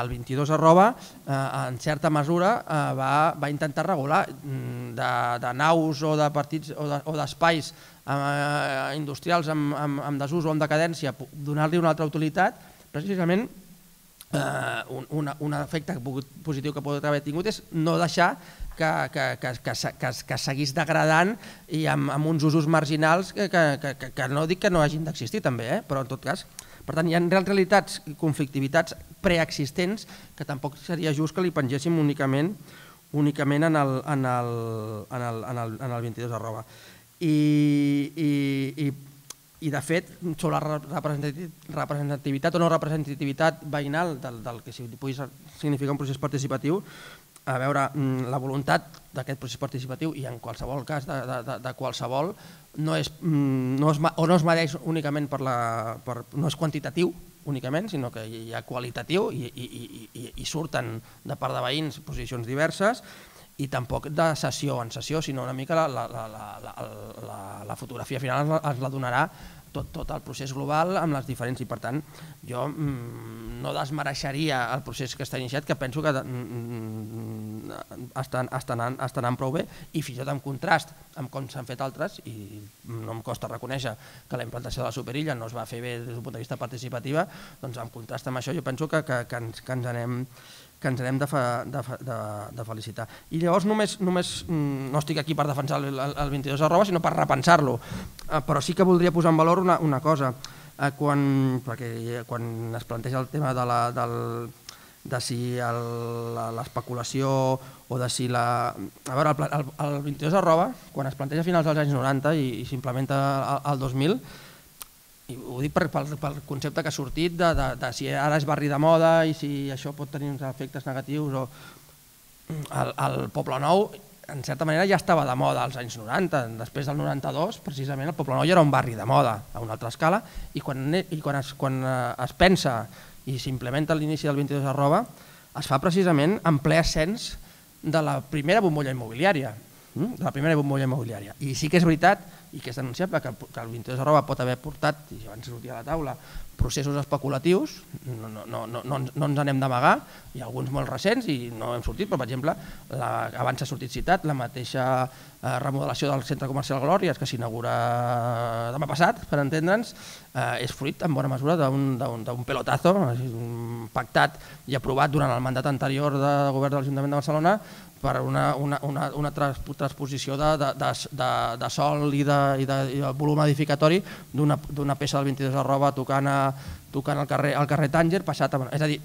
el 22 arroba eh, en certa mesura eh, va, va intentar regular mm, de, de naus o de partits o d'espais de, eh, industrials amb, amb, amb desús o amb decadència, donar-li una altra utilitat, precisament eh, un, una, un efecte positiu que pot haver tingut és no deixar que, que, que, que, que, que seguís degradant i amb, amb uns usos marginals que, que, que, que no dic que no hagin d'existir també, eh? però en tot cas per tant, hi ha realitats i conflictivitats preexistents que tampoc seria just que li pengéssim únicament únicament en el, en el, en el, en el, en el 22 arroba. I, i, i i de fet, sobre la representativitat o no representativitat veïnal del, del que pugui significar un procés participatiu, a veure, mm, la voluntat d'aquest procés participatiu i en qualsevol cas de, de, de qualsevol no és, mm, no es, o no es mereix únicament per la, per, no és quantitatiu únicament, sinó que hi ha qualitatiu i, i, i, i surten de part de veïns posicions diverses i tampoc de sessió en sessió, sinó una mica la, la, la, la, la, la fotografia final ens la donarà tot, tot el procés global amb les diferents i per tant jo mmm, no desmereixeria el procés que està iniciat que penso que mm, estan, estan, anant, estan anant prou bé i fins i tot en contrast amb com s'han fet altres i no em costa reconèixer que la implantació de la superilla no es va fer bé des d'un punt de vista participativa doncs en contrast amb això jo penso que, que, que, ens, que ens anem que ens anem de, fa, de, de, de felicitar. I llavors només, només mm, no estic aquí per defensar el, el 22 arroba, sinó per repensar-lo. Eh, però sí que voldria posar en valor una, una cosa. Eh, quan, perquè quan es planteja el tema de, la, del, de si l'especulació o de si la... A veure, el, el, el 22 arroba, quan es planteja a finals dels anys 90 i, i s'implementa al 2000, i ho dic per, pel, pel concepte que ha sortit de, de, de si ara és barri de moda i si això pot tenir uns efectes negatius o el, el Poble Nou en certa manera ja estava de moda als anys 90, després del 92 precisament el Poble Nou ja era un barri de moda a una altra escala. I quan, i quan, es, quan eh, es pensa i s'implementa l'inici del 22 arroba es fa precisament en ple ascens de la primera bombolla immobiliària. Hm? de la primera bombolla immobiliària. I sí que és veritat i que és denunciable que, que el 22 arroba pot haver portat, i abans sortia a la taula, processos especulatius, no, no, no, no, no, ens anem d'amagar, hi ha alguns molt recents i no hem sortit, però per exemple, la, abans s'ha sortit citat, la mateixa eh, remodelació del centre comercial Glòries que s'inaugura demà passat, per entendre'ns, eh, és fruit en bona mesura d'un pelotazo pactat i aprovat durant el mandat anterior del govern de l'Ajuntament de Barcelona per una, una, una, una transposició de, de, de, de, de sol i de, i de, i de volum edificatori d'una peça del 22 arroba tocant, a, tocant al, carrer, al carrer Tànger, passat a... És a dir,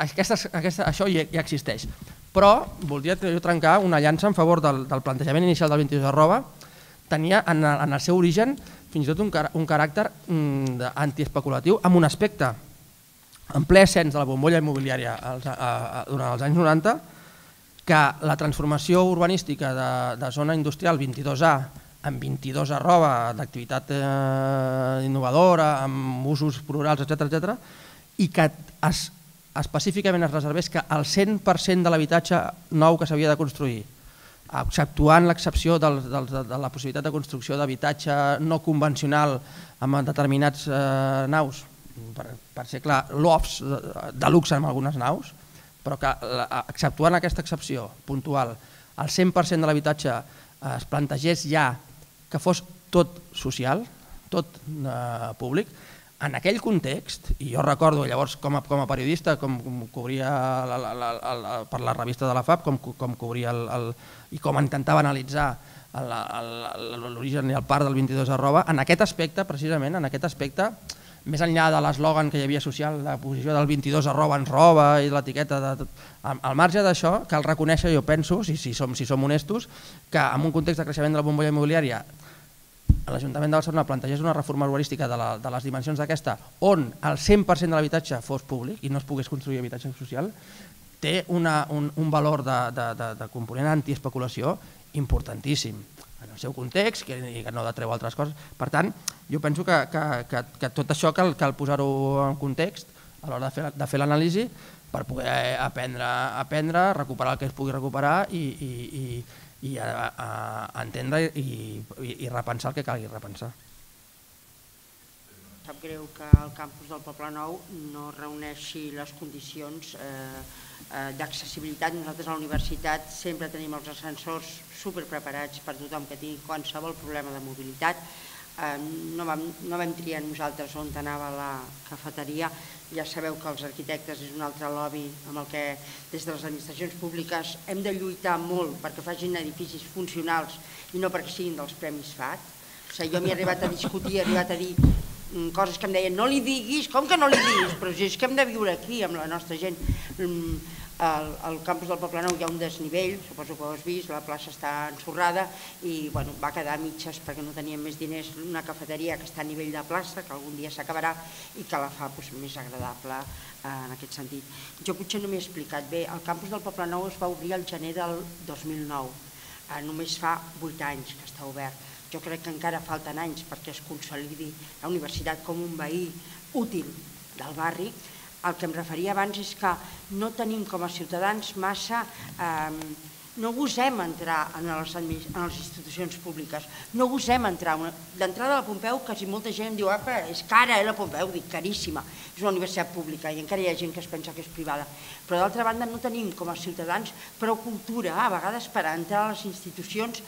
aquesta, aquesta, això ja, ja existeix. Però voldria trencar una llança en favor del, del plantejament inicial del 22 arroba, tenia en, en el seu origen fins i tot un, un caràcter mm, antiespeculatiu amb un aspecte en ple ascens de la bombolla immobiliària als, a, a, durant els anys 90, que la transformació urbanística de, de zona industrial 22A amb 22 arroba d'activitat eh, innovadora, amb usos plurals, etc etc, i que es, específicament es reservés que el 100% de l'habitatge nou que s'havia de construir, exceptuant l'excepció de, de, de la possibilitat de construcció d'habitatge no convencional amb determinats eh, naus, per, per ser clar, lofts de, de luxe en algunes naus, però que exceptuant aquesta excepció puntual, el 100% de l'habitatge eh, es plantegés ja que fos tot social, tot eh, públic, en aquell context, i jo recordo llavors com a, com a periodista, com, com cobria la, la, la, la, per la revista de la FAB, com, com cobria el, el, i com intentava analitzar l'origen i el part del 22 arroba, en aquest aspecte, precisament, en aquest aspecte, més enllà de l'eslògan que hi havia social, la posició del 22 arroba ens roba i l'etiqueta, de, al marge d'això, cal reconèixer, jo penso, si, si, som, si som honestos, que en un context de creixement de la bombolla immobiliària l'Ajuntament de Barcelona plantegés una reforma urbanística de, la, de les dimensions d'aquesta on el 100% de l'habitatge fos públic i no es pogués construir habitatge social, té una, un, un valor de, de, de, de component antiespeculació importantíssim en el seu context que, i que no detreu altres coses. Per tant, jo penso que, que, que, que tot això cal, cal posar-ho en context a l'hora de fer, de fer l'anàlisi per poder aprendre, aprendre, recuperar el que es pugui recuperar i, i, i, i a, a, entendre i, i, i repensar el que calgui repensar. Sap greu que el campus del Poble Nou no reuneixi les condicions eh, eh, d'accessibilitat. Nosaltres a la universitat sempre tenim els ascensors super preparats per tothom que tingui qualsevol problema de mobilitat. Eh, no, vam, no vam triar nosaltres on anava la cafeteria. Ja sabeu que els arquitectes és un altre lobby amb el que des de les administracions públiques hem de lluitar molt perquè facin edificis funcionals i no perquè siguin dels Premis FAT. O sigui, jo m'he arribat a discutir, he arribat a dir coses que em deien no li diguis, com que no li diguis? Però és que hem de viure aquí amb la nostra gent. Mm, al, al campus del Poble Nou hi ha un desnivell, suposo que ho has vist, la plaça està ensorrada i bueno, va quedar a mitges perquè no teníem més diners una cafeteria que està a nivell de plaça, que algun dia s'acabarà i que la fa doncs, més agradable eh, en aquest sentit. Jo potser no m'he explicat bé, el campus del Poble Nou es va obrir al gener del 2009, eh, només fa 8 anys que està obert. Jo crec que encara falten anys perquè es consolidi la universitat com un veí útil del barri, el que em referia abans és que no tenim com a ciutadans massa... Eh, no gosem entrar en les, en les institucions públiques, no gosem entrar. D'entrada a la Pompeu, quasi molta gent diu ah, és cara eh, la Pompeu, dic caríssima, és una universitat pública i encara hi ha gent que es pensa que és privada. Però d'altra banda no tenim com a ciutadans prou cultura a vegades per entrar a les institucions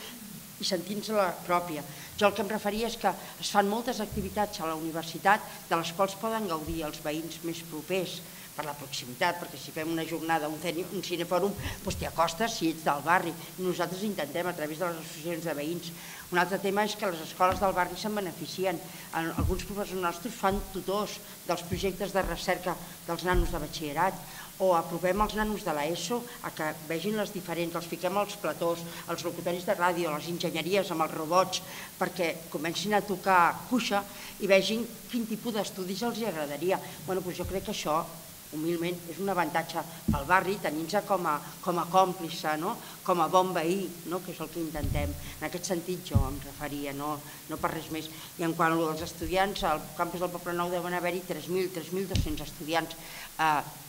i sentint-se la pròpia. Jo el que em referia és que es fan moltes activitats a la universitat de les quals poden gaudir els veïns més propers per la proximitat, perquè si fem una jornada, un, un cinefòrum, doncs t'hi acostes si ets del barri. Nosaltres intentem a través de les associacions de veïns. Un altre tema és que les escoles del barri se'n beneficien. Alguns professors nostres fan tutors dels projectes de recerca dels nanos de batxillerat o aprovem els nanos de l'ESO a que vegin les diferents, els fiquem als platós, als locutoris de ràdio, les enginyeries amb els robots, perquè comencin a tocar cuixa i vegin quin tipus d'estudis els agradaria. Bueno, doncs jo crec que això humilment, és un avantatge pel barri tenir-nos com, a, com a còmplice, no? com a bon veí, no? que és el que intentem. En aquest sentit jo em referia, no, no per res més. I en quant als estudiants, al campus del Poble Nou deuen haver-hi 3.000, 3.200 estudiants. Eh,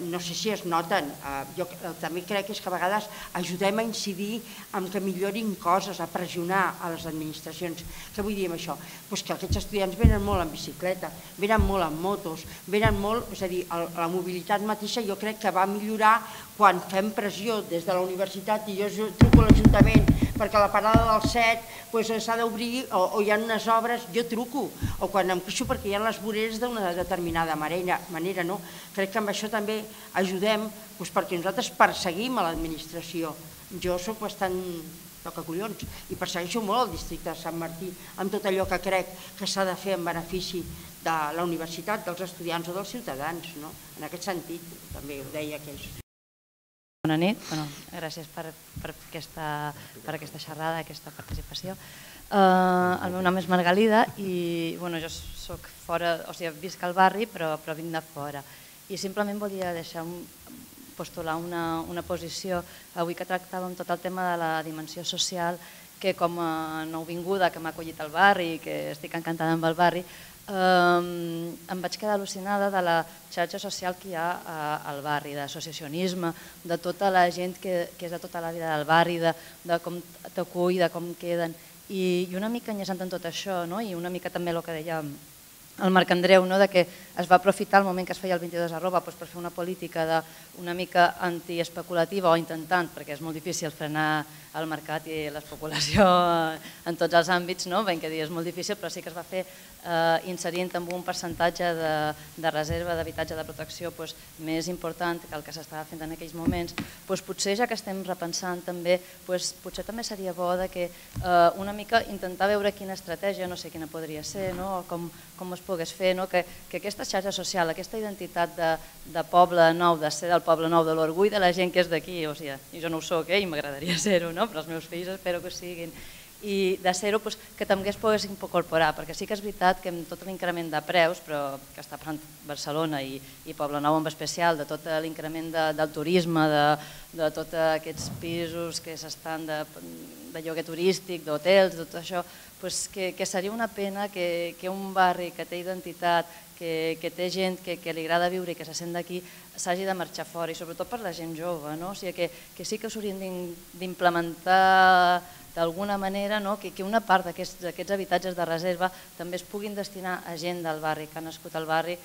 no sé si es noten, eh, jo eh, també crec que és que a vegades ajudem a incidir en que millorin coses, a pressionar a les administracions. Què vull dir amb això? Pues que aquests estudiants venen molt en bicicleta, venen molt en motos, venen molt, és a dir, la mobilitat mateixa jo crec que va millorar quan fem pressió des de la universitat i jo truco a l'Ajuntament perquè la parada del set pues, s'ha d'obrir o, o hi ha unes obres, jo truco, o quan em queixo perquè hi ha les voreres d'una determinada manera, manera no? crec que amb això també ajudem pues, perquè nosaltres perseguim a l'administració. Jo sóc bastant toca collons i persegueixo molt el districte de Sant Martí amb tot allò que crec que s'ha de fer en benefici de la universitat, dels estudiants o dels ciutadans. No? En aquest sentit, també ho deia que és Bona nit, bueno, gràcies per, per, aquesta, per aquesta xerrada, aquesta participació. Uh, el meu nom és Margalida i bueno, jo sóc fora, o sigui, visc al barri però, però vinc de fora. I simplement volia deixar un, postular una, una posició avui que tractàvem tot el tema de la dimensió social que com a nouvinguda que m'ha acollit al barri i que estic encantada amb el barri, Um, em vaig quedar al·lucinada de la xarxa social que hi ha uh, al barri, d'associacionisme, de tota la gent que, que és de tota la vida del barri, de, de com t'acull, de com queden. I, I una mica enllaçant en tot això, no? i una mica també el que deia el Marc Andreu, no? de que es va aprofitar el moment que es feia el 22 arroba doncs per fer una política de, una mica antiespeculativa o intentant, perquè és molt difícil frenar el mercat i l'especulació en tots els àmbits, no? ben que dir, és molt difícil, però sí que es va fer eh, inserint amb un percentatge de, de reserva d'habitatge de protecció doncs, més important que el que s'estava fent en aquells moments, doncs, potser ja que estem repensant també, doncs, potser també seria bo de que eh, una mica intentar veure quina estratègia, no sé quina podria ser, no? com, com es pogués fer, no? que, que aquesta xarxa social, aquesta identitat de, de poble nou, de ser del poble nou, de l'orgull de la gent que és d'aquí, o sigui, jo no ho soc eh, i m'agradaria ser-ho, no? però els meus fills espero que ho siguin, i de ser-ho pues, que també es pogués incorporar, perquè sí que és veritat que amb tot l'increment de preus, però que està passant Barcelona i, i Poble Nou en especial, de tot l'increment de, del turisme, de, de tots aquests pisos que s'estan de, de lloguer turístic, d'hotels, tot això, pues que, que seria una pena que, que un barri que té identitat, que, que té gent que, que li agrada viure i que se sent d'aquí, s'hagi de marxar fora, i sobretot per la gent jove, no? o sigui que, que sí que s'haurien d'implementar d'alguna manera no? que, que una part d'aquests habitatges de reserva també es puguin destinar a gent del barri, que ha nascut al barri,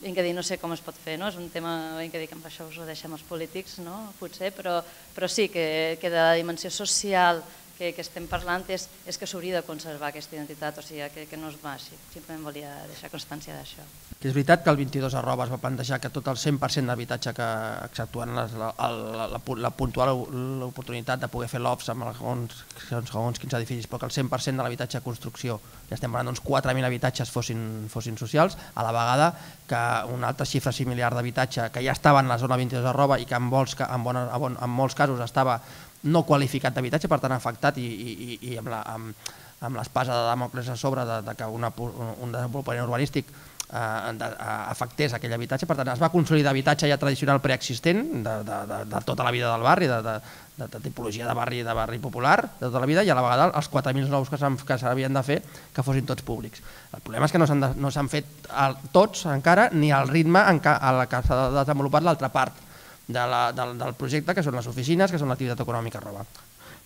ben que dir, no sé com es pot fer, no? és un tema ben que dir que amb això us ho deixem els polítics, no? potser, però, però sí que, que de la dimensió social que, que estem parlant és, és que s'hauria de conservar aquesta identitat, o sigui, que, que no es sí, simplement volia deixar constància d'això. Que és veritat que el 22 arroba es va plantejar que tot el 100% d'habitatge que, exceptuant la, la, la, la, la puntual l'oportunitat de poder fer l'OFS amb segons, segons quins edificis, però que el 100% de l'habitatge de construcció, ja estem parlant d'uns 4.000 habitatges fossin, fossin socials, a la vegada que una altra xifra similar d'habitatge que ja estava en la zona 22 arroba i que en, molts, en, bona, en molts casos estava no qualificat d'habitatge, per tant afectat i, i, i amb la, amb, amb l'espasa de Damocles a sobre de, de que una, un desenvolupament urbanístic eh, de, eh, afectés aquell habitatge, per tant es va consolidar habitatge ja tradicional preexistent de, de, de, de tota la vida del barri, de, de, de, de tipologia de barri de barri popular de tota la vida i a la vegada els 4.000 nous que s'havien de fer que fossin tots públics. El problema és que no s'han no fet el, tots encara ni al ritme en ca, a la que s'ha desenvolupat l'altra part de la, del, del projecte, que són les oficines, que són l'activitat econòmica roba.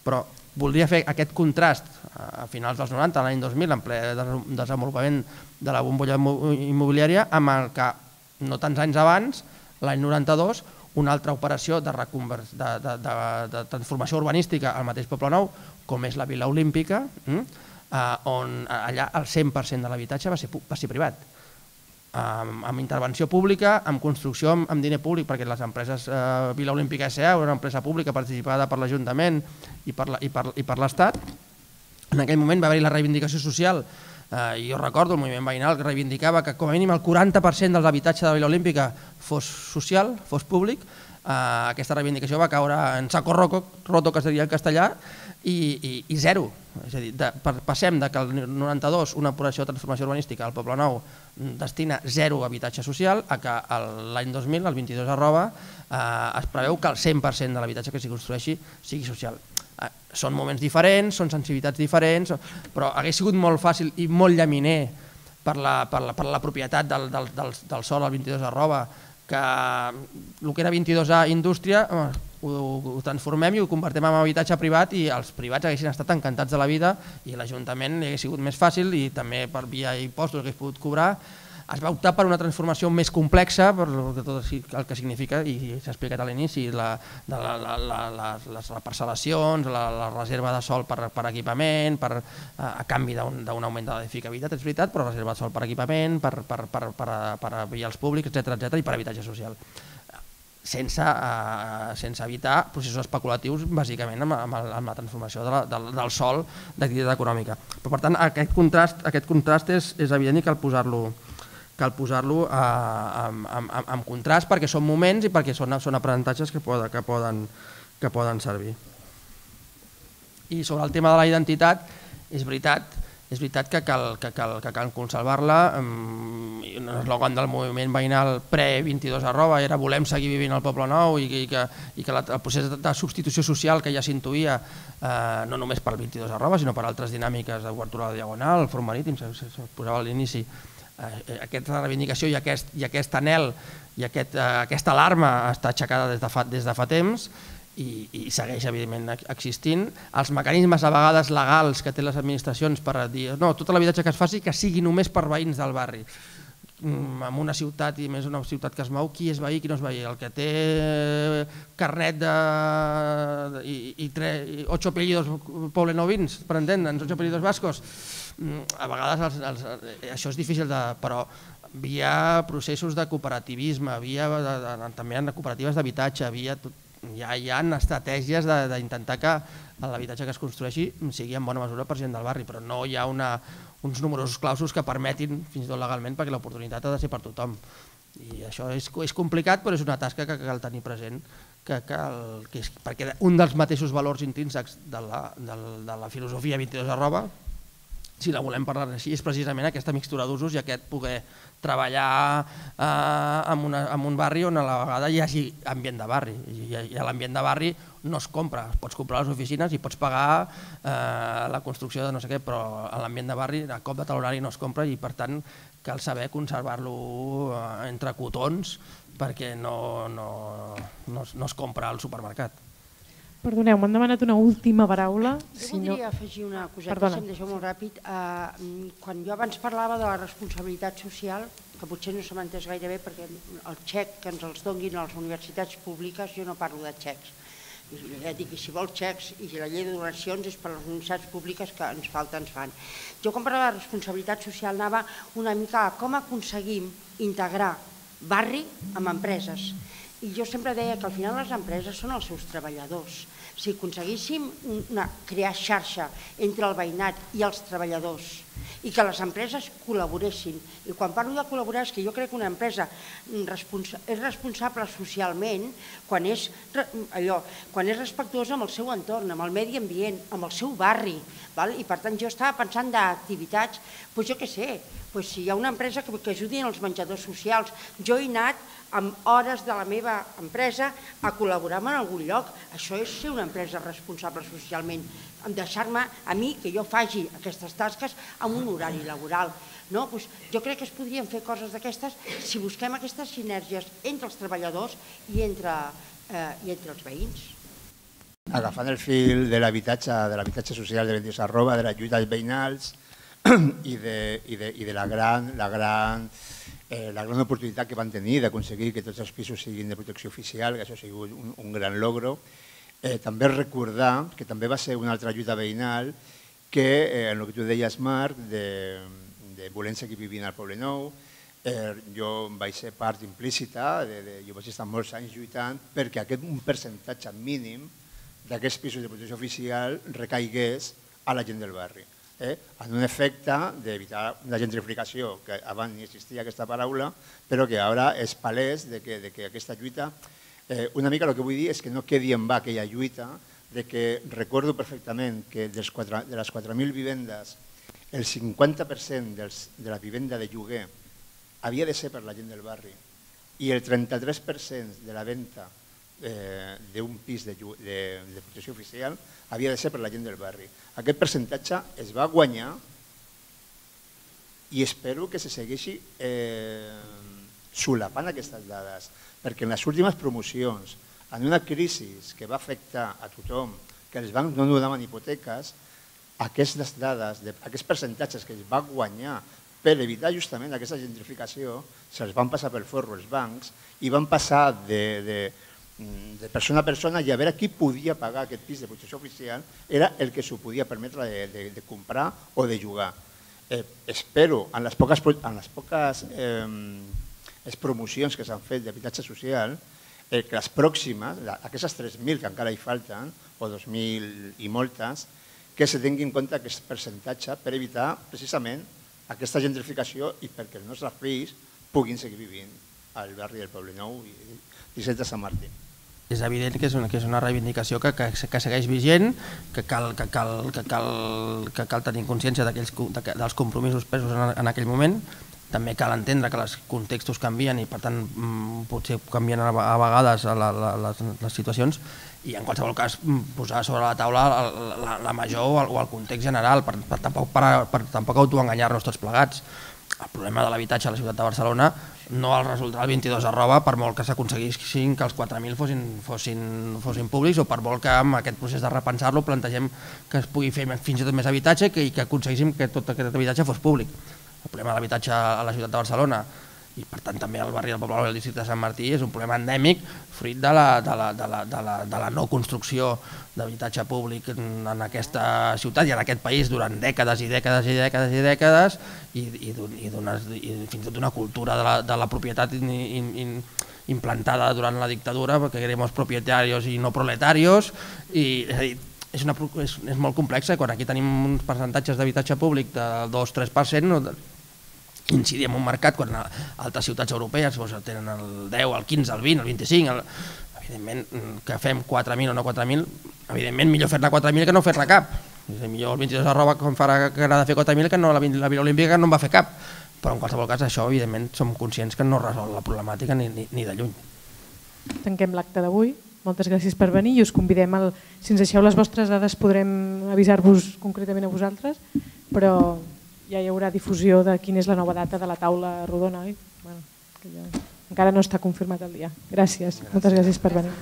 Però voldria fer aquest contrast a finals dels 90, l'any 2000, en ple desenvolupament de la bombolla immobiliària, amb el que no tants anys abans, l'any 92, una altra operació de, de, de, de, de transformació urbanística al mateix Poble Nou, com és la Vila Olímpica, hm? eh, on allà el 100% de l'habitatge va, ser, va ser privat amb, amb intervenció pública, amb construcció amb, amb diner públic, perquè les empreses eh, Vila Olímpica S.A. era una empresa pública participada per l'Ajuntament i per l'Estat. En aquell moment va haver-hi la reivindicació social eh, jo recordo el moviment veïnal que reivindicava que com a mínim el 40% dels habitatges de la Vila Olímpica fos social, fos públic, eh, aquesta reivindicació va caure en saco roto que es diria en castellà, i, i, i zero. És a dir, de, per, passem de que el 92 una operació de transformació urbanística al Poble Nou destina zero habitatge social a que l'any 2000, el 22 arroba, eh, es preveu que el 100% de l'habitatge que s'hi construeixi sigui social. Eh, són moments diferents, són sensibilitats diferents, però hagués sigut molt fàcil i molt llaminer per la, per la, per la propietat del, del, del, del sol al 22 arroba que el que era 22A indústria ho, ho transformem i ho convertim en habitatge privat i els privats haguessin estat encantats de la vida i l'Ajuntament li hagués sigut més fàcil i també per via impostos hagués pogut cobrar. Es va optar per una transformació més complexa, per tot el que significa, i s'ha explicat a l'inici, la, la, la, la, la, les parcel·lacions, la, la reserva de sol per, per equipament, per, a canvi d'un augment de l'edificabilitat, és veritat, però reserva de sol per equipament, per, per, per, per, per, per vials públics, etc etc i per habitatge social sense, eh, sense evitar processos especulatius bàsicament amb, amb, amb la transformació de la, del, del sol d'activitat econòmica. Però, per tant, aquest contrast, aquest contrast és, és evident i cal posar-lo cal posar-lo en, en, en contrast perquè són moments i perquè són, són aprenentatges que poden, que, poden, que poden servir. I sobre el tema de la identitat, és veritat, és veritat que cal, que cal, que cal conservar-la. Un eslògan del moviment veïnal pre-22 arroba era volem seguir vivint al Poble Nou i, i que, i que la, el procés de substitució social que ja s'intuïa, eh, no només per 22 arroba, sinó per altres dinàmiques d'obertura de diagonal, el front marítim, se, se, se posava a l'inici, eh, aquesta reivindicació i aquest, i aquest anel i aquest, eh, aquesta alarma està aixecada des de fa, des de fa temps i, i segueix evidentment existint. Els mecanismes a vegades legals que té les administracions per dir no, tot l'habitatge que es faci que sigui només per veïns del barri mm, en una ciutat i més una ciutat que es mou, qui és veí qui no és veí. El que té carnet de, i, i, tre, i ocho apellidos poblenovins, per entendre'ns, ocho apellidos vascos, Mm, a vegades els, els, això és difícil, de, però via processos de cooperativisme, via de, de, també en cooperatives d'habitatge, via tot, ja hi ha estratègies d'intentar que l'habitatge que es construeixi sigui en bona mesura per gent del barri, però no hi ha una, uns numerosos clausos que permetin, fins i tot legalment, perquè l'oportunitat ha de ser per tothom. I això és, és complicat, però és una tasca que cal tenir present, que, que, el, que és, perquè un dels mateixos valors intrínsecs de la, de, de la filosofia 22 arroba, si la volem parlar així, és precisament aquesta mixtura d'usos i aquest poder treballar eh, en, una, en un barri on a la vegada hi hagi ambient de barri. I, i l'ambient de barri no es compra, pots comprar les oficines i pots pagar eh, la construcció de no sé què, però l'ambient de barri a cop de talonari no es compra i per tant cal saber conservar-lo eh, entre cotons perquè no, no, no, no es compra al supermercat. Perdoneu, m'han demanat una última paraula. Jo si voldria no... afegir una coseta, Perdona. si em deixeu molt ràpid. Uh, quan jo abans parlava de la responsabilitat social, que potser no se m'ha entès gaire bé perquè el xec que ens els donguin a les universitats públiques, jo no parlo de xecs, ja dic, si vol xecs i la llei de donacions és per les universitats públiques que ens falta, ens fan. Jo quan parlava de responsabilitat social anava una mica a com aconseguim integrar barri amb empreses. I jo sempre deia que al final les empreses són els seus treballadors. Si aconseguíssim una, crear xarxa entre el veïnat i els treballadors, i que les empreses col·laboressin. I quan parlo de col·laborar és que jo crec que una empresa és responsable socialment quan és, allò, quan és respectuosa amb el seu entorn, amb el medi ambient, amb el seu barri. Val? I per tant jo estava pensant d'activitats, doncs jo què sé, doncs si hi ha una empresa que, que ajudi en els menjadors socials, jo he anat amb hores de la meva empresa a col·laborar en algun lloc. Això és ser una empresa responsable socialment en deixar-me a mi que jo faci aquestes tasques amb un horari laboral. No? Pues jo crec que es podrien fer coses d'aquestes si busquem aquestes sinergies entre els treballadors i entre, eh, i entre els veïns. Agafant el fil de l'habitatge de l'habitatge social de Ventis Arroba, de les lluites veïnals i de, i de, i de la gran, la gran eh, la gran oportunitat que van tenir d'aconseguir que tots els pisos siguin de protecció oficial, que això ha sigut un, un gran logro, Eh, també recordar que també va ser una altra lluita veïnal que, eh, en el que tu deies, Marc, de, de volència que vivien al Poble Nou, eh, jo vaig ser part implícita, de, de, jo vaig estar molts anys lluitant perquè aquest un percentatge mínim d'aquests pisos de protecció oficial recaigués a la gent del barri. Eh? en un efecte d'evitar la gentrificació, que abans ni existia aquesta paraula, però que ara és palès de que, de que aquesta lluita Eh, una mica el que vull dir és que no quedi en va aquella lluita, de que recordo perfectament que dels 4, de les 4.000 vivendes, el 50% dels, de la vivenda de lloguer havia de ser per la gent del barri i el 33% de la venda eh, d'un pis de, de, de protecció oficial havia de ser per la gent del barri. Aquest percentatge es va guanyar i espero que se segueixi eh, solapant aquestes dades perquè en les últimes promocions, en una crisi que va afectar a tothom, que els bancs no donaven hipoteques, aquestes dades, aquests percentatges que es va guanyar per evitar justament aquesta gentrificació, se'ls van passar pel forro els bancs i van passar de, de, de persona a persona i a veure qui podia pagar aquest pis de protecció oficial era el que s'ho podia permetre de, de, de comprar o de jugar. Eh, espero, en les poques, en les poques eh, les promocions que s'han fet d'habitatge social, eh, que les pròximes, aquestes 3.000 que encara hi falten, o 2.000 i moltes, que se tingui en compte aquest percentatge per evitar precisament aquesta gentrificació i perquè els nostres fills puguin seguir vivint al barri del Poble Nou i, i de Sant Martí. És evident que és una, que és una reivindicació que, que, que segueix vigent, que cal, que cal, que cal, que cal tenir consciència de, dels compromisos presos en, en aquell moment, també cal entendre que els contextos canvien i per tant mm, potser canvien a vegades la, la, les, les situacions i en qualsevol cas mm, posar sobre la taula la, la, la major o el, o el context general per, per, tampoc, per, per tampoc autoenganyar-nos tots plegats. El problema de l'habitatge a la ciutat de Barcelona no el resoldrà el 22 arroba per molt que s'aconseguissin que els 4.000 fossin, fossin, fossin públics o per molt que amb aquest procés de repensar-lo plantegem que es pugui fer fins i tot més habitatge i que, que aconseguíssim que tot aquest habitatge fos públic. El problema de l'habitatge a la ciutat de Barcelona i per tant també al barri del Poble del districte de Sant Martí és un problema endèmic fruit de la, de la, de la, de la, de la no construcció d'habitatge públic en, aquesta ciutat i en aquest país durant dècades i dècades i dècades i dècades i, i, i, i fins i tot d'una cultura de la, de la propietat in, in, in, implantada durant la dictadura perquè érem propietaris i no proletarios i és a dir, és, una, és, és molt complexa, quan aquí tenim uns percentatges d'habitatge públic del 2-3%, no, incidir en un mercat quan altres ciutats europees doncs, tenen el 10, el 15, el 20, el 25, el, evidentment que fem 4.000 o no 4.000, evidentment millor fer-ne 4.000 que no fer-ne cap. És millor el 22 arroba com farà que ha de fer 4.000 que no la, la Vila Olímpica que no en va fer cap. Però en qualsevol cas això evidentment som conscients que no resol la problemàtica ni, ni, ni de lluny. Tanquem l'acte d'avui. Moltes gràcies per venir i us convidem, al, si ens deixeu les vostres dades podrem avisar-vos concretament a vosaltres, però ja hi haurà difusió de quina és la nova data de la taula rodona. Oi? Bueno, que ja, encara no està confirmat el dia. Gràcies, gràcies. moltes gràcies per venir.